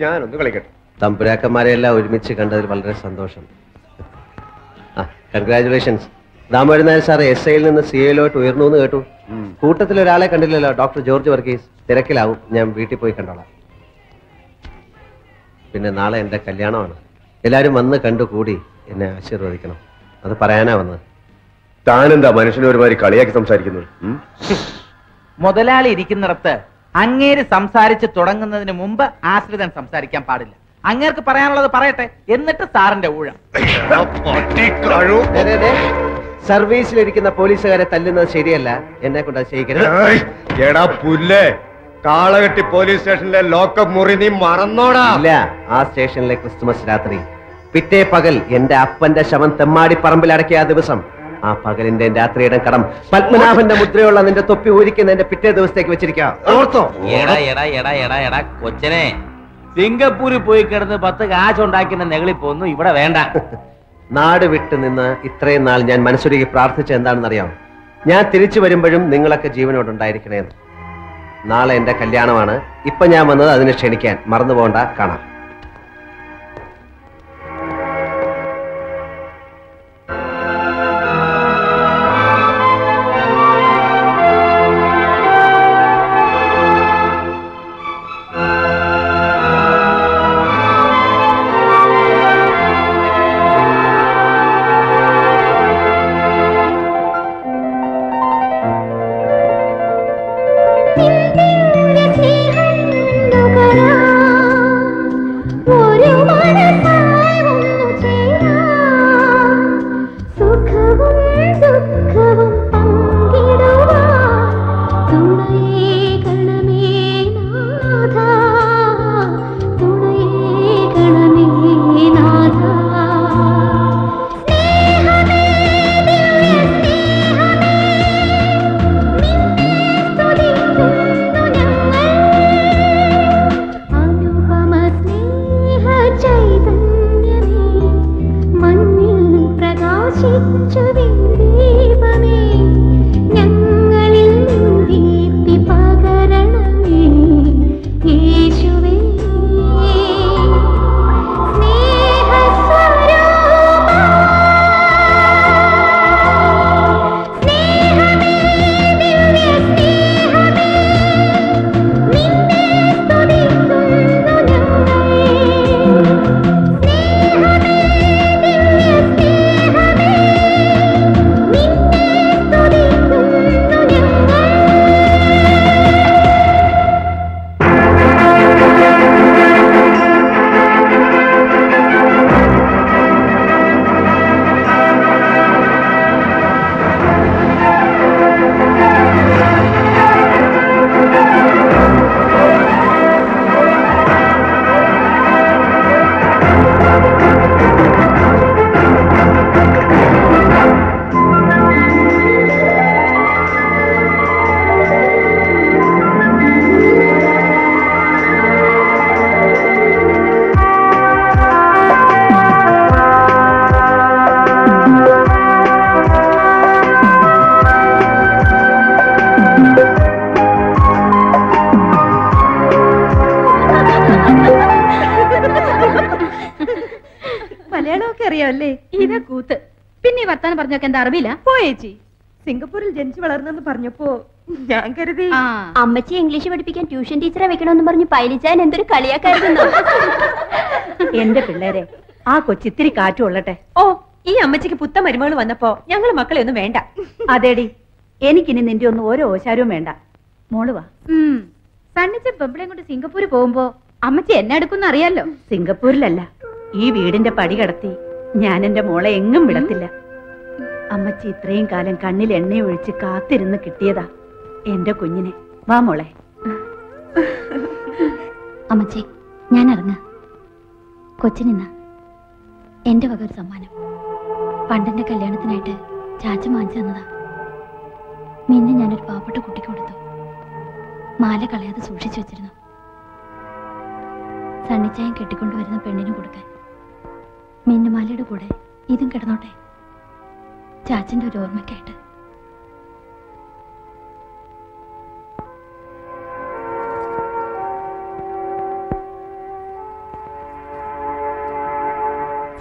ഞാനൊന്ന് കളിക്കട്ടെ തമ്പുരാക്കന്മാരെ എല്ലാം ഒരുമിച്ച് കണ്ടതിൽ വളരെ സന്തോഷം. ആ കൺഗ്രാചുലേഷൻസ് ദാമോദരൻ സാർ എസ് ഐയിൽ നിന്ന് സി എയിലോട്ട് ഉയർന്നു എന്ന് കേട്ടു. കൂട്ടത്തിൽ ഒരാളെ കണ്ടില്ലല്ലോ ഡോക്ടർ ജോർജ് വർഗീസ്. തിരക്കിലാവും ഞാൻ വീട്ടിൽ പോയി കണ്ടോളാം. പിന്നെ നാളെ എന്റെ കല്യാണമാണ്. എല്ലാവരും വന്ന് കണ്ടുകൂടി എന്നെ ആശീർവദിക്കണം. അത് പറയാനാ വന്നത്. താനെന്താ മനുഷ്യനെ ഒരുമാതിരി കളിയാക്കി സംസാരിക്കുന്നത്? മുതലാളി ഇരിക്കുന്നിടത്ത് അങ്ങേര് സംസാരിച്ച് തുടങ്ങുന്നതിന് മുമ്പ് ആശ്രിതൻ സംസാരിക്കാൻ പാടില്ല. അങ്ങേർക്ക് പറയാനുള്ളത് പറയട്ടെ. എന്നിട്ട് സാറിന്റെ ഊഴം. സർവീസിലിരിക്കുന്ന പോലീസുകാരെ തല്ലുന്നത് ശരിയല്ല. എന്നെ കൊണ്ട് ചെയ്യിക്കരുത്. എടാ പുല്ലേ. കാളകെട്ടി പോലീസ് സ്റ്റേഷനിലെ ലോക്കപ്പ് മുറി നീ മറന്നോടാ. ഇല്ല ആ സ്റ്റേഷനിലെ ക്രിസ്മസ് രാത്രി. പിറ്റേ പകൽ എന്റെ അപ്പന്റെ ശവം തെമ്മാടി പറമ്പിൽ അടക്കിയ ആ ദിവസം. ആ പകലിന്റെ രാത്രിയുടെ കടം പത്മനാഭന്റെ മുദ്രയുള്ള നിന്റെ തൊപ്പി ഊരിക്കുന്ന എന്റെ പിറ്റേ ദിവസത്തേക്ക് വെച്ചിരിക്കാം. ഓർത്തോ? എടാ എടാ എടാ എടാ എടാ കൊച്ചനെ. സിംഗപ്പൂരിൽ പോയി കിടന്ന് പത്ത് കാശുണ്ടാക്കുന്ന നെകളിൽ പോന്നു ഇവിടെ വേണ്ട. നാട് വിട്ട് നിന്ന് ഇത്രയും നാൾ ഞാൻ മനസ്സൊരുക്കി പ്രാർത്ഥിച്ച എന്താണെന്നറിയാം ഞാൻ തിരിച്ചു വരുമ്പോഴും നിങ്ങളൊക്കെ ജീവനോടുണ്ടായിരിക്കണേന്ന്. നാളെ എന്റെ കല്യാണമാണ്. ഇപ്പൊ ഞാൻ വന്നത് അതിനെ ക്ഷണിക്കാൻ. മറന്നു പോകണ്ട കാണാം. എന്താ അറിവില്ല? പോയേച്ചി സിംഗപ്പൂരിൽ ജനിച്ചു വളർന്നെന്ന് പറഞ്ഞപ്പോ ഞാൻ കരുതി. അമ്മച്ചി ഇംഗ്ലീഷ് പഠിപ്പിക്കാൻ ട്യൂഷൻ ടീച്ചറെ വെക്കണമെന്ന് പറഞ്ഞു പൈലിച്ചാൻ എന്തൊരു കളിയാക്കായിരുന്നു. എന്റെ പിള്ളേരെ ആ കൊച്ചിത്തിരി കാറ്റു ഉള്ളട്ടെ. ഓ ഈ അമ്മച്ചിക്ക് പുത്ത മരുമകൾ വന്നപ്പോ ഞങ്ങൾ മക്കളെ ഒന്നും വേണ്ട. അതേടി എനിക്കിനി നിന്റെ ഒന്നും ഓരോ ഓശാരവും വേണ്ട. മോൾ വാ. സണ്ണിച്ച പെമ്പിളെയും കൊണ്ട് സിംഗപ്പൂര് പോകുമ്പോ അമ്മച്ചി എന്നെ എടുക്കുന്ന അറിയാലോ. സിംഗപ്പൂരിലല്ല ഈ വീടിന്റെ പടി കടത്തി ഞാൻ എന്റെ മോളെ എങ്ങും വിടത്തില്ല. അമ്മച്ചി ഇത്രയും കാലം കണ്ണിൽ എണ്ണ ഒഴിച്ച് കാത്തിരുന്ന് കിട്ടിയതാ എന്റെ കുഞ്ഞിനെ. വാ മോളെ. അമ്മച്ചി ഞാൻ ഇറങ്ങ. കൊച്ചിനിന്ന് എന്റെ വക ഒരു സമ്മാനം. പണ്ടെന്റെ കല്യാണത്തിനായിട്ട് ചാച്ച വാങ്ങിച്ചു തന്നതാ. മിന്നെ ഞാനൊരു പാവപ്പെട്ട കുട്ടിക്ക് കൊടുത്തു. മാല കളയാതെ സൂക്ഷിച്ചു വെച്ചിരുന്നു. സണ്ണിച്ചായം കെട്ടിക്കൊണ്ടുവരുന്ന പെണ്ണിന് കൊടുക്കാൻ. മിന്നുമാലയുടെ കൂടെ ഇതും കിടന്നോട്ടെ. ചാച്ചന്റെ ഒരു ഓർമ്മയ്ക്കായിട്ട്.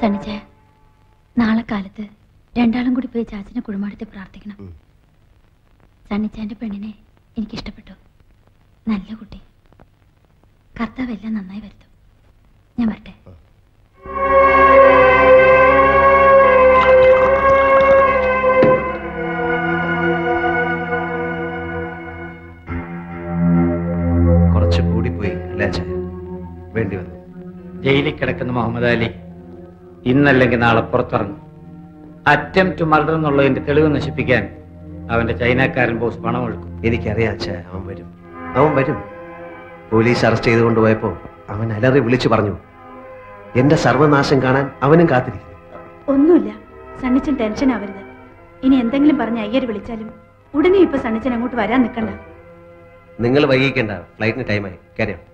സണ്ണിച്ചായ നാളെ കാലത്ത് രണ്ടാളും കൂടി പോയി ചാച്ചനെ കുഴിമാടത്തെ പ്രാർത്ഥിക്കണം. സണ്ണിച്ചാന്റെ പെണ്ണിനെ എനിക്കിഷ്ടപ്പെട്ടു. നല്ല കുട്ടി. കർത്താവെല്ലാം നന്നായി വരുത്തും. ഞാൻ വരട്ടെ. വേണ്ടി വന്നു. ജയിലിൽ കിടക്കുന്ന മുഹമ്മദ് അലി ഇന്നല്ലെങ്കിൽ നാളെ പുറത്തിറങ്ങും. അറ്റം ടു മർഡർ എന്നുള്ളതിന്റെ തെളിവ് നശിപ്പിക്കാൻ അവന്റെ ചൈനക്കാരൻ ബോസ് പണം ഒഴുക്കും എനിക്കറിയാം അച്ഛ അവൻ വരും. അവൻ വരും. പോലീസ് അറസ്റ്റ് ചെയ്ത് കൊണ്ടുപോയപ്പോ അവൻ അലറി വിളിച്ചു പറഞ്ഞു എന്റെ സർവനാശം കാണാൻ അവനും കാത്തിരിക്കും ഒന്നുമില്ല. സണ്ണിച്ചൻ ടെൻഷൻ ആവരുത്. ഇനി എന്തെങ്കിലും പറഞ്ഞ് അയ്യർ വിളിച്ചാലും ഉടനെ ഇപ്പൊ സണ്ണിച്ചൻ അങ്ങോട്ട് വരാൻ നിൽക്കണ്ട. നിങ്ങൾ വൈകിക്കേണ്ട ഫ്ലൈറ്റിന് ടൈമായി കാര്യം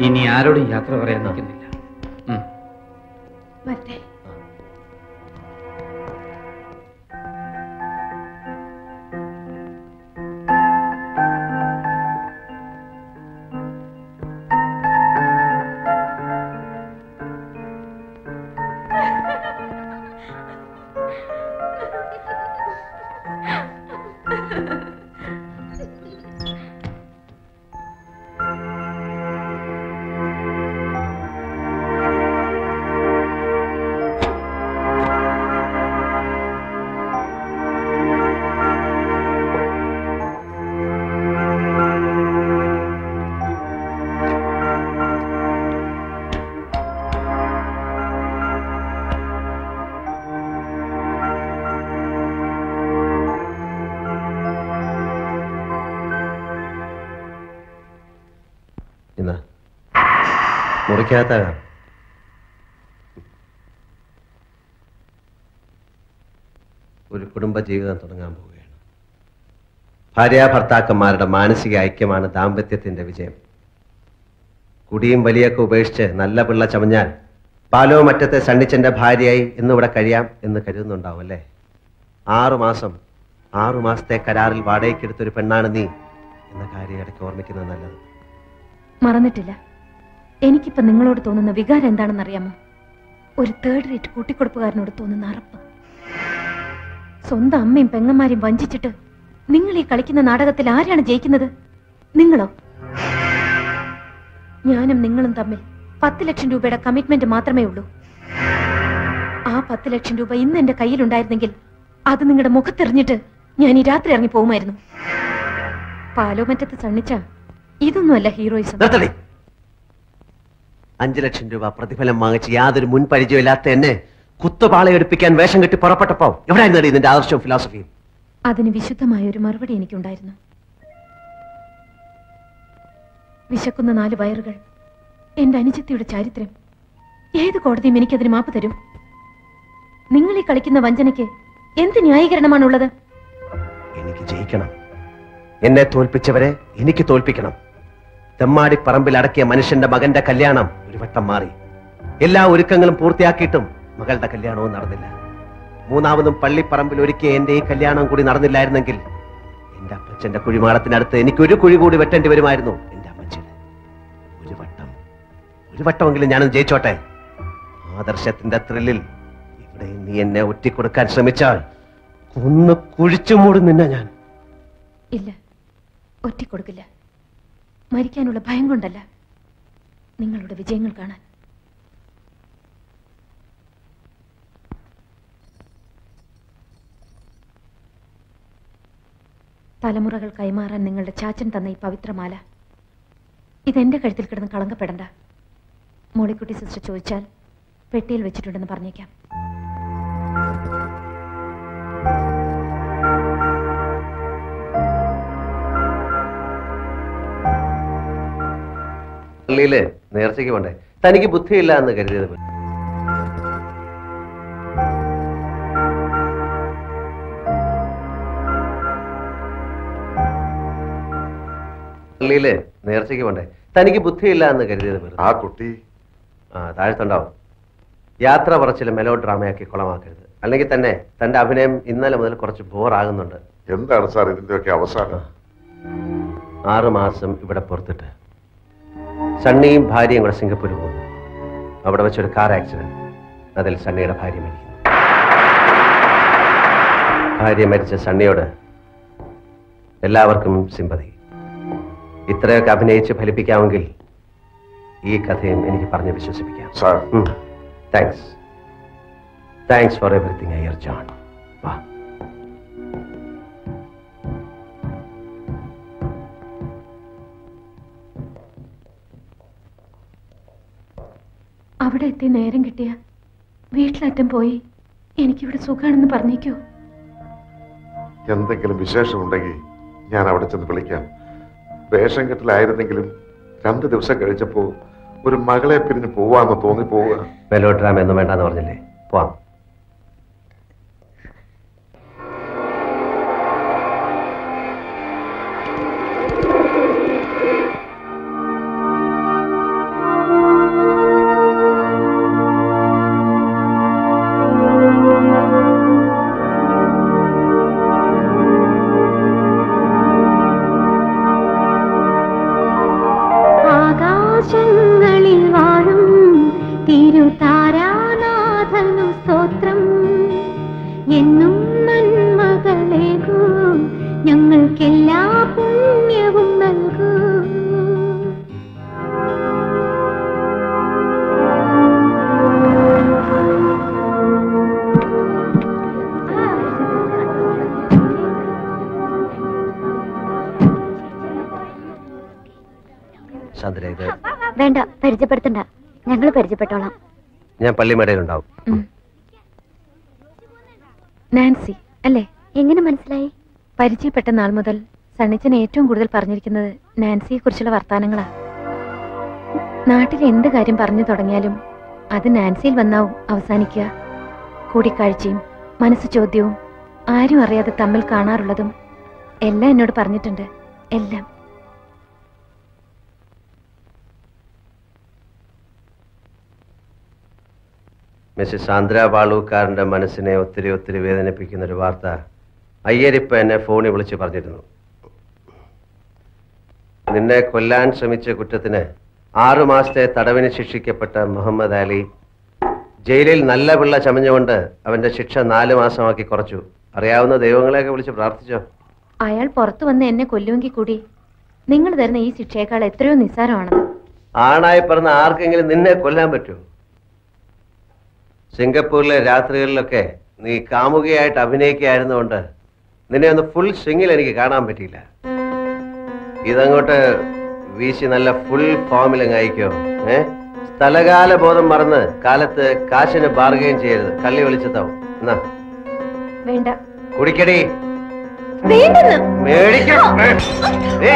ഇനി ആരോടും യാത്ര പറയാൻ നിൽക്കുന്നില്ല ഉം. മുറിക്കാത്ത ഒരു കുടുംബ ജീവിതം തുടങ്ങാൻ പോവുകയാണ്. ഭാര്യ ഭർത്താക്കന്മാരുടെ മാനസിക ഐക്യമാണ് ദാമ്പത്യത്തിന്റെ വിജയം. കുടിയും വലിയൊക്കെ ഉപേക്ഷിച്ച് നല്ല പിള്ള ചമഞ്ഞാൽ പാലോ മറ്റത്തെ സണ്ണിച്ചന്റെ ഭാര്യയായി ഇന്നിവിടെ കഴിയാം എന്ന് കരുതുന്നുണ്ടാവും അല്ലേ? ആറുമാസം ആറുമാസത്തെ ആറു മാസത്തെ കരാറിൽ വാടകയ്ക്കെടുത്തൊരു പെണ്ണാണ് നീ എന്ന കാര്യം ഇടയ്ക്ക് ഓർമ്മിക്കുന്നത് നല്ലത്. മറന്നിട്ടില്ല. എനിക്കിപ്പോ നിങ്ങളോട് തോന്നുന്ന വികാരം എന്താണെന്ന് അറിയാമോ ഒരു തേർഡ് റേറ്റ് കൂട്ടിക്കൊടുപ്പുകാരനോട് തോന്നുന്ന അറപ്പ്. സ്വന്തം അമ്മയും പെങ്ങന്മാരെയും വഞ്ചിച്ചിട്ട് നിങ്ങൾ ഈ കളിക്കുന്ന നാടകത്തിൽ ആരാണ് ജയിക്കുന്നത്? നിങ്ങളോ? ഞാനും നിങ്ങളും തമ്മിൽ പത്ത് ലക്ഷം രൂപയുടെ കമ്മിറ്റ്മെന്റ് മാത്രമേ ഉള്ളൂ. ആ പത്ത് ലക്ഷം രൂപ ഇന്ന് എന്റെ കയ്യിലുണ്ടായിരുന്നെങ്കിൽ അത് നിങ്ങളുടെ മുഖത്തെറിഞ്ഞിട്ട് ഞാൻ ഈ രാത്രി ഇറങ്ങി പോകുമായിരുന്നു. പാലോമറ്റത്ത് സണ്ണിച്ച ഇതൊന്നുമല്ല ഹീറോയിസം. അഞ്ചു ലക്ഷം രൂപ പ്രതിഫലം വാങ്ങിച്ച് യാതൊരു മുൻ പരിചയമില്ലാത്ത എന്നെ കുത്തുപാളയെടുപ്പിക്കാൻ വേഷം കെട്ടി പുറപ്പെട്ടപ്പോ എവിടെയായിരുന്നു ഇതിന്റെ ആദർശവും ഫിലോസഫിയും അതിന് വിശുദ്ധമായ ഒരു മറുപടി എനിക്കുണ്ടായിരുന്നു. വിശക്കുന്ന നാല് വയറുകൾ എന്റെ അനുജത്തിയുടെ ചാരിത്രം. ഏത് കോടതിയും എനിക്കതിന് മാപ്പ് തരും? നിങ്ങൾ ഈ കളിക്കുന്ന വഞ്ചനയ്ക്ക് എന്ത് ന്യായീകരണമാണുള്ളത്? എനിക്ക് ജയിക്കണം. എന്നെ തോൽപ്പിച്ചവരെ എനിക്ക് തോൽപ്പിക്കണം. തെമ്മാടി പറമ്പിൽ അടക്കിയ മനുഷ്യന്റെ മകന്റെ കല്യാണം ഒരു വട്ടം മാറി. എല്ലാ ഒരുക്കങ്ങളും പൂർത്തിയാക്കിയിട്ടും മകളുടെ കല്യാണവും നടന്നില്ല. മൂന്നാമതും പള്ളിപ്പറമ്പിൽ ഒരുക്കിയ എന്റെ ഈ കല്യാണം കൂടി നടന്നില്ലായിരുന്നെങ്കിൽ എന്റെ അപ്പച്ചന്റെ കുഴിമാടത്തിനടുത്ത് എനിക്ക് ഒരു കുഴി കൂടി വെട്ടേണ്ടി വരുമായിരുന്നു എന്റെ അമ്മച്ചിയുടെ ഒരു വട്ടം. ഒരു വട്ടമെങ്കിലും ഞാനും ജയിച്ചോട്ടെ? ആദർശത്തിന്റെ ത്രില്ലിൽ ഇവിടെ നീ എന്നെ ഒറ്റിക്കൊടുക്കാൻ ശ്രമിച്ചാൽ കൊന്ന് കുഴിച്ചു മൂടും നിന്നെ ഞാൻ. ഇല്ല. ഒറ്റിക്കൊടുക്കില്ല. മരിക്കാനുള്ള ഭയം കൊണ്ടല്ല നിങ്ങളുടെ വിജയങ്ങൾ കാണാൻ. തലമുറകൾ കൈമാറാൻ നിങ്ങളുടെ ചാച്ചൻ തന്ന ഈ പവിത്രമാല. ഇതെന്റെ കഴുത്തിൽ കിടന്ന് കളങ്കപ്പെടണ്ട. മോളിക്കുട്ടി സിസ്റ്റർ ചോദിച്ചാൽ പെട്ടിയിൽ വെച്ചിട്ടുണ്ടെന്ന് പറഞ്ഞേക്കാം. പള്ളിയിൽ നേർച്ചയ്ക്ക് പോണ്ടേ? തനിക്ക് ബുദ്ധിയില്ല എന്ന് കരുതിയത്. പള്ളിയിൽ നേർച്ചയ്ക്ക് പോണ്ടേ? തനിക്ക് ബുദ്ധിയില്ല എന്ന് കരുതിയത്. ആ കുട്ടി? ആ താഴ്ത്തുണ്ടാവും. യാത്ര പറച്ചിൽ മെലോ ഡ്രാമയാക്കി കുളമാക്കരുത്. അല്ലെങ്കിൽ തന്നെ തന്റെ അഭിനയം ഇന്നലെ മുതൽ കുറച്ച് ബോറാകുന്നുണ്ട് എന്താണ് സാർ ഇതിന്റെയൊക്കെ അവസാനം? ആറുമാസം ഇവിടെ പുറത്തിട്ട്. സണ്ണിയും ഭാര്യയും കൂടെ സിംഗപ്പൂരിൽ പോകുന്നു. അവിടെ വെച്ചൊരു കാർ ആക്സിഡന്റ് അതിൽ സണ്ണിയുടെ ഭാര്യ മരിക്കുന്നു. ഭാര്യ മരിച്ച സണ്ണിയോട് എല്ലാവർക്കും സിമ്പതി ഇത്രയൊക്കെ അഭിനയിച്ച് ഫലിപ്പിക്കാമെങ്കിൽ ഈ കഥയും എനിക്ക് പറഞ്ഞ് വിശ്വസിപ്പിക്കാം. Sir thanks thanks for everything I John. വാ. അവിടെ എത്തി നേരം കിട്ടിയ വീട്ടിലറ്റം പോയി എനിക്കിവിടെ സുഖാണെന്ന് പറഞ്ഞേക്കോ. എന്തെങ്കിലും വിശേഷമുണ്ടെങ്കിൽ ഞാൻ അവിടെ ചെന്ന് വിളിക്കാം. വേഷം കെട്ടിലായിരുന്നെങ്കിലും രണ്ട് ദിവസം കഴിച്ചപ്പോ ഒരു മകളെ പിരിഞ്ഞ് പോവാന്ന് തോന്നി പോവുക ഒന്നും വേണ്ടെന്ന് പറഞ്ഞില്ലേ? പോവാം. പരിചയപ്പെട്ടോളാം. ഞാൻ പള്ളിമേടയിലുണ്ടാവും നാൻസി അല്ലേ? എങ്ങനെ മനസ്സിലായി? പരിചയപ്പെട്ട നാൾ മുതൽ സണ്ണിച്ചൻ ഏറ്റവും കൂടുതൽ പറഞ്ഞിരിക്കുന്നത് നാൻസിയെ കുറിച്ചുള്ള വർത്താനങ്ങളാ. നാട്ടിൽ എന്ത് കാര്യം പറഞ്ഞു തുടങ്ങിയാലും അത് നാൻസിയിൽ വന്നാവും അവസാനിക്കുക. കൂടിക്കാഴ്ചയും മനസ്സ് ചോദ്യവും ആരും അറിയാതെ തമ്മിൽ കാണാറുള്ളതും എല്ലാം എന്നോട് പറഞ്ഞിട്ടുണ്ട്. എല്ലാം. മിസ്സിസ് ആന്ധ്ര വാളൂക്കാരന്റെ മനസ്സിനെ ഒത്തിരി ഒത്തിരി വേദനിപ്പിക്കുന്ന ഒരു വാർത്ത അയ്യരിപ്പ എന്നെ ഫോണിൽ വിളിച്ച് പറഞ്ഞിരുന്നു. നിന്നെ കൊല്ലാൻ ശ്രമിച്ച കുറ്റത്തിന് ആറു മാസത്തെ തടവിന് ശിക്ഷിക്കപ്പെട്ട മുഹമ്മദ് അലി ജയിലിൽ നല്ല പിള്ള ചമഞ്ഞുകൊണ്ട് അവന്റെ ശിക്ഷ നാല് മാസമാക്കി കുറച്ചു. അറിയാവുന്ന ദൈവങ്ങളെയൊക്കെ വിളിച്ച് പ്രാർത്ഥിച്ചോ? അയാൾ പുറത്തു വന്ന് എന്നെ കൊല്ലുമെങ്കിൽ കൂടി നിങ്ങൾ തരുന്ന ഈ ശിക്ഷയേക്കാൾ എത്രയോ നിസ്സാരമാണത്. ആണായി പറഞ്ഞ ആർക്കെങ്കിലും നിന്നെ കൊല്ലാൻ പറ്റുമോ? സിംഗപ്പൂരിലെ രാത്രികളിലൊക്കെ നീ കാമുകയായിട്ട് അഭിനയിക്കുകയായിരുന്നുകൊണ്ട് നിന്നെ ഒന്ന് ഫുൾ സ്വിങ്ങിൽ എനിക്ക് കാണാൻ പറ്റിയില്ല. ഇതങ്ങോട്ട് വീശി നല്ല ഫുൾ ഫോമിലങ്ങ് അയക്കോ ഏ? സ്ഥലകാല ബോധം മറന്ന് കാലത്ത് കാശിന് ബാർഗെയിൻ ചെയ്യരുത്. കള്ളി വെളിച്ചത്താവും എന്നാ? വേണ്ട. കുടിക്കടി. മേടിക്കണം ഏ,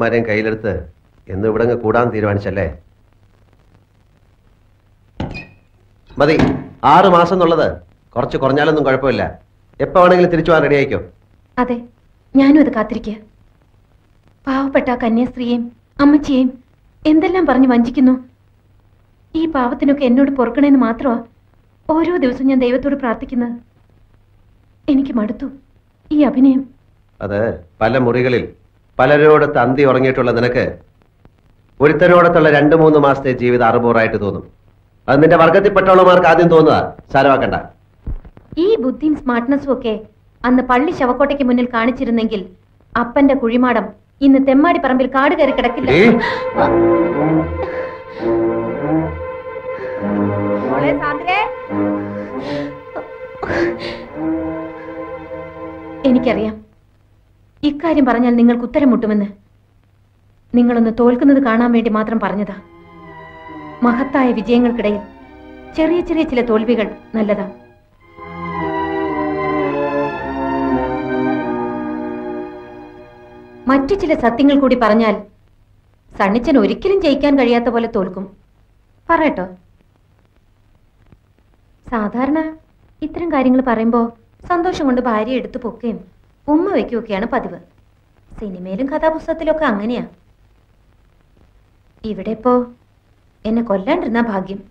പെങ്ങന്മാരെയും കയ്യിലെടുത്ത് എന്ന് ഇവിടെ കൂടാൻ തീരുമാനിച്ചല്ലേ? മതി ആറ് മാസം എന്നുള്ളത് കുറച്ച് കുറഞ്ഞാലൊന്നും കുഴപ്പമില്ല. എപ്പോ വേണമെങ്കിലും തിരിച്ചു പോകാൻ റെഡി ആയിക്കോ? അതെ ഞാനും അത് കാത്തിരിക്ക. പാവപ്പെട്ട കന്യാസ്ത്രീയും കന്യാസ്ത്രീയെയും അമ്മച്ചിയെയും എന്തെല്ലാം പറഞ്ഞ് വഞ്ചിക്കുന്നു? ഈ പാവത്തിനൊക്കെ എന്നോട് പൊറുക്കണേന്ന് മാത്രമാ ഓരോ ദിവസവും ഞാൻ ദൈവത്തോട് പ്രാർത്ഥിക്കുന്നത്. എനിക്ക് മടുത്തു ഈ അഭിനയം. അത് പല മുറികളിൽ പലരോട് തന്തി ഉറങ്ങിയിട്ടുള്ള നിനക്ക് ഒരുത്തരോടത്തുള്ള രണ്ടു മൂന്ന് മാസത്തെ ജീവിതം അറുപൂറായിട്ട് തോന്നും. അത് നിന്റെ വർഗത്തിൽപ്പെട്ടവളമാർക്ക് ആദ്യം തോന്നുക. സാരമാക്കണ്ട. ഈ ബുദ്ധിയും സ്മാർട്ട്നെസ്സും ഒക്കെ അന്ന് പള്ളി ശവക്കോട്ടയ്ക്ക് മുന്നിൽ കാണിച്ചിരുന്നെങ്കിൽ അപ്പന്റെ കുഴിമാടം ഇന്ന് തെമ്മാടി പറമ്പിൽ കാട് കയറി കിടക്കില്ല. എനിക്കറിയാം. ഇക്കാര്യം പറഞ്ഞാൽ നിങ്ങൾക്ക് ഉത്തരം മുട്ടുമെന്ന് നിങ്ങളൊന്ന് തോൽക്കുന്നത് കാണാൻ വേണ്ടി മാത്രം പറഞ്ഞതാ. മഹത്തായ വിജയങ്ങൾക്കിടയിൽ ചെറിയ ചെറിയ ചില തോൽവികൾ നല്ലതാ. മറ്റു ചില സത്യങ്ങൾ കൂടി പറഞ്ഞാൽ സണ്ണിച്ചൻ ഒരിക്കലും ജയിക്കാൻ കഴിയാത്ത പോലെ തോൽക്കും. പറയട്ടോ. സാധാരണ ഇത്തരം കാര്യങ്ങൾ പറയുമ്പോ സന്തോഷം കൊണ്ട് ഭാര്യ എടുത്തു പൊക്കുകയും ഉമ്മ വയ്ക്കുകയൊക്കെയാണ് പതിവ്. സിനിമയിലും കഥാപുസ്തകത്തിലൊക്കെ അങ്ങനെയാ. ഇവിടെ ഇപ്പോ എന്നെ കൊല്ലാണ്ടിരുന്ന ഭാഗ്യം.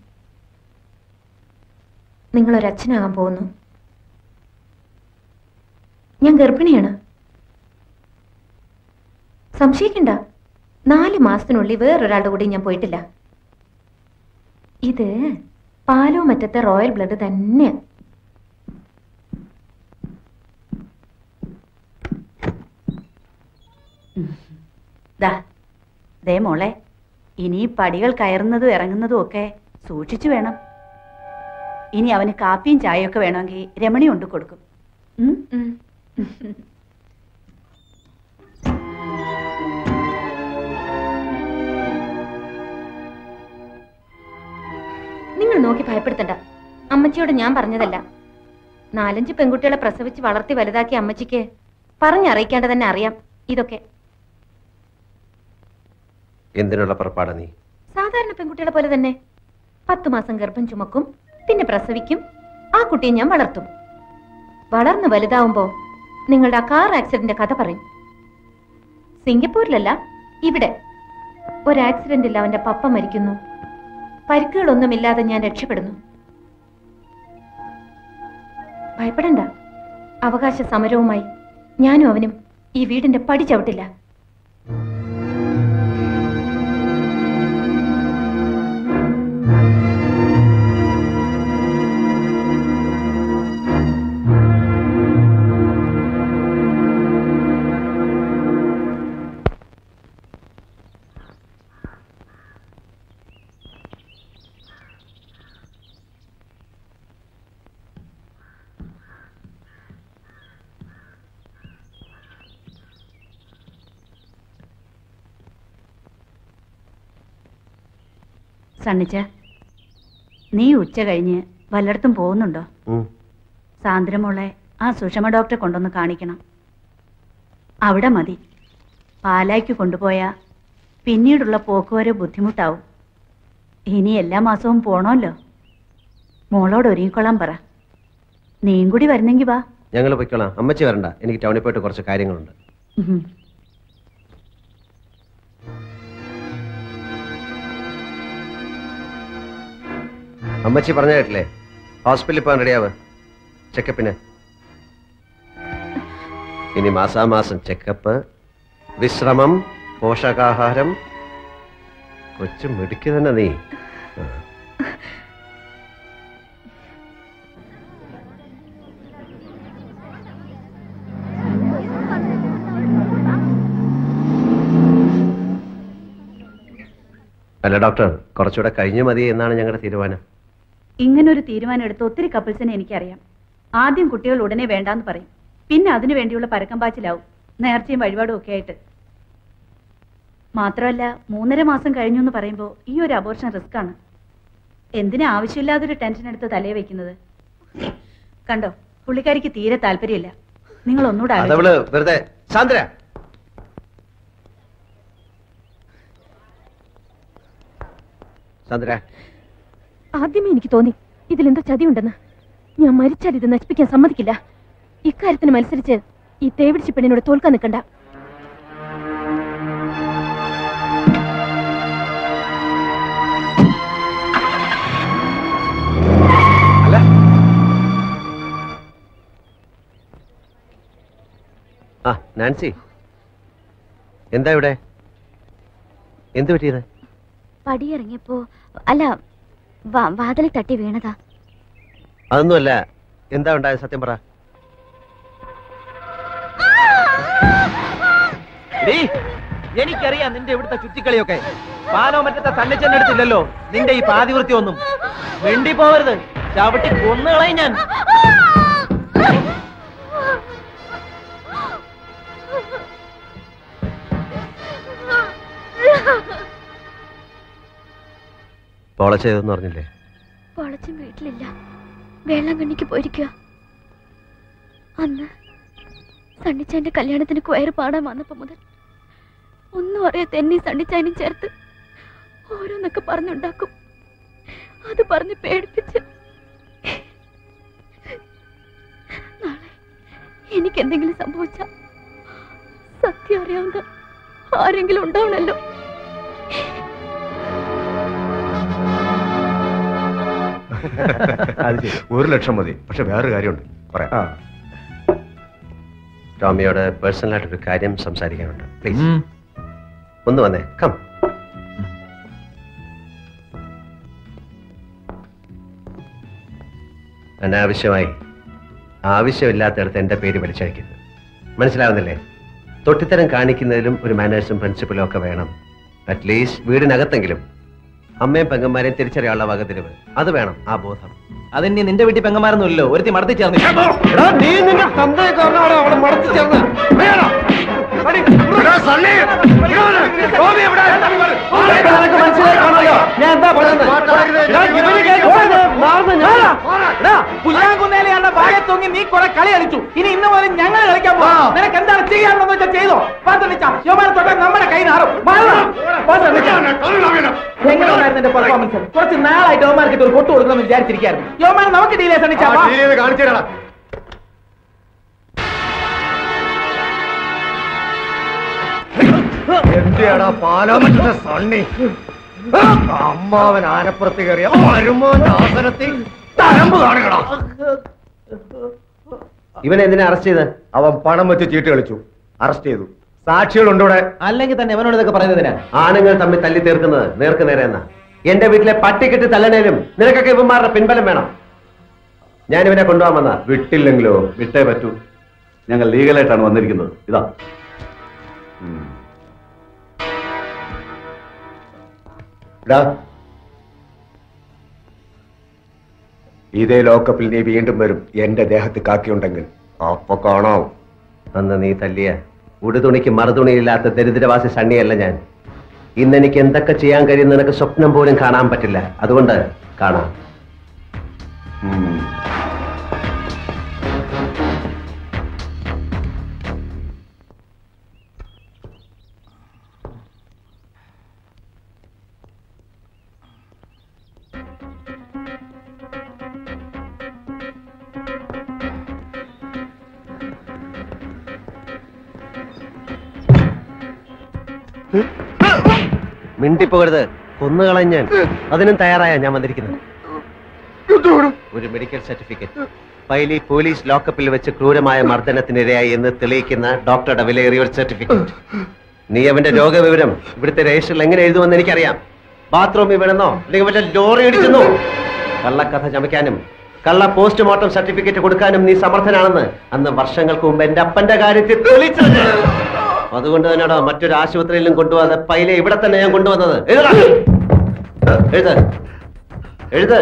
നിങ്ങളൊരച്ഛനാകാൻ പോകുന്നു. ഞാൻ ഗർഭിണിയാണ്. സംശയിക്കണ്ട. നാല് മാസത്തിനുള്ളിൽ വേറൊരാളുടെ കൂടി ഞാൻ പോയിട്ടില്ല. ഇത് പാലോ മറ്റത്തെ റോയൽ ബ്ലഡ് തന്നെയാ. ദാ ദേ മോളെ ഇനി പടികൾ കയറുന്നതും ഇറങ്ങുന്നതും ഒക്കെ സൂക്ഷിച്ചു വേണം. ഇനി അവന് കാപ്പിയും ചായയൊക്കെ വേണമെങ്കിൽ രമണി കൊണ്ട് കൊടുക്കും. നിങ്ങൾ നോക്കി ഭയപ്പെടുത്തണ്ട. അമ്മച്ചിയോട് ഞാൻ പറഞ്ഞതല്ല. നാലഞ്ച് പെൺകുട്ടികളെ പ്രസവിച്ച് വളർത്തി വലുതാക്കിയ അമ്മച്ചിക്ക് പറഞ്ഞറിയിക്കേണ്ട തന്നെ അറിയാം ഇതൊക്കെ. എന്തിനുള്ള പുറപ്പാട് നീ? സാധാരണ പെൺകുട്ടികളെ പോലെ തന്നെ. പത്തു മാസം ഗർഭം ചുമക്കും പിന്നെ പ്രസവിക്കും ആ കുട്ടിയെ ഞാൻ വളർത്തും. വളർന്ന് വലുതാവുമ്പോ നിങ്ങളുടെ ആ കാർ ആക്സിഡന്റ് കഥ പറയും. സിംഗപ്പൂരിലല്ല ഇവിടെ. ഒരു ആക്സിഡന്റിൽ അവന്റെ പപ്പ മരിക്കുന്നു. പരിക്കുകളൊന്നുമില്ലാതെ ഞാൻ രക്ഷപ്പെടുന്നു. ഭയപ്പെടണ്ട. അവകാശ സമരവുമായി ഞാനും അവനും ഈ വീടിന്റെ പടി ചവിട്ടില്ല. സണ്ണിച്ച നീ ഉച്ച കഴിഞ്ഞ് വല്ലയിടത്തും പോകുന്നുണ്ടോ. സാന്ദ്രമോളെ ആ സുഷമ ഡോക്ടറെ കൊണ്ടൊന്ന് കാണിക്കണം. അവിടെ മതി. പാലായ്ക്ക് കൊണ്ടുപോയാ പിന്നീടുള്ള പോക്കുവരെ ബുദ്ധിമുട്ടാവും. ഇനി എല്ലാ മാസവും പോണമല്ലോ മോളോട് ഒരുങ്ങിക്കൊള്ളാൻ പറ. നീയും കൂടി വരുന്നെങ്കി വാ. ഞങ്ങൾ പൊയ്ക്കോളാം. അമ്മച്ചി വരണ്ട. എനിക്ക് ടൗണിൽ പോയിട്ട് കുറച്ച് കാര്യങ്ങളുണ്ട്. അമ്മച്ചി പറഞ്ഞ കേട്ടില്ലേ? ഹോസ്പിറ്റലിൽ പോകാൻ റെഡിയാവ് ചെക്കപ്പിന് ഇനി മാസാമാസം ചെക്കപ്പ് വിശ്രമം പോഷകാഹാരം. കൊച്ചു മിടുക്കി തന്നെ നീ. അല്ല ഡോക്ടർ കുറച്ചുകൂടെ കഴിഞ്ഞു മതി എന്നാണ് ഞങ്ങളുടെ തീരുമാനം. ഇങ്ങനൊരു തീരുമാനം എടുത്ത ഒത്തിരി കപ്പിൾസിനെ എനിക്കറിയാം. ആദ്യം കുട്ടികൾ ഉടനെ വേണ്ടാന്ന് പറയും. പിന്നെ അതിനു വേണ്ടിയുള്ള പരക്കം പാച്ചിലാവും. നേർച്ചയും വഴിപാടും ഒക്കെ ആയിട്ട്. മാത്രമല്ല മൂന്നര മാസം കഴിഞ്ഞു എന്ന് പറയുമ്പോൾ ഈ ഒരു അബോർഷൻ റിസ്ക് ആണ്. എന്തിനാ ആവശ്യമില്ലാതൊരു ടെൻഷൻ എടുത്ത് തലയെ വെക്കുന്നത്? കണ്ടോ പുള്ളിക്കാരിക്ക് തീരെ താല്പര്യമില്ല. നിങ്ങൾ ഒന്നുകൂടെ സാന്ദ്ര ആദ്യമേ എനിക്ക് തോന്നി ഇതിലെന്തോ ചതിയുണ്ടെന്ന്. ഞാൻ മരിച്ചാൽ ഇത് നശിപ്പിക്കാൻ സമ്മതിക്കില്ല. ഇക്കാര്യത്തിന് മത്സരിച്ച് ഈ തേവിടിച്ച പെണ്ണിനോട് തോൽക്കാൻ നിൽക്കണ്ട. ആ നാൻസി. എന്താ ഇവിടെ? എന്ത് പറ്റിയത്? പടിയിറങ്ങിയപ്പോ അല്ല വാ- വാതിലിൽ തട്ടി വീണതാ. അതൊന്നുമല്ല. എന്താ ഉണ്ടായ സത്യം പറ. എനിക്കറിയാം നിന്റെ ഇവിടുത്തെ ചുറ്റിക്കളിയൊക്കെ. പാലോ മറ്റത്തെ തന്നെച്ചെന്നെടുത്തില്ലല്ലോ നിന്റെ ഈ പാതിവൃത്തി ഒന്നും. വെണ്ടി പോവരുത് ചവിട്ടി കൊന്നുകളയും ഞാൻ. പോള ചെയ്തെന്ന് പറഞ്ഞില്ലേ? പൊളച്ചും വീട്ടിലില്ല. വേളാങ്കണ്ണിക്ക് പോയിരിക്കുക അന്ന് സണ്ണിച്ചാന്റെ കല്യാണത്തിന് കൊയറ് പാടാൻ വന്നപ്പോ മുതൽ ഒന്നും അറിയാത്ത എന്നെ സണ്ണിച്ചാനും ചേർത്ത് ഓരോന്നൊക്കെ പറഞ്ഞുണ്ടാക്കും. അത് പറഞ്ഞ് പേടിപ്പിച്ച് നാളെ എനിക്ക് എന്തെങ്കിലും സംഭവിച്ച സത്യം അറിയാവുന്ന ആരെങ്കിലും ഉണ്ടാവണല്ലോ. ഒരു ലക്ഷം മതി. പക്ഷെ വേറൊരു കാര്യമുണ്ട്. പറയാം. ടോമിയോട് പേഴ്സണലായിട്ടൊരു കാര്യം സംസാരിക്കാനുണ്ട്. പ്ലീസ്. ഒന്ന് വന്നേ. കം. അനാവശ്യമായി ആവശ്യമില്ലാത്തടത്ത് എന്റെ പേര് വലിച്ചഴിക്കരുത്. മനസ്സിലാവുന്നില്ലേ? തൊട്ടിത്തരം കാണിക്കുന്നതിലും ഒരു മാനേഴ്സും പ്രിൻസിപ്പലും ഒക്കെ വേണം. അറ്റ്ലീസ്റ്റ് വീടിനകത്തെങ്കിലും അമ്മയും പെങ്ങന്മാരെയും തിരിച്ചറിയാനുള്ള വകതിരിവ് അത് വേണം ആ ബോധം. അതിന് നിന്റെ വീട്ടിൽ പെങ്ങന്മാരൊന്നുമില്ലല്ലോ ഒരുത്തി മടത്തി ചേർന്ന് നീ നിന്റെ തന്തയെ കാരണം അവളെ മടത്തി ചേർന്ന്. ഞാൻ എന്താ പുല്ലാങ്കുന്നേലെയാണ് വായെ തൂങ്ങി നീ കുറെ കളി കളിച്ചു. ഇനി ഇന്ന് മുതൽ ഞങ്ങൾ കളിക്കാൻ പോകാം നിനക്ക് എന്താണ് ചെയ്യാമെന്ന് വെച്ചാൽ ചെയ്തോ. യോമാനെ തൊട്ടാൽ നമ്മുടെ കൈ നാറും. എങ്ങനെയുണ്ടായിരുന്നു എന്റെ പെർഫോമൻസ് കുറച്ച് നാളായിട്ട് യോമാർക്ക് ഒരു കൊട്ടു കൊടുക്കണമെന്ന് വിചാരിച്ചിരിക്കായിരുന്നു യോമാൻ നമുക്ക് ഡീലേ സണിച്ചാ എന്തിയാടാ പാലാമറ്റത്തെ സണ്ണി? അമ്മാവൻ ആനപ്പുറത്ത് കയറിയ വരുമോന്റെ ആസനത്തിൽ തരമ്പ് കാണുകടാ. ഇവനെ എന്തിനാ അറസ്റ്റ് ചെയ്ത്? അവൻ പണം വെച്ച് ചീട്ട് കളിച്ചു. അറസ്റ്റ് ചെയ്തു. സാക്ഷികളുണ്ട് ഇവിടെ. അല്ലെങ്കിൽ തന്നെ അവനോട് ഇതൊക്കെ പറയുന്നതിനാ ആണുങ്ങൾ തമ്മിൽ തല്ലി തീർക്കുന്നത് നേർക്ക് നേരെ എന്നാ. എന്റെ വീട്ടിലെ പട്ടിക്കെട്ട് തല്ലണേലും നിനക്കൊക്കെ ഇവന്മാരുടെ പിൻബലം വേണം. ഞാൻ ഇവനെ കൊണ്ടുപോകാൻ വന്ന വിട്ടില്ലെങ്കിലോ? വിട്ടേ പറ്റൂ. ഞങ്ങൾ ലീഗലായിട്ടാണ് വന്നിരിക്കുന്നത്. ഇതാ. ഇതേ ലോക്കപ്പിൽ നീ വീണ്ടും വരും. എന്റെ ദേഹത്ത് കാക്കിയുണ്ടെങ്കിൽ. അപ്പൊ കാണാവും. അന്ന് നീ തല്ലിയ. ഉടുതുണിക്ക് മറുതുണിയില്ലാത്ത ദരിദ്രവാസി സണ്ണിയല്ല ഞാൻ. ഇന്ന് എനിക്ക് എന്തൊക്കെ ചെയ്യാൻ കഴിയും നിനക്ക് സ്വപ്നം പോലും കാണാൻ പറ്റില്ല. അതുകൊണ്ട് കാണാം. മിണ്ടിപ്പോകരുത്. കൊന്നുകളഞ്ഞ അതിനും തയ്യാറായ ഞാൻ വന്നിരിക്കുന്നത്. ഒരു മെഡിക്കൽ സർട്ടിഫിക്കറ്റ് പൈലി പോലീസ് ലോക്കപ്പിൽ വെച്ച് ക്രൂരമായ മർദ്ദനത്തിനിരയായി എന്ന് തെളിയിക്കുന്ന ഡോക്ടറുടെ വിലയേറിയ ഒരു സർട്ടിഫിക്കറ്റ് നീ അവന്റെ രോഗവിവരം ഇവിടുത്തെ രജിസ്റ്ററിൽ എങ്ങനെ എഴുതുമെന്ന് എനിക്കറിയാം. ബാത്റൂമിൽ വീണെന്നോ അല്ലെങ്കിൽ മറ്റേ ലോറി ഇടിച്ചെന്നോ. കള്ളക്കഥ ചമയ്ക്കാനും കള്ള പോസ്റ്റ്മോർട്ടം സർട്ടിഫിക്കറ്റ് കൊടുക്കാനും നീ സമർത്ഥനാണെന്ന് അന്ന് വർഷങ്ങൾക്ക് മുമ്പ് എന്റെ അപ്പന്റെ കാര്യത്തിൽ തെളിയിച്ചത് അതുകൊണ്ട് തന്നെയാണോ മറ്റൊരു ആശുപത്രിയിലും കൊണ്ടുപോകാതെ പൈലെ ഇവിടെ തന്നെ ഞാൻ കൊണ്ടുവന്നത്? എഴുത. എഴുത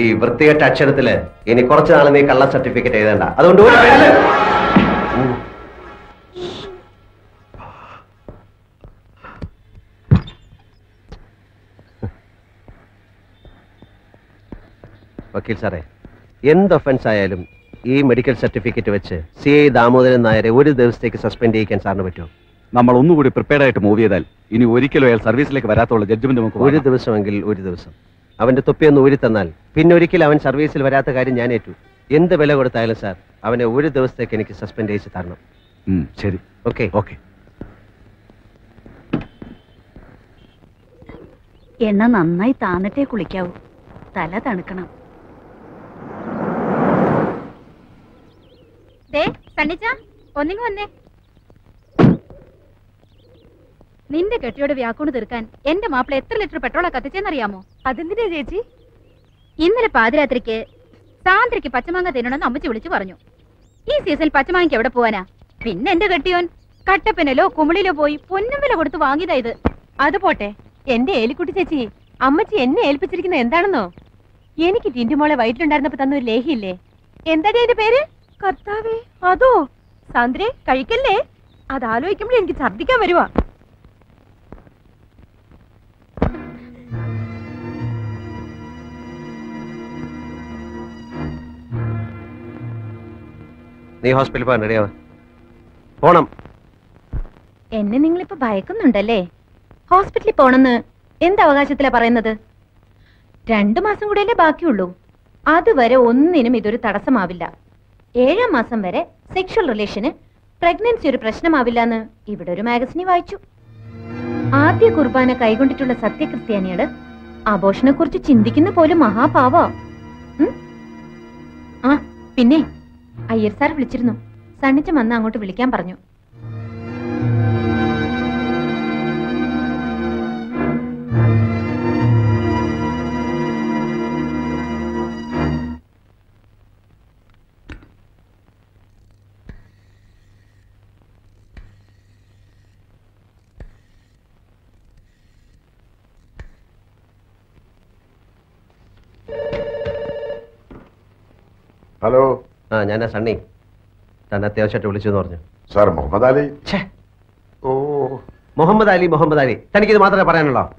ഈ വൃത്തികെട്ട അക്ഷരത്തിൽ ഇനി കുറച്ചു നാൾ നീ കള്ള സർട്ടിഫിക്കറ്റ് എഴുതണ്ട. അതുകൊണ്ട് വക്കീൽ സാറേ എന്ത് ഒഫൻസ് ആയാലും ഈ മെഡിക്കൽ സർട്ടിഫിക്കറ്റ് വെച്ച് സി ഐ ദാമോദരൻ നായരെ ഒരു ദിവസത്തേക്ക് സസ്പെൻഡ് ചെയ്യിക്കാൻ സാറിന് പറ്റുമോ? നമ്മൾ ഒന്നുകൂടി പ്രിപ്പയർഡ് ആയിട്ട് മൂവ് ചെയ്താൽ ഇനി ഒരിക്കലും അയാൾ സർവീസിലേക്ക് വരാത്തുള്ള ജഡ്ജ്മെന്റ് നമുക്ക് ഒരു ദിവസമെങ്കിൽ ഒരു ദിവസം. അവന്റെ തൊപ്പിയൊന്ന് ഊരി തന്നാൽ പിന്നെ ഒരിക്കലും അവൻ സർവീസിൽ വരാത്ത കാര്യം ഞാൻ ഏറ്റു. എന്ത് വില കൊടുത്തായാലും സാർ അവനെ ഒരു ദിവസത്തേക്ക് എനിക്ക് സസ്പെൻഡ് ചെയ്ത് തരണം. ശരി. ഓക്കെ. ഓക്കെ. എണ്ണ നന്നായി താന്നിട്ടേ കുളിക്കാവൂ. തല തണുക്കണം. ഒന്നിങ്ങ് വന്നേ. നിന്റെ കെട്ടിയോട് വ്യാക്കൂണ് തീർക്കാൻ എന്റെ മാപ്പിള എത്ര ലിറ്റർ പെട്രോളാ കത്തിച്ചെന്നറിയാമോ? അതെന്തിനാ ചേച്ചി? ഇന്നലെ പാതിരാത്രിക്ക് സാന്ദ്രയ്ക്ക് പച്ചമാങ്ങ തിന്നണമെന്ന് അമ്മച്ചി വിളിച്ചു പറഞ്ഞു. ഈ സീസണിൽ പച്ചമാങ്ങയ്ക്ക് എവിടെ പോവാനാ? പിന്നെ എന്റെ കെട്ടിയോൻ കട്ടപ്പനലോ കുമിളിലോ പോയി പൊന്നും വില കൊടുത്ത് വാങ്ങിയതായത് അത് പോട്ടെ. എന്റെ ഏലിക്കുട്ടി ചേച്ചി അമ്മച്ചി എന്നെ ഏൽപ്പിച്ചിരിക്കുന്നത് എന്താണെന്നോ? എനിക്ക് ടിന്റുമോളെ വയറ്റിലുണ്ടായിരുന്നപ്പോ തന്ന ഒരു ലേഹിയില്ലേ? എന്താടി അതിന്റെ പേര്? കർത്താവേ. അതോ? സാന്ദ്രേ കഴിക്കല്ലേ? അത് ആലോചിക്കുമ്പോൾ എനിക്ക് ഛർദിക്കാൻ വരുവാ. നീ ഹോസ്പിറ്റലിൽ പോകാൻ റെഡിയാവാ പോണം. എന്നെ നിങ്ങളിപ്പോ ഭയക്കുന്നുണ്ടല്ലേ? ഹോസ്പിറ്റലിൽ പോണെന്ന് എന്ത് അവകാശത്തിലാ പറയുന്നത്? രണ്ടു മാസം കൂടെയല്ലേ ബാക്കിയുള്ളൂ. അതുവരെ ഒന്നിനും ഇതൊരു തടസ്സമാവില്ല. ഏഴാം മാസം വരെ സെക്ഷൽ റിലേഷന് പ്രഗ്നൻസി ഒരു പ്രശ്നമാവില്ല എന്ന് ഇവിടെ ഒരു മാഗസിനി വായിച്ചു. ആദ്യ കുർബാന കൈകൊണ്ടിട്ടുള്ള സത്യക്രിസ്ത്യാനികൾ ആഘോഷനെ കുറിച്ച് ചിന്തിക്കുന്ന പോലും മഹാപാവ. പിന്നെ അയ്യർ സാർ വിളിച്ചിരുന്നു. സണ്ണിച്ചം വന്ന് അങ്ങോട്ട് വിളിക്കാൻ പറഞ്ഞു. ഞാനാ സണ്ണി. തന്നെ അത്യാവശ്യമായിട്ട് വിളിച്ചു പറഞ്ഞു. സാർ മുഹമ്മദ് അലി. ഓ. മുഹമ്മദ് അലി മുഹമ്മദ് അലി. തനിക്കിത് മാത്രമേ പറയാനുള്ളോ?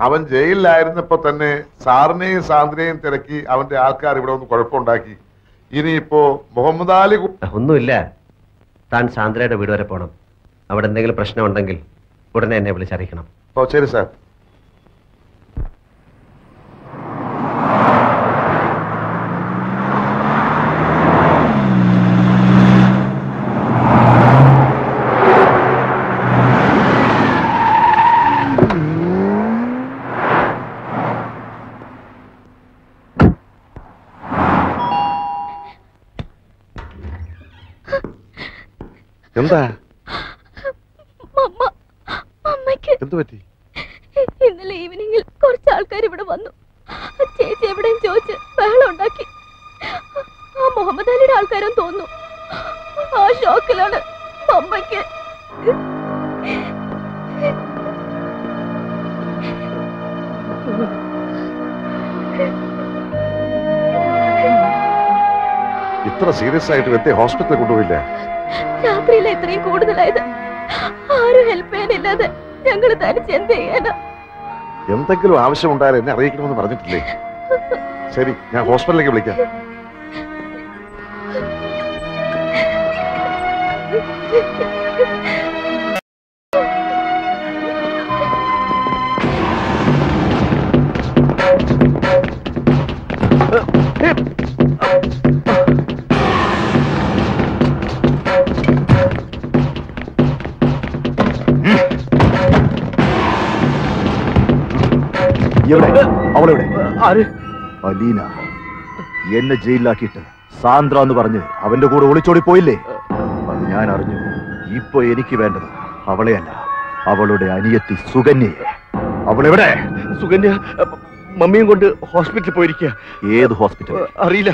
അവൻ ജയിലിലായിരുന്നപ്പോ തന്നെ സാറിനെയും സാന്ദ്രയെയും തിരക്കി അവന്റെ ആൾക്കാർ ഇവിടെ ഒന്ന് കുഴപ്പമുണ്ടാക്കി. ഇനിയിപ്പോ മുഹമ്മദ് അലി ഒന്നുമില്ല. താൻ സാന്ദ്രയുടെ വീട് വരെ പോകണം അവിടെ എന്തെങ്കിലും പ്രശ്നമുണ്ടെങ്കിൽ ഉടനെ എന്നെ വിളിച്ചറിയിക്കണം. ഓ ശരി സാർ. വ്യക്തി ഹോസ്പിറ്റലിൽ കൊണ്ടുപോയില്ല? രാത്രിയിൽ ഇത്രയും കൂടുതലായത്. ആരും ഹെൽപ്പ് ചെയ്യാനില്ലാതെ ഞങ്ങൾ തനിച്ച് എന്ത് ചെയ്യാനോ? എന്തെങ്കിലും ആവശ്യമുണ്ടായാലും എന്നെ അറിയിക്കണമെന്ന് പറഞ്ഞിട്ടില്ലേ? ശരി ഞാൻ ഹോസ്പിറ്റലിലേക്ക് വിളിക്കാം. എവിടെ അവളെവിടെ? ആര്? അലീന. എന്നെ ജയിലിലാക്കിയിട്ട് സാന്ദ്ര എന്ന് പറഞ്ഞ് അവന്റെ കൂടെ ഒളിച്ചോടി പോയില്ലേ? അത് ഞാൻ അറിഞ്ഞു ഇപ്പൊ എനിക്ക് വേണ്ടത് അവളെയല്ല അവളുടെ അനിയത്തി സുകന്യയെ. അവളെവിടെ? സുകന്യ മമ്മിയും കൊണ്ട് ഹോസ്പിറ്റലിൽ പോയിരിക്കുക ഏത് ഹോസ്പിറ്റൽ? അറിയില്ല.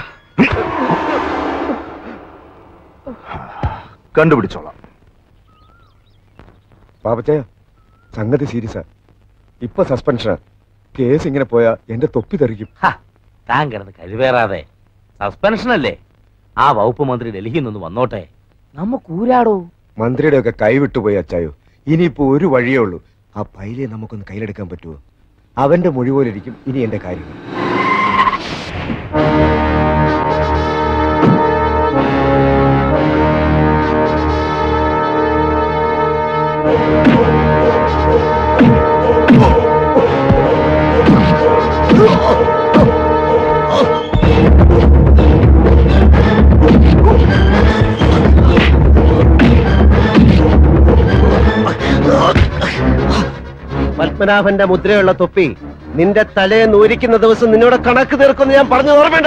കണ്ടുപിടിച്ചോളാം. പാപ്പച്ചയ സംഗതി സീരിയസാ. ഇപ്പൊ സസ്പെൻഷനാ കേസ് ഇങ്ങനെ പോയാ എന്റെ തൊപ്പി തെറിക്കും. താൻ കിടന്ന് കഴിവേറാതെ. സസ്പെൻഷൻ അല്ലേ? ആ വകുപ്പ് മന്ത്രി ഡൽഹിയിൽ നിന്ന് വന്നോട്ടെ. നമുക്ക് ഊരാടോ? മന്ത്രിയുടെ ഒക്കെ കൈവിട്ടുപോയി അച്ചായോ. ഇനിയിപ്പോ ഒരു വഴിയേ ഉള്ളൂ. ആ പൈലെ നമുക്കൊന്ന് കയ്യിലെടുക്കാൻ പറ്റുമോ അവന്റെ മൊഴി പോലിരിക്കും ഇനി എന്റെ കാര്യങ്ങൾ. പത്മനാഭന്റെ മുദ്രയുള്ള തൊപ്പി നിന്റെ തലയെ നൂരിക്കുന്ന ദിവസം നിന്നോട് കണക്ക് തീർക്കുമെന്ന് ഞാൻ പറഞ്ഞു ഓർമ്മയുണ്ട?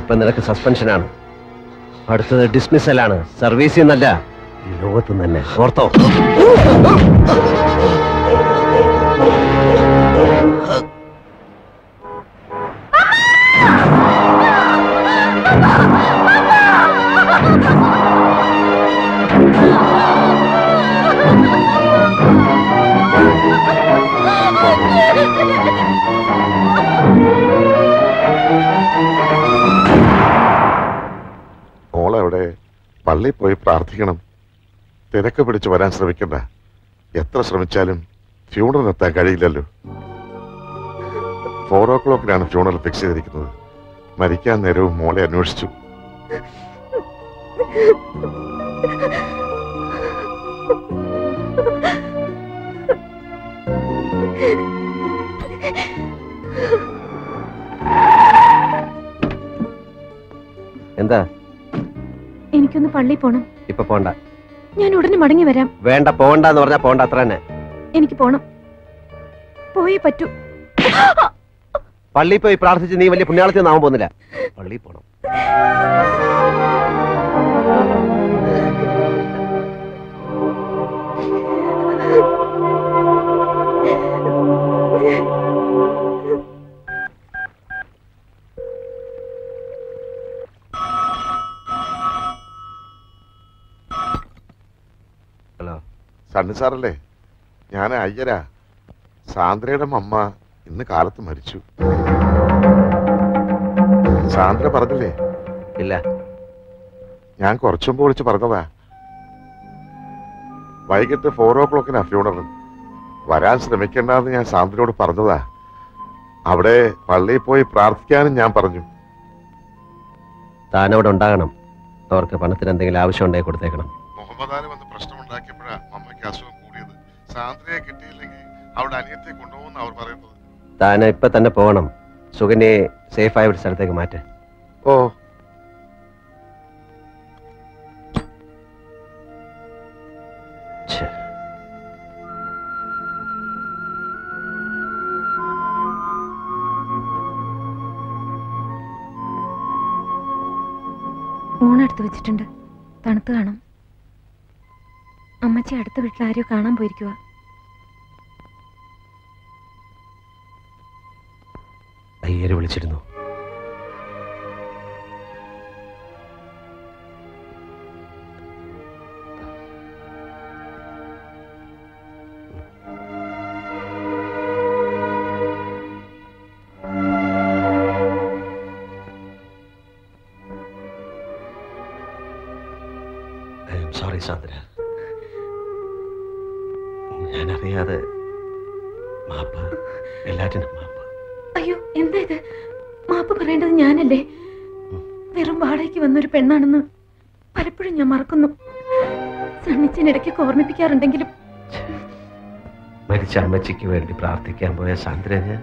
ഇപ്പൊ നിനക്ക് സസ്പെൻഷനാണ്. അടുത്തത് ഡിസ്മിസലാണ്. സർവീസിൽ നിന്നല്ല ഈ ലോകത്ത് തന്നെ ഓർത്തോ. മോളെവിടെ? പള്ളിയിൽ പോയി പ്രാർത്ഥിക്കണം. തിരക്ക് പിടിച്ച് വരാൻ ശ്രമിക്കണ്ട. എത്ര ശ്രമിച്ചാലും ഫ്യൂണറൽ എത്താൻ കഴിയില്ലല്ലോ. ഫോർ ഓ ക്ലോക്കിനാണ് ഫ്യൂണറൽ ഫിക്സ് ചെയ്തിരിക്കുന്നത്. മരിക്കാൻ നേരവും മോളെ അന്വേഷിച്ചു. എന്താ? എനിക്കൊന്ന് പള്ളി പോണം. ഇപ്പൊ പോണ്ട. ഞാൻ ഉടനെ മടങ്ങി വരാം. വേണ്ട പോണ്ടെന്ന് പറഞ്ഞാ പോണ്ട അത്ര തന്നെ. എനിക്ക് പോണം. പോയേ പറ്റൂ. പള്ളിയിൽ പോയി പ്രാർത്ഥിച്ച് നീ വലിയ പുണ്യാളത്തിൽ ഒന്നും പോകുന്നില്ല. പള്ളി പോണം. ഹലോ. സണ്ണി സാറല്ലേ? ഞാൻ അയ്യരാ. സാന്ദ്രയുടെ അമ്മ ഇന്ന് കാലത്ത് മരിച്ചു. സാന്ദ്ര പറഞ്ഞില്ലേ? ഇല്ല. ഞാൻ കുറച്ചു മുമ്പ് വിളിച്ച് പറഞ്ഞതാ. വൈകിട്ട് ഫോർ ഓ ക്ലോക്കിനാ ഫ്യൂണറൽ വരാൻ ശ്രമിക്കണ്ടെന്ന് ഞാൻ സാന്ദ്രയോട് പറഞ്ഞതാ. അവിടെ പള്ളിയിൽ പോയി പ്രാർത്ഥിക്കാനും ഞാൻ പറഞ്ഞു. അവിടെ ഉണ്ടാകണം. അവർക്ക് പണത്തിന് എന്തെങ്കിലും ആവശ്യം ഉണ്ടായി കൊടുത്തേക്കണം. മുഹമ്മദ് ആലി വന്ന് പ്രശ്നമുണ്ടാക്കിയപ്പോഴാണ് അമ്മയ്ക്ക് അസുഖം കൂടിയത്. സാന്ദ്രയെ കിട്ടിയില്ലെങ്കിൽ അവിടെ അനിയത്തെ കൊണ്ടുപോകുന്ന അവർ പറയുന്നത്. താന് ഇപ്പൊ തന്നെ പോകണം. സുകന്യെ സേഫായ ഒരു സ്ഥലത്തേക്ക് മാറ്റ. ഓ. ഊണെടുത്ത് വെച്ചിട്ടുണ്ട്. തണുത്ത് കാണും. അമ്മച്ചി അടുത്ത വീട്ടിൽ ആരെയോ കാണാൻ പോയിരിക്കുക അയ്യര് വിളിച്ചിരുന്നു. സോറി ഞാനറിയാതെ മാപ്പ് എല്ലാറ്റിനും മാപ്പ്. എന്താ മാപ്പ് പറയേണ്ടത് ഞാനല്ലേ? വെറും വാടകയ്ക്ക് വന്നൊരു പെണ്ണാണെന്ന് പലപ്പോഴും ഞാൻ മറക്കുന്നു. സണ്ണിച്ചനിടയ്ക്കൊക്കെ ഓർമ്മിപ്പിക്കാറുണ്ടെങ്കിലും മരിച്ച അമ്മച്ചിക്ക് വേണ്ടി പ്രാർത്ഥിക്കാൻ പോയ സാന്ദ്ര ഞാൻ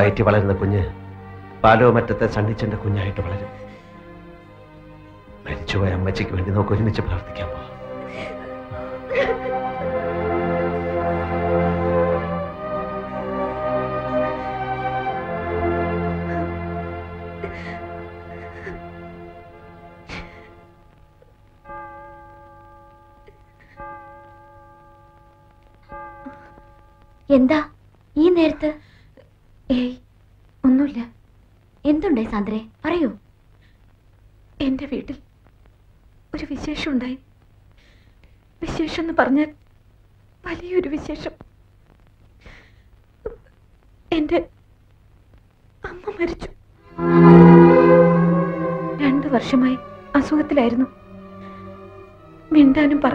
വയറ്റി വളരുന്ന കുഞ്ഞ് പാലോ മറ്റത്തെ സണ്ണിച്ചന്റെ കുഞ്ഞായിട്ട് വളരും. മരിച്ചുപോയ അമ്മച്ചിക്ക് വേണ്ടി നമുക്ക് ഒരുമിച്ച് പ്രാർത്ഥിക്കാൻ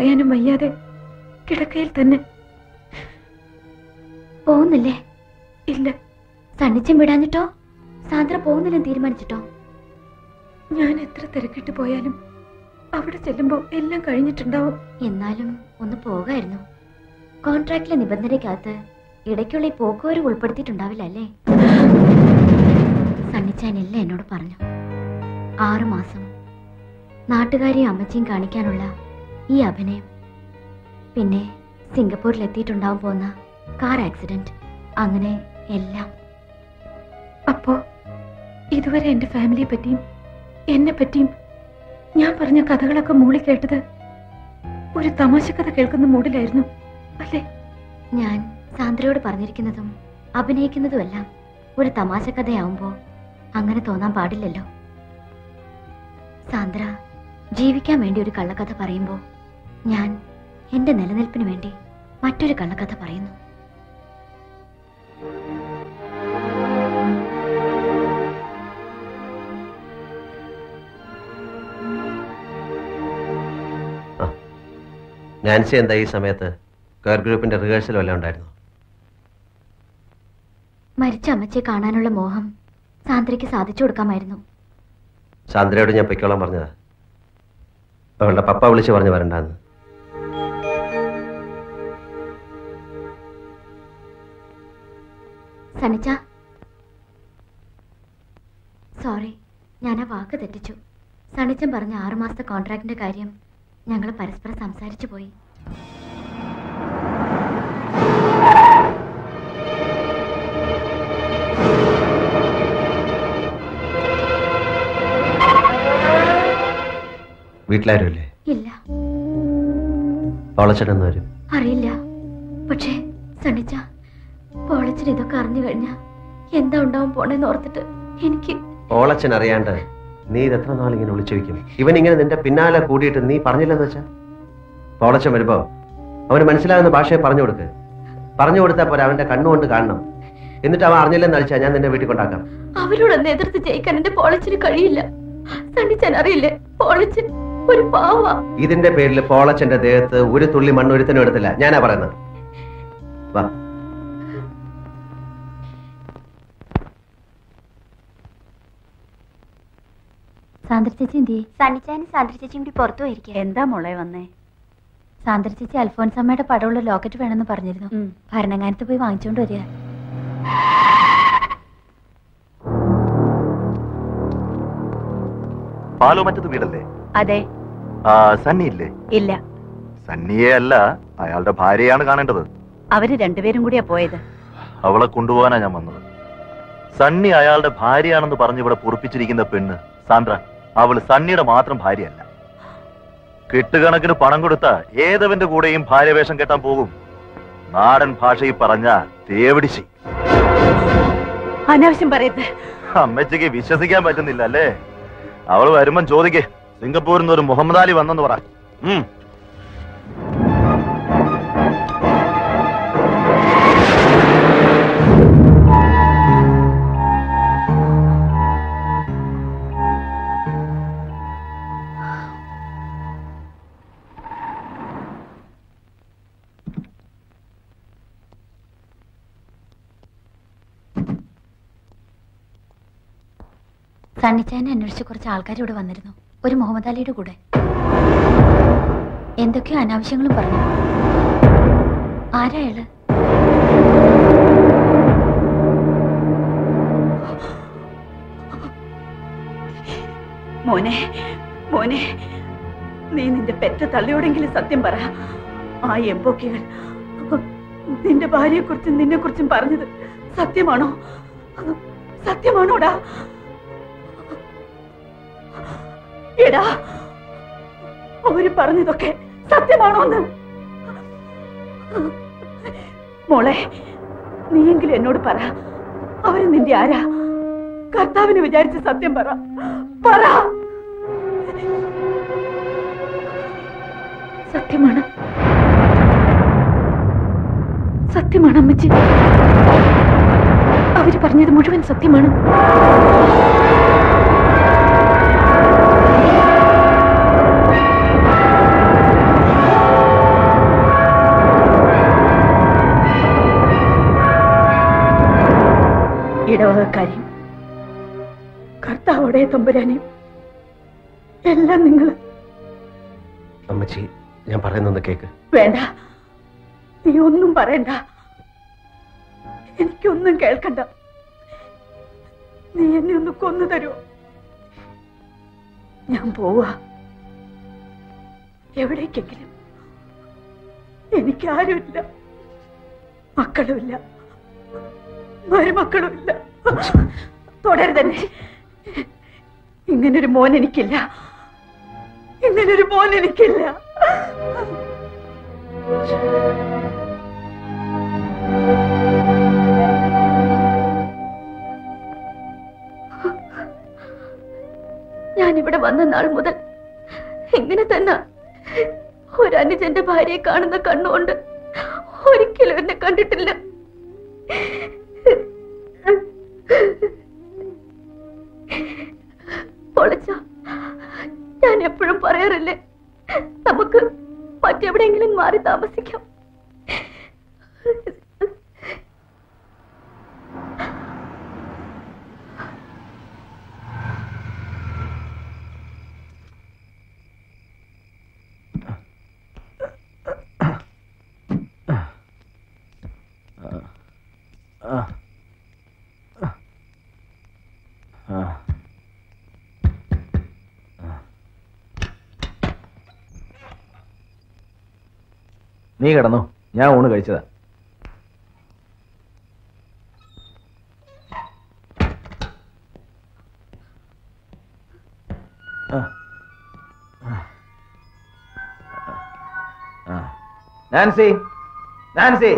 പറയാനും വയ്യാതെ കിടക്കയിൽ തന്നെ. പോകുന്നില്ലേ? ഇല്ല. സണ്ണിച്ചം വിടാഞ്ഞിട്ടോ? സാന്ദ്ര പോകുന്നില്ലെന്ന് തീരുമാനിച്ചിട്ടോ? ഞാൻ എത്ര തിരക്കിട്ട് പോയാലും അവിടെ ചെല്ലുമ്പോൾ എല്ലാം കഴിഞ്ഞിട്ടുണ്ടാവും. എന്നാലും ഒന്ന് പോകായിരുന്നു. കോൺട്രാക്റ്റിലെ നിബന്ധനയ്ക്കകത്ത് ഇടയ്ക്കുള്ള ഈ പോക്കുവരെ ഉൾപ്പെടുത്തിയിട്ടുണ്ടാവില്ല അല്ലേ? സണ്ണിച്ചാൻ എല്ലാം എന്നോട് പറഞ്ഞു. ആറുമാസം നാട്ടുകാരെയും അമ്മച്ചിയും കാണിക്കാനുള്ള ഈ അഭിനയം. പിന്നെ സിംഗപ്പൂരിൽ എത്തിയിട്ടുണ്ടാവാൻ പോകുന്ന കാർ ആക്സിഡന്റ്. അങ്ങനെ എല്ലാം. അപ്പോ ഇതുവരെ എന്റെ ഫാമിലിയെ പറ്റിയും എന്നെ പറ്റിയും ഞാൻ പറഞ്ഞ കഥകളൊക്കെ മൂളി കേട്ടത് ഒരു തമാശ കഥ കേൾക്കുന്ന മൂടിലായിരുന്നു അല്ലേ? ഞാൻ സാന്ദ്രയോട് പറഞ്ഞിരിക്കുന്നതും അഭിനയിക്കുന്നതുമെല്ലാം ഒരു തമാശ കഥയാവുമ്പോ അങ്ങനെ തോന്നാൻ പാടില്ലല്ലോ. സാന്ദ്ര ജീവിക്കാൻ വേണ്ടി ഒരു കള്ളക്കഥ പറയുമ്പോ ഞാൻ എന്റെ നിലനിൽപ്പിന് വേണ്ടി മറ്റൊരു കള്ളക്കഥ പറയുന്നു. നാൻസി എന്താ ഈ സമയത്ത് കെയർ ഗ്രൂപ്പിന്റെ റിഹേഴ്സൽ വല്ല ഉണ്ടായിരുന്നു? മരിച്ച അമ്മച്ചെ കാണാനുള്ള മോഹം സാന്ദ്രയ്ക്ക് സാധിച്ചു കൊടുക്കാമായിരുന്നു. സാന്ദ്രയോട് ഞാൻ പൊയ്ക്കോളാൻ പറഞ്ഞതാ. അവളുടെ പപ്പ വിളിച്ച് പറഞ്ഞു വരണ്ടാന്ന്. സനിച്ച സോറി ഞാൻ ആ വാക്ക് തെറ്റിച്ചു. സണിച്ചൻ പറഞ്ഞ ആറുമാസത്തെ കോൺട്രാക്റ്റിന്റെ കാര്യം ഞങ്ങൾ പരസ്പരം സംസാരിച്ചു പോയി. വീട്ടിലാരും ഇല്ലേ. അറിയില്ല. പക്ഷേ സണിച്ച പോളച്ചൻ ഇതൊക്കെ അറിഞ്ഞു കഴിഞ്ഞാ എന്താ ഉണ്ടാവും പോണെന്ന് ഓർത്തിട്ട് എനിക്ക് ഓളച്ചൻ അറിയാണ്ട് നീ ഇത് എത്ര നാളിങ്ങനെ വിളിച്ചു വെക്കും ഇവൻ ഇങ്ങനെ നിന്റെ പിന്നാലെ കൂടിയിട്ട് നീ പറഞ്ഞില്ലെന്ന് വെച്ചാ? പോളച്ചൻ വരുമ്പോ അവന് മനസ്സിലാകുന്ന ഭാഷയെ പറഞ്ഞു കൊടുക്ക്. പറഞ്ഞു കൊടുത്താൽ പോരാ അവന്റെ കണ്ണുകൊണ്ട് കാണണം. എന്നിട്ട് അവൻ അറിഞ്ഞില്ലെന്ന് അടിച്ചാ ഞാൻ നിന്റെ വീട്ടിൽ കൊണ്ടാക്കാം. അവരോട് നേതൃത്വം ജയിക്കാൻ എന്റെ പോളച്ചിന് കഴിയില്ല. സണ്ണിച്ചാൻ അറിയില്ലേ? പോളച്ചൻ ഒരു പാവ. ഇതിന്റെ പേരിൽ പോളച്ചന്റെ ദേഹത്ത് ഒരു തുള്ളി മണ്ണ് ഒരുത്തനും എടുത്തില്ല. ഞാനാ പറയുന്നത്. വാ. സാന്ദ്ര ചേച്ചി എന്തി സണ്ണിച്ചാനും സാന്ദ്ര ചേച്ചിയും കൂടി പുറത്തു പോയിരിക്കുക എന്താ മോളെ വന്നേ? സാന്ദ്ര ചേച്ചി അൽഫോൻസമ്മയുടെ പടമുള്ള ലോക്കറ്റ് വേണമെന്ന് പറഞ്ഞിരുന്നു. ഭരണങ്ങാനത്ത് പോയി വാങ്ങിച്ചുകൊണ്ട് വരിക. പാലോ മറ്റത് വീടല്ലേ? അതെ. ആ സണ്ണി ഇല്ലേ? ഇല്ല. സണ്ണിയെ അല്ല അയാളുടെ ഭാര്യയാണ് കാണേണ്ടത്. അവർ രണ്ടുപേരും കൂടിയാ പോയത്. അവളെ കൊണ്ടുപോകാനാ ഞാൻ വന്നത്. സണ്ണി അയാളുടെ ഭാര്യയാണെന്ന് പറഞ്ഞ് ഇവിടെ പൊറപ്പിച്ചിരിക്കുന്ന പെണ്ണ് സാന്ദ്ര. അവൾ സണ്ണിയുടെ മാത്രം ഭാര്യയല്ല. കിട്ടുകണക്കിന് പണം കൊടുത്ത ഏതവന്റെ കൂടെയും ഭാര്യവേഷം കെട്ടാൻ പോകും. നാടൻ ഭാഷയിൽ പറഞ്ഞ തേവിടിശി അനാവശ്യം പറയരുത്. അമ്മച്ചക്ക് വിശ്വസിക്കാൻ പറ്റുന്നില്ല അല്ലേ? അവൾ വരുമ്പം ചോദിക്കേ സിംഗപ്പൂരിൽ നിന്ന് ഒരു മുഹമ്മദ് അലി വന്നെന്ന് പറ. ഉം സണ്ണിച്ചായനെ അന്വേഷിച്ച് കുറച്ച് ആൾക്കാർ ഇവിടെ വന്നിരുന്നു. ഒരു മുഹമ്മദ് അലിയുടെ കൂടെ. എന്തൊക്കെയോ അനാവശ്യങ്ങളും പറഞ്ഞു. ആരാ അയാൾ മോനെ മോനെ നീ നിന്റെ പെറ്റ തള്ളിയോടെങ്കിലും സത്യം പറ. ആ എമ്പോക്കികൾ നിന്റെ ഭാര്യയെ കുറിച്ചും നിന്നെ കുറിച്ചും പറഞ്ഞത് സത്യമാണോ? സത്യമാണോടാ? എടാ അവർ പറഞ്ഞതൊക്കെ സത്യമാണോന്ന്? മോളെ നീയെങ്കിലും എന്നോട് പറ. അവർ നിന്റെ ആരാ? കർത്താവിന് വിചാരിച്ച് സത്യം പറ. പറ! സത്യമാണ്. സത്യമാണ് അമ്മച്ചി. അവർ പറഞ്ഞത് മുഴുവൻ സത്യമാണ്. ഇടവകക്കാരെയും കർത്താവോടെ തമ്പുരാനെയും എല്ലാം നിങ്ങൾ അമ്മച്ചി ഞാൻ പറയുന്നൊന്ന് കേക്ക്. വേണ്ട. നീ ഒന്നും പറയണ്ട. എനിക്കൊന്നും കേൾക്കണ്ട. നീ എന്നെ ഒന്ന് കൊന്നു തരുമോ ഞാൻ പോവാ. എവിടേക്കെങ്കിലും. എനിക്കാരുമില്ല. മക്കളുമില്ല. മരുമക്കളുമില്ല. തുടരുതന്നെ. ഇങ്ങനൊരു മോൻ എനിക്കില്ല. ഇങ്ങനൊരു മോൻ എനിക്കില്ല. ഞാനിവിടെ വന്ന നാൾ മുതൽ ഇങ്ങനെ തന്നെ ഒരു അനുജന്റെ ഭാര്യയെ കാണുന്ന കണ്ണുകൊണ്ട് ഒരിക്കലും എന്നെ കണ്ടിട്ടില്ല. ഞാൻ എപ്പോഴും പറയാറില്ലേ നമുക്ക് മറ്റെവിടെയെങ്കിലും മാറി താമസിക്കാം. നീ കിടന്നു. ഞാൻ ഊണ് കഴിച്ചതാ. നാൻസി. നാൻസി.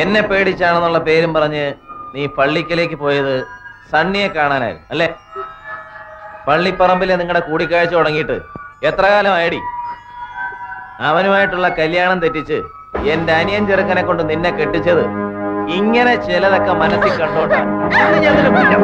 എന്നെ പേടിച്ചാണെന്നുള്ള പേരും പറഞ്ഞ് നീ പള്ളിക്കലേക്ക് പോയത് സണ്ണിയെ കാണാനായിരുന്നു അല്ലേ? പള്ളിപ്പറമ്പിലെ നിങ്ങളുടെ കൂടിക്കാഴ്ച തുടങ്ങിയിട്ട് എത്ര കാലമായടി? അവനുമായിട്ടുള്ള കല്യാണം തെറ്റിച്ച് എന്റെ അനിയൻ ചെറുക്കനെ കൊണ്ട് നിന്നെ കെട്ടിച്ചത് ഇങ്ങനെ ചിലതൊക്കെ മനസ്സിൽ കണ്ടോട്ടെ ഞാൻ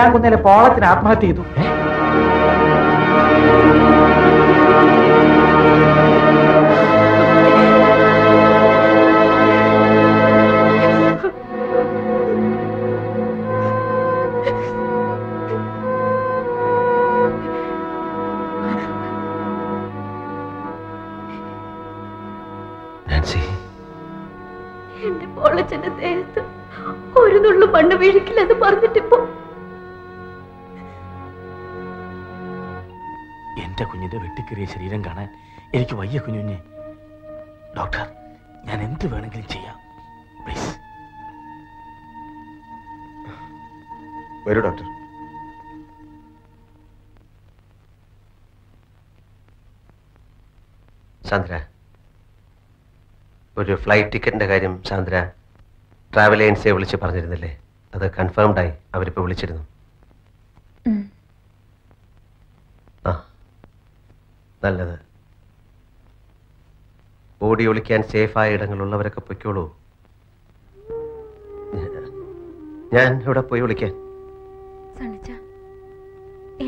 പുല്ലാങ്കുന്നിലെ പോളത്തിന് ആത്മഹത്യ ചെയ്തു. ഫ്ലൈറ്റ് ടിക്കറ്റിന്റെ കാര്യം സാന്ദ്ര ട്രാവൽ ഏജൻസിയെ വിളിച്ച് പറഞ്ഞിരുന്നില്ലേ? അത് കൺഫേംഡ് ആയി അവരിപ്പോ വിളിച്ചിരുന്നു. ആ നല്ലത്. ഓടി ഒളിക്കാൻ സേഫായ ഇടങ്ങളുള്ളവരൊക്കെ പൊയ്ക്കോളൂ. ഞാൻ ഇവിടെ പോയി വിളിക്കാൻ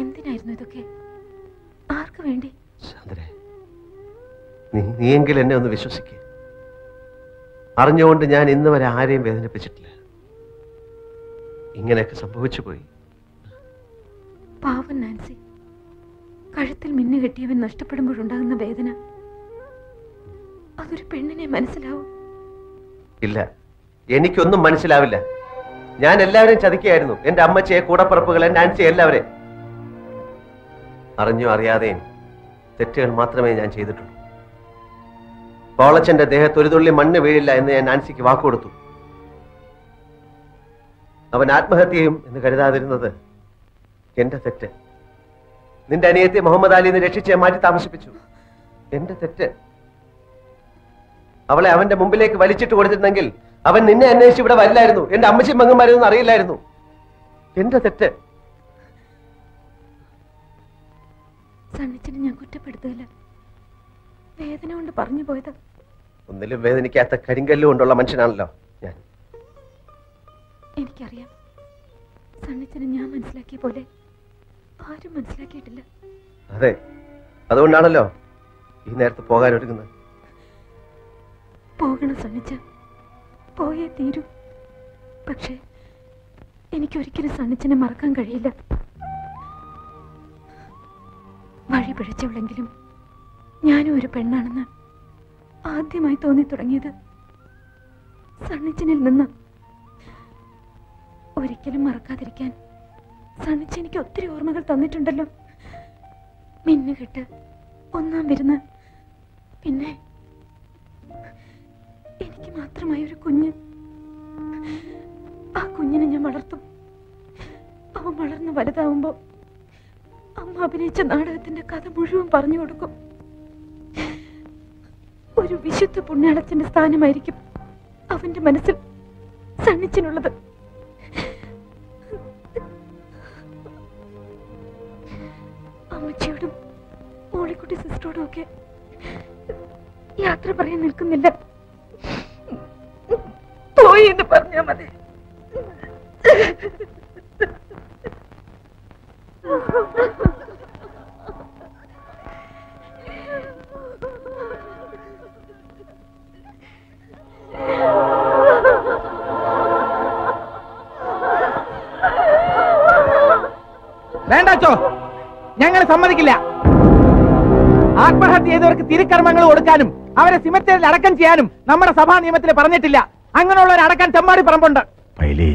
എന്തിനായിരുന്നു ഇതൊക്കെ? ആർക്ക് വേണ്ടി? നീ നീയെങ്കിലും എന്നെ ഒന്ന് വിശ്വസിക്കുക അറിഞ്ഞുകൊണ്ട് ഞാൻ ഇന്ന് വരെ ആരെയും വേദനിപ്പിച്ചിട്ടില്ല. ഇങ്ങനെയൊക്കെ സംഭവിച്ചു പോയി. പാവം നാൻസി. കഴുത്തിൽ മിന്നു കെട്ടിയവൻ നഷ്ടപ്പെടുമ്പോഴുണ്ടാകുന്ന വേദന. അതൊരു പെണ്ണിനെ മനസ്സിലാവും. ഇല്ല എനിക്കൊന്നും മനസ്സിലാവില്ല. ഞാൻ എല്ലാവരെയും ചതിക്കുകയായിരുന്നു. എന്റെ അമ്മച്ചയെ കൂടപ്പറപ്പുകളെ നാൻസി എല്ലാവരെയും. അറിഞ്ഞോ അറിയാതെയും തെറ്റുകൾ മാത്രമേ ഞാൻ ചെയ്തിട്ടുള്ളൂ. പോളച്ചന്റെ ദേഹത്ത് ഒരു തുള്ളി മണ്ണ് വീഴില്ല എന്ന് ഞാൻ നാൻസിക്ക് വാക്കുകൊടുത്തു. അവൻ ആത്മഹത്യയും എന്ന് കരുതാതിരുന്നത് എന്റെ തെറ്റ്. നിന്റെ അനിയത്തെ മുഹമ്മദ് അലിന്ന് രക്ഷിച്ച് മാറ്റി താമസിപ്പിച്ചു. എന്റെ തെറ്റ്. അവളെ അവന്റെ മുമ്പിലേക്ക് വലിച്ചിട്ട് കൊടുത്തിരുന്നെങ്കിൽ അവൻ നിന്നെ അന്വേഷിച്ച് ഇവിടെ വരില്ലായിരുന്നു. എന്റെ അമ്മച്ചി മങ്ങന്മാരൊന്നും അറിയില്ലായിരുന്നു. എന്റെ തെറ്റ്. സണ്ണിച്ചിനെ ഞാൻ കുറ്റപ്പെടുത്തുകയില്ല. വേദന കൊണ്ട് പറഞ്ഞു പോയത്. ഒന്നിലും വേദനിക്കാത്ത കരിങ്കല്ല് കൊണ്ടുള്ള മനുഷ്യനാണല്ലോ ഞാൻ. എനിക്കറിയാം. സണ്ണിച്ചനെ ഞാൻ മനസ്സിലാക്കിയ പോലെ ആരും മനസ്സിലാക്കിയിട്ടില്ല. അതെ അതുകൊണ്ടാണല്ലോ ഈ നേരത്ത് പോകാൻ ഒരുങ്ങുന്നത്. പോകണം സണ്ണിച്ച. പോയേ തീരൂ. പക്ഷേ എനിക്കൊരിക്കലും സണ്ണിച്ചനെ മറക്കാൻ കഴിയില്ല. വഴി പിഴച്ചവളെങ്കിലും ഞാനും ഒരു പെണ്ണാണെന്ന് ആദ്യമായി തോന്നി തുടങ്ങിയത് സണ്ണിച്ചനിൽ നിന്ന്. ഒരിക്കലും മറക്കാതിരിക്കാൻ സണ്ണിച്ച എനിക്ക് ഒത്തിരി ഓർമ്മകൾ തന്നിട്ടുണ്ടല്ലോ. മിന്നുകെട്ട് ഒന്നാം വിരുന്ന്. പിന്നെ എനിക്ക് മാത്രമായി ഒരു കുഞ്ഞ്. ആ കുഞ്ഞിനെ ഞാൻ വളർത്തും. അവൻ വളർന്ന് വലുതാവുമ്പോ അമ്മ അഭിനയിച്ച നാടകത്തിന്റെ കഥ മുഴുവൻ പറഞ്ഞു കൊടുക്കും. ഒരു വിശുദ്ധ പുണ്യാളച്ചന്റെ സ്ഥാനമായിരിക്കും അവന്റെ മനസ്സിൽ സണ്ണിച്ചിനുള്ളത്. അമ്മച്ചിയോടും മോളിക്കുട്ടി സിസ്റ്ററോടും ഒക്കെ യാത്ര പറയാൻ നിൽക്കുന്നില്ല. പോയി എന്ന് പറഞ്ഞാ മതി. വേണ്ടച്ചോ ഞങ്ങൾ സമ്മതിക്കില്ല. ആത്മഹത്യ ചെയ്തവർക്ക് തിരുക്കർമ്മങ്ങൾ കൊടുക്കാനും അവരെ സിമറ്ററിൽ അടക്കം ചെയ്യാനും നമ്മുടെ സഭാ നിയമത്തിൽ പറഞ്ഞിട്ടില്ല. അങ്ങനെയുള്ളവർ അടക്കാൻ ചെമ്മാടി പറമ്പുണ്ട്. പൈലി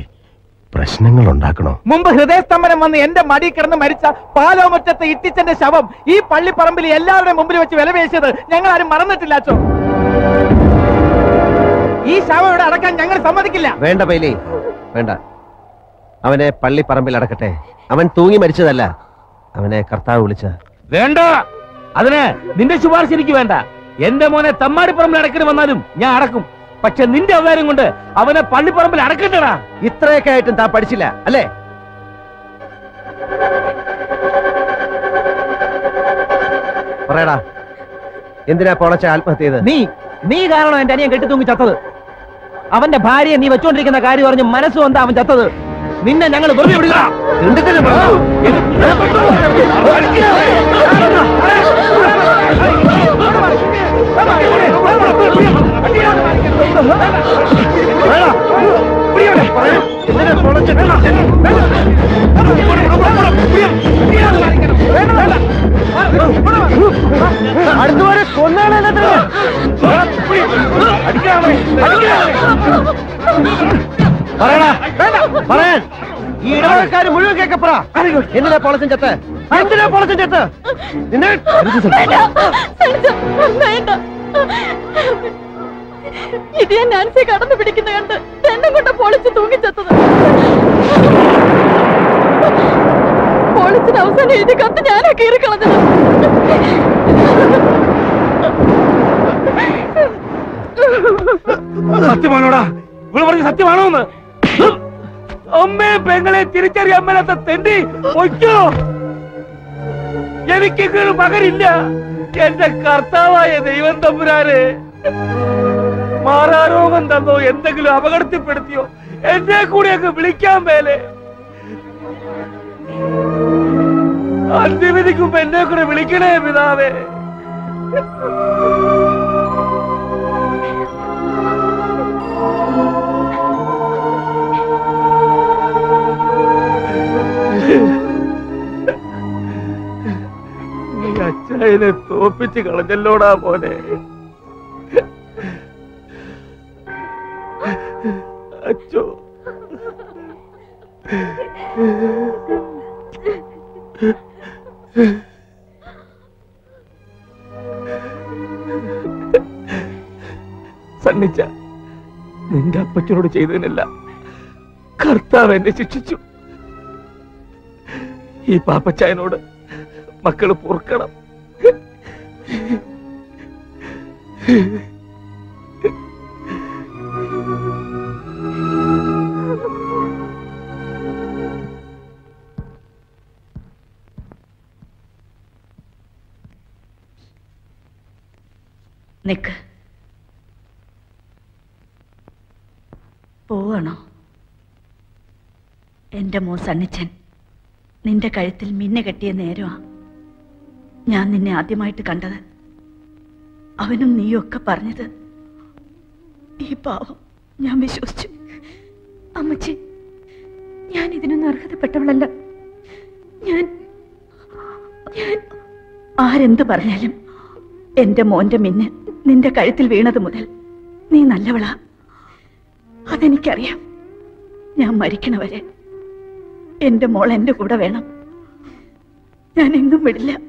പ്രശ്നങ്ങൾ ഉണ്ടാക്കണോ മുമ്പ് ഹൃദയസ്തംഭനം വന്ന് എന്റെ മടി കിടന്ന് മരിച്ച പാലോമുറ്റത്തെ ഇട്ടിച്ചന്റെ ശവം ഈ പള്ളിപ്പറമ്പിൽ എല്ലാവരുടെയും മുമ്പിൽ വെച്ച് വിലപേശിയത് ഞങ്ങൾ ആരും മറന്നിട്ടില്ല അച്ചോ. ഈ ശവം ഇവിടെ അടക്കാൻ ഞങ്ങൾ സമ്മതിക്കില്ല. വേണ്ട പൈലേ. വേണ്ട. അവനെ പള്ളിപ്പറമ്പിൽ അടക്കട്ടെ. അവൻ തൂങ്ങി മരിച്ചതല്ല. അവനെ കർത്താവ് വിളിച്ച. വേണ്ട. അതിന് നിന്റെ ശുപാർശ എനിക്ക് വേണ്ട. എന്റെ മോനെ തമ്മാടിപ്പറമ്പിൽ അടക്കിന് വന്നാലും ഞാൻ അടക്കും. പക്ഷെ നിന്റെ അവതാരം കൊണ്ട് അവനെ പള്ളിപ്പറമ്പിൽ അടക്കട്ടടാ ഇത്രയൊക്കെ ആയിട്ടും താ പഠിച്ചില്ല അല്ലേ? പറയടാ എന്തിനാ പൊളച്ച ആത്മഹത്യ ചെയ്ത് നീ നീ കാരണം എന്റെ അനിയൻ കെട്ടി തൂങ്ങി ചത്തത്. അവന്റെ ഭാര്യയെ നീ വെച്ചോണ്ടിരിക്കുന്ന കാര്യം പറഞ്ഞ് മനസ്സ് വന്നാ അവൻ ചത്തത്? നിന്നെ ഞങ്ങൾ വെറുതെ വിടുക അടുത്തുവരെ കൊന്നാണല്ലോ പറയടാ പറയാൻ. ഈ ഇടവകക്കാര് മുഴുവൻ കേക്കപ്പറ എന്തിനാ പൊളച്ചൻ ചത്ത്? എന്തിനാ പൊളച്ചൻ ചത്ത്? നിന്നെ ഇത് ഞാൻ നാൻസിയെ കടന്നു പിടിക്കുന്ന കണ്ട് തന്നെ കൊണ്ട് പൊളിച്ച് തൂങ്ങിച്ചെത്തത് പൊളിച്ചിന് അവസാനം എഴുതി കത്ത് ഞാനാ കീറി കളഞ്ഞത്. സത്യമാണോടാ ഇവിടെ പറഞ്ഞ സത്യമാണോ എന്ന് അമ്മേ പെങ്ങളെ തിരിച്ചറിയാൻ മേലാത്ത തെണ്ടി ഒയ്ക്കോ എനിക്ക് മകരില്ല എന്റെ കർത്താവായ ദൈവം തമ്പുരാന് മാറാരോഗം തന്നോ എന്തെങ്കിലും അപകടത്തിൽപ്പെടുത്തിയോ എന്നെ കൂടി അങ്ങ് വിളിക്കാൻ മേലെ. അന്തിമതിക്കുമ്പോ എന്നെ കൂടെ വിളിക്കണേ പിതാവേ. നീ അച്ചായനെ തോപ്പിച്ച് കളഞ്ഞല്ലോടാ മോനെ. അച്ചോ സണ്ണിച്ച നിന്റെ അപ്പച്ചനോട് ചെയ്തതിനല്ല കർത്താവ് എന്നെ ശിക്ഷിച്ചു. ഈ പാപ്പച്ചായനോട് മക്കൾ പൊറുക്കണം. പോവാണോ? എന്റെ മോ സണ്ണിച്ചൻ നിന്റെ കഴുത്തിൽ മിന്നെ കെട്ടിയ നേരമാ. ഞാൻ നിന്നെ ആദ്യമായിട്ട് കണ്ടത്. അവനും നീയൊക്കെ പറഞ്ഞത് ഈ പാവം ഞാൻ വിശ്വസിച്ചു. അമ്മച്ചി ഞാൻ ഇതിനൊന്നും അർഹതപ്പെട്ടവളല്ല. ഞാൻ ഞാൻ ആരെന്ത് പറഞ്ഞാലും എന്റെ മോന്റെ മിന്ന് നിന്റെ കഴുത്തിൽ വീണത് മുതൽ നീ നല്ലവളാ. അതെനിക്കറിയാം. ഞാൻ മരിക്കണവരെ എന്റെ മോൾ എന്റെ കൂടെ വേണം. ഞാൻ എങ്ങും വിടില്ല.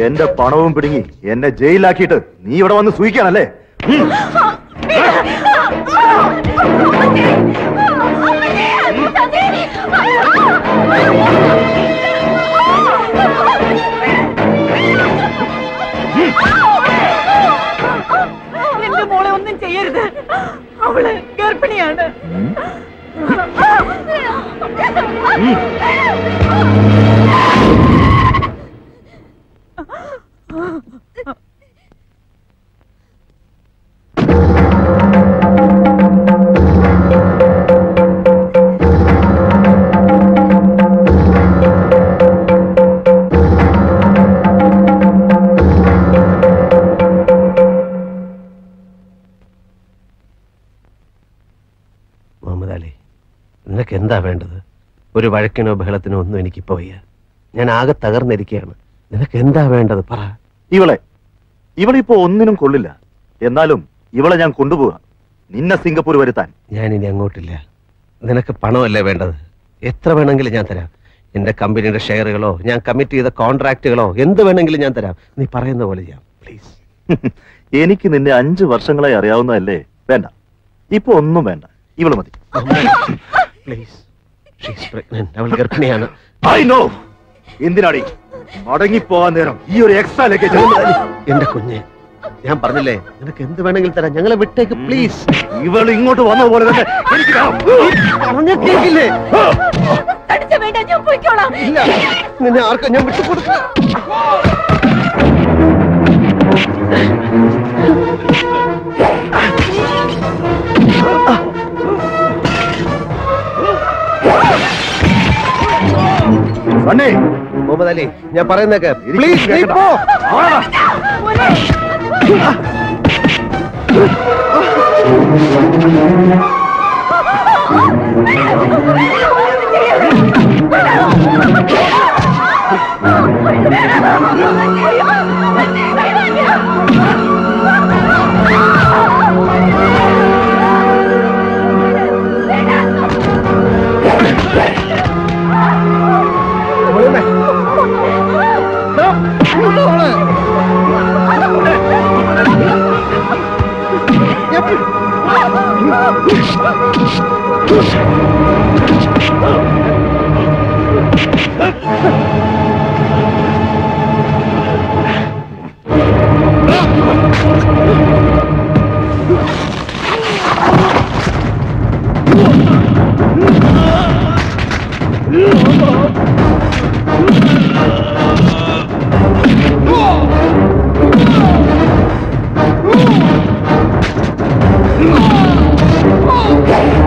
എന്റെ പണവും പിടുങ്ങി എന്നെ ജയിലാക്കിയിട്ട് നീ ഇവിടെ വന്ന് സൂയിക്കാണല്ലേ ഉം. അവൾ ഗർഭിണിയാണ് നിനക്ക് എന്താ വേണ്ടത്? ഒരു വഴക്കിനോ ബഹളത്തിനോ ഒന്നും എനിക്കിപ്പോ വയ്യ. ഞാൻ ആകെ തകർന്നിരിക്കുകയാണ് നിനക്ക് എന്താ വേണ്ടത്? പറ. ഇവളെ ഇവളിപ്പോ ഒന്നിനും കൊള്ളില്ല. എന്നാലും ഇവളെ ഞാൻ കൊണ്ടുപോകാം നിന്നെ സിംഗപ്പൂർ വരുത്താൻ. ഞാൻ ഇനി അങ്ങോട്ടില്ല. നിനക്ക് പണമല്ലേ വേണ്ടത്? എത്ര വേണമെങ്കിലും ഞാൻ തരാം. എന്റെ കമ്പനിയുടെ ഷെയറുകളോ ഞാൻ കമ്മിറ്റ് ചെയ്ത കോൺട്രാക്റ്റുകളോ എന്ത് വേണമെങ്കിലും ഞാൻ തരാം. നീ പറയുന്ന പോലെ ചെയ്യാം പ്ലീസ് എനിക്ക് നിന്നെ അഞ്ചു വർഷങ്ങളായി അറിയാവുന്നതല്ലേ? വേണ്ട. ഇപ്പൊ ഒന്നും വേണ്ട. ഇവൾ മതി. പ്ലീസ് അവൾ ഗർഭിണിയാണ്. ഐ നോ എന്തിനാടി? മടങ്ങിപ്പോവാൻ നേരം ഈ ഒരു എക്സ്ട്രാ ലഗേജ് എന്റെ കുഞ്ഞ് ഞാൻ പറഞ്ഞില്ലേ നിനക്ക് എന്ത് വേണമെങ്കിലും തരാം. ഞങ്ങളെ വിട്ടേക്ക് പ്ലീസ് ഇവൾ ഇങ്ങോട്ട് വന്ന പോലെ തന്നെ എനിക്ക് പറഞ്ഞ കേക്കില്ലേ? ഇല്ല. നിന്നെ ആർക്കും ഞാൻ വിട്ടുകൊടുക്കില്ല സണ്ണി മുഹമ്മദ് അലി ഞാൻ പറയുന്നേക്ക് പ്ലീസ് നീ പോ എനിക്ക്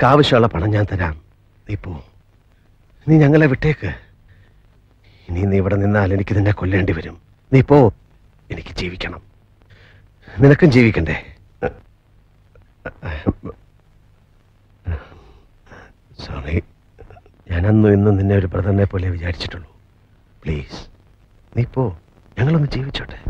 നിനക്ക് ആവശ്യമുള്ള പണം ഞാൻ തരാം. നീ പോ. നീ ഞങ്ങളെ വിട്ടേക്ക്. ഇനി നീ ഇവിടെ നിന്നാൽ എനിക്ക് നിന്നെ കൊല്ലേണ്ടി വരും. നീ പോ. എനിക്ക് ജീവിക്കണം. നിനക്കും ജീവിക്കണ്ടേ? സോറി ഞാനന്നും ഇന്നും നിന്നെ ഒരു ബ്രദറിനെ പോലെ വിചാരിച്ചിട്ടുള്ളൂ. പ്ലീസ് നീ പോ. ഞങ്ങളൊന്ന് ജീവിച്ചോട്ടെ.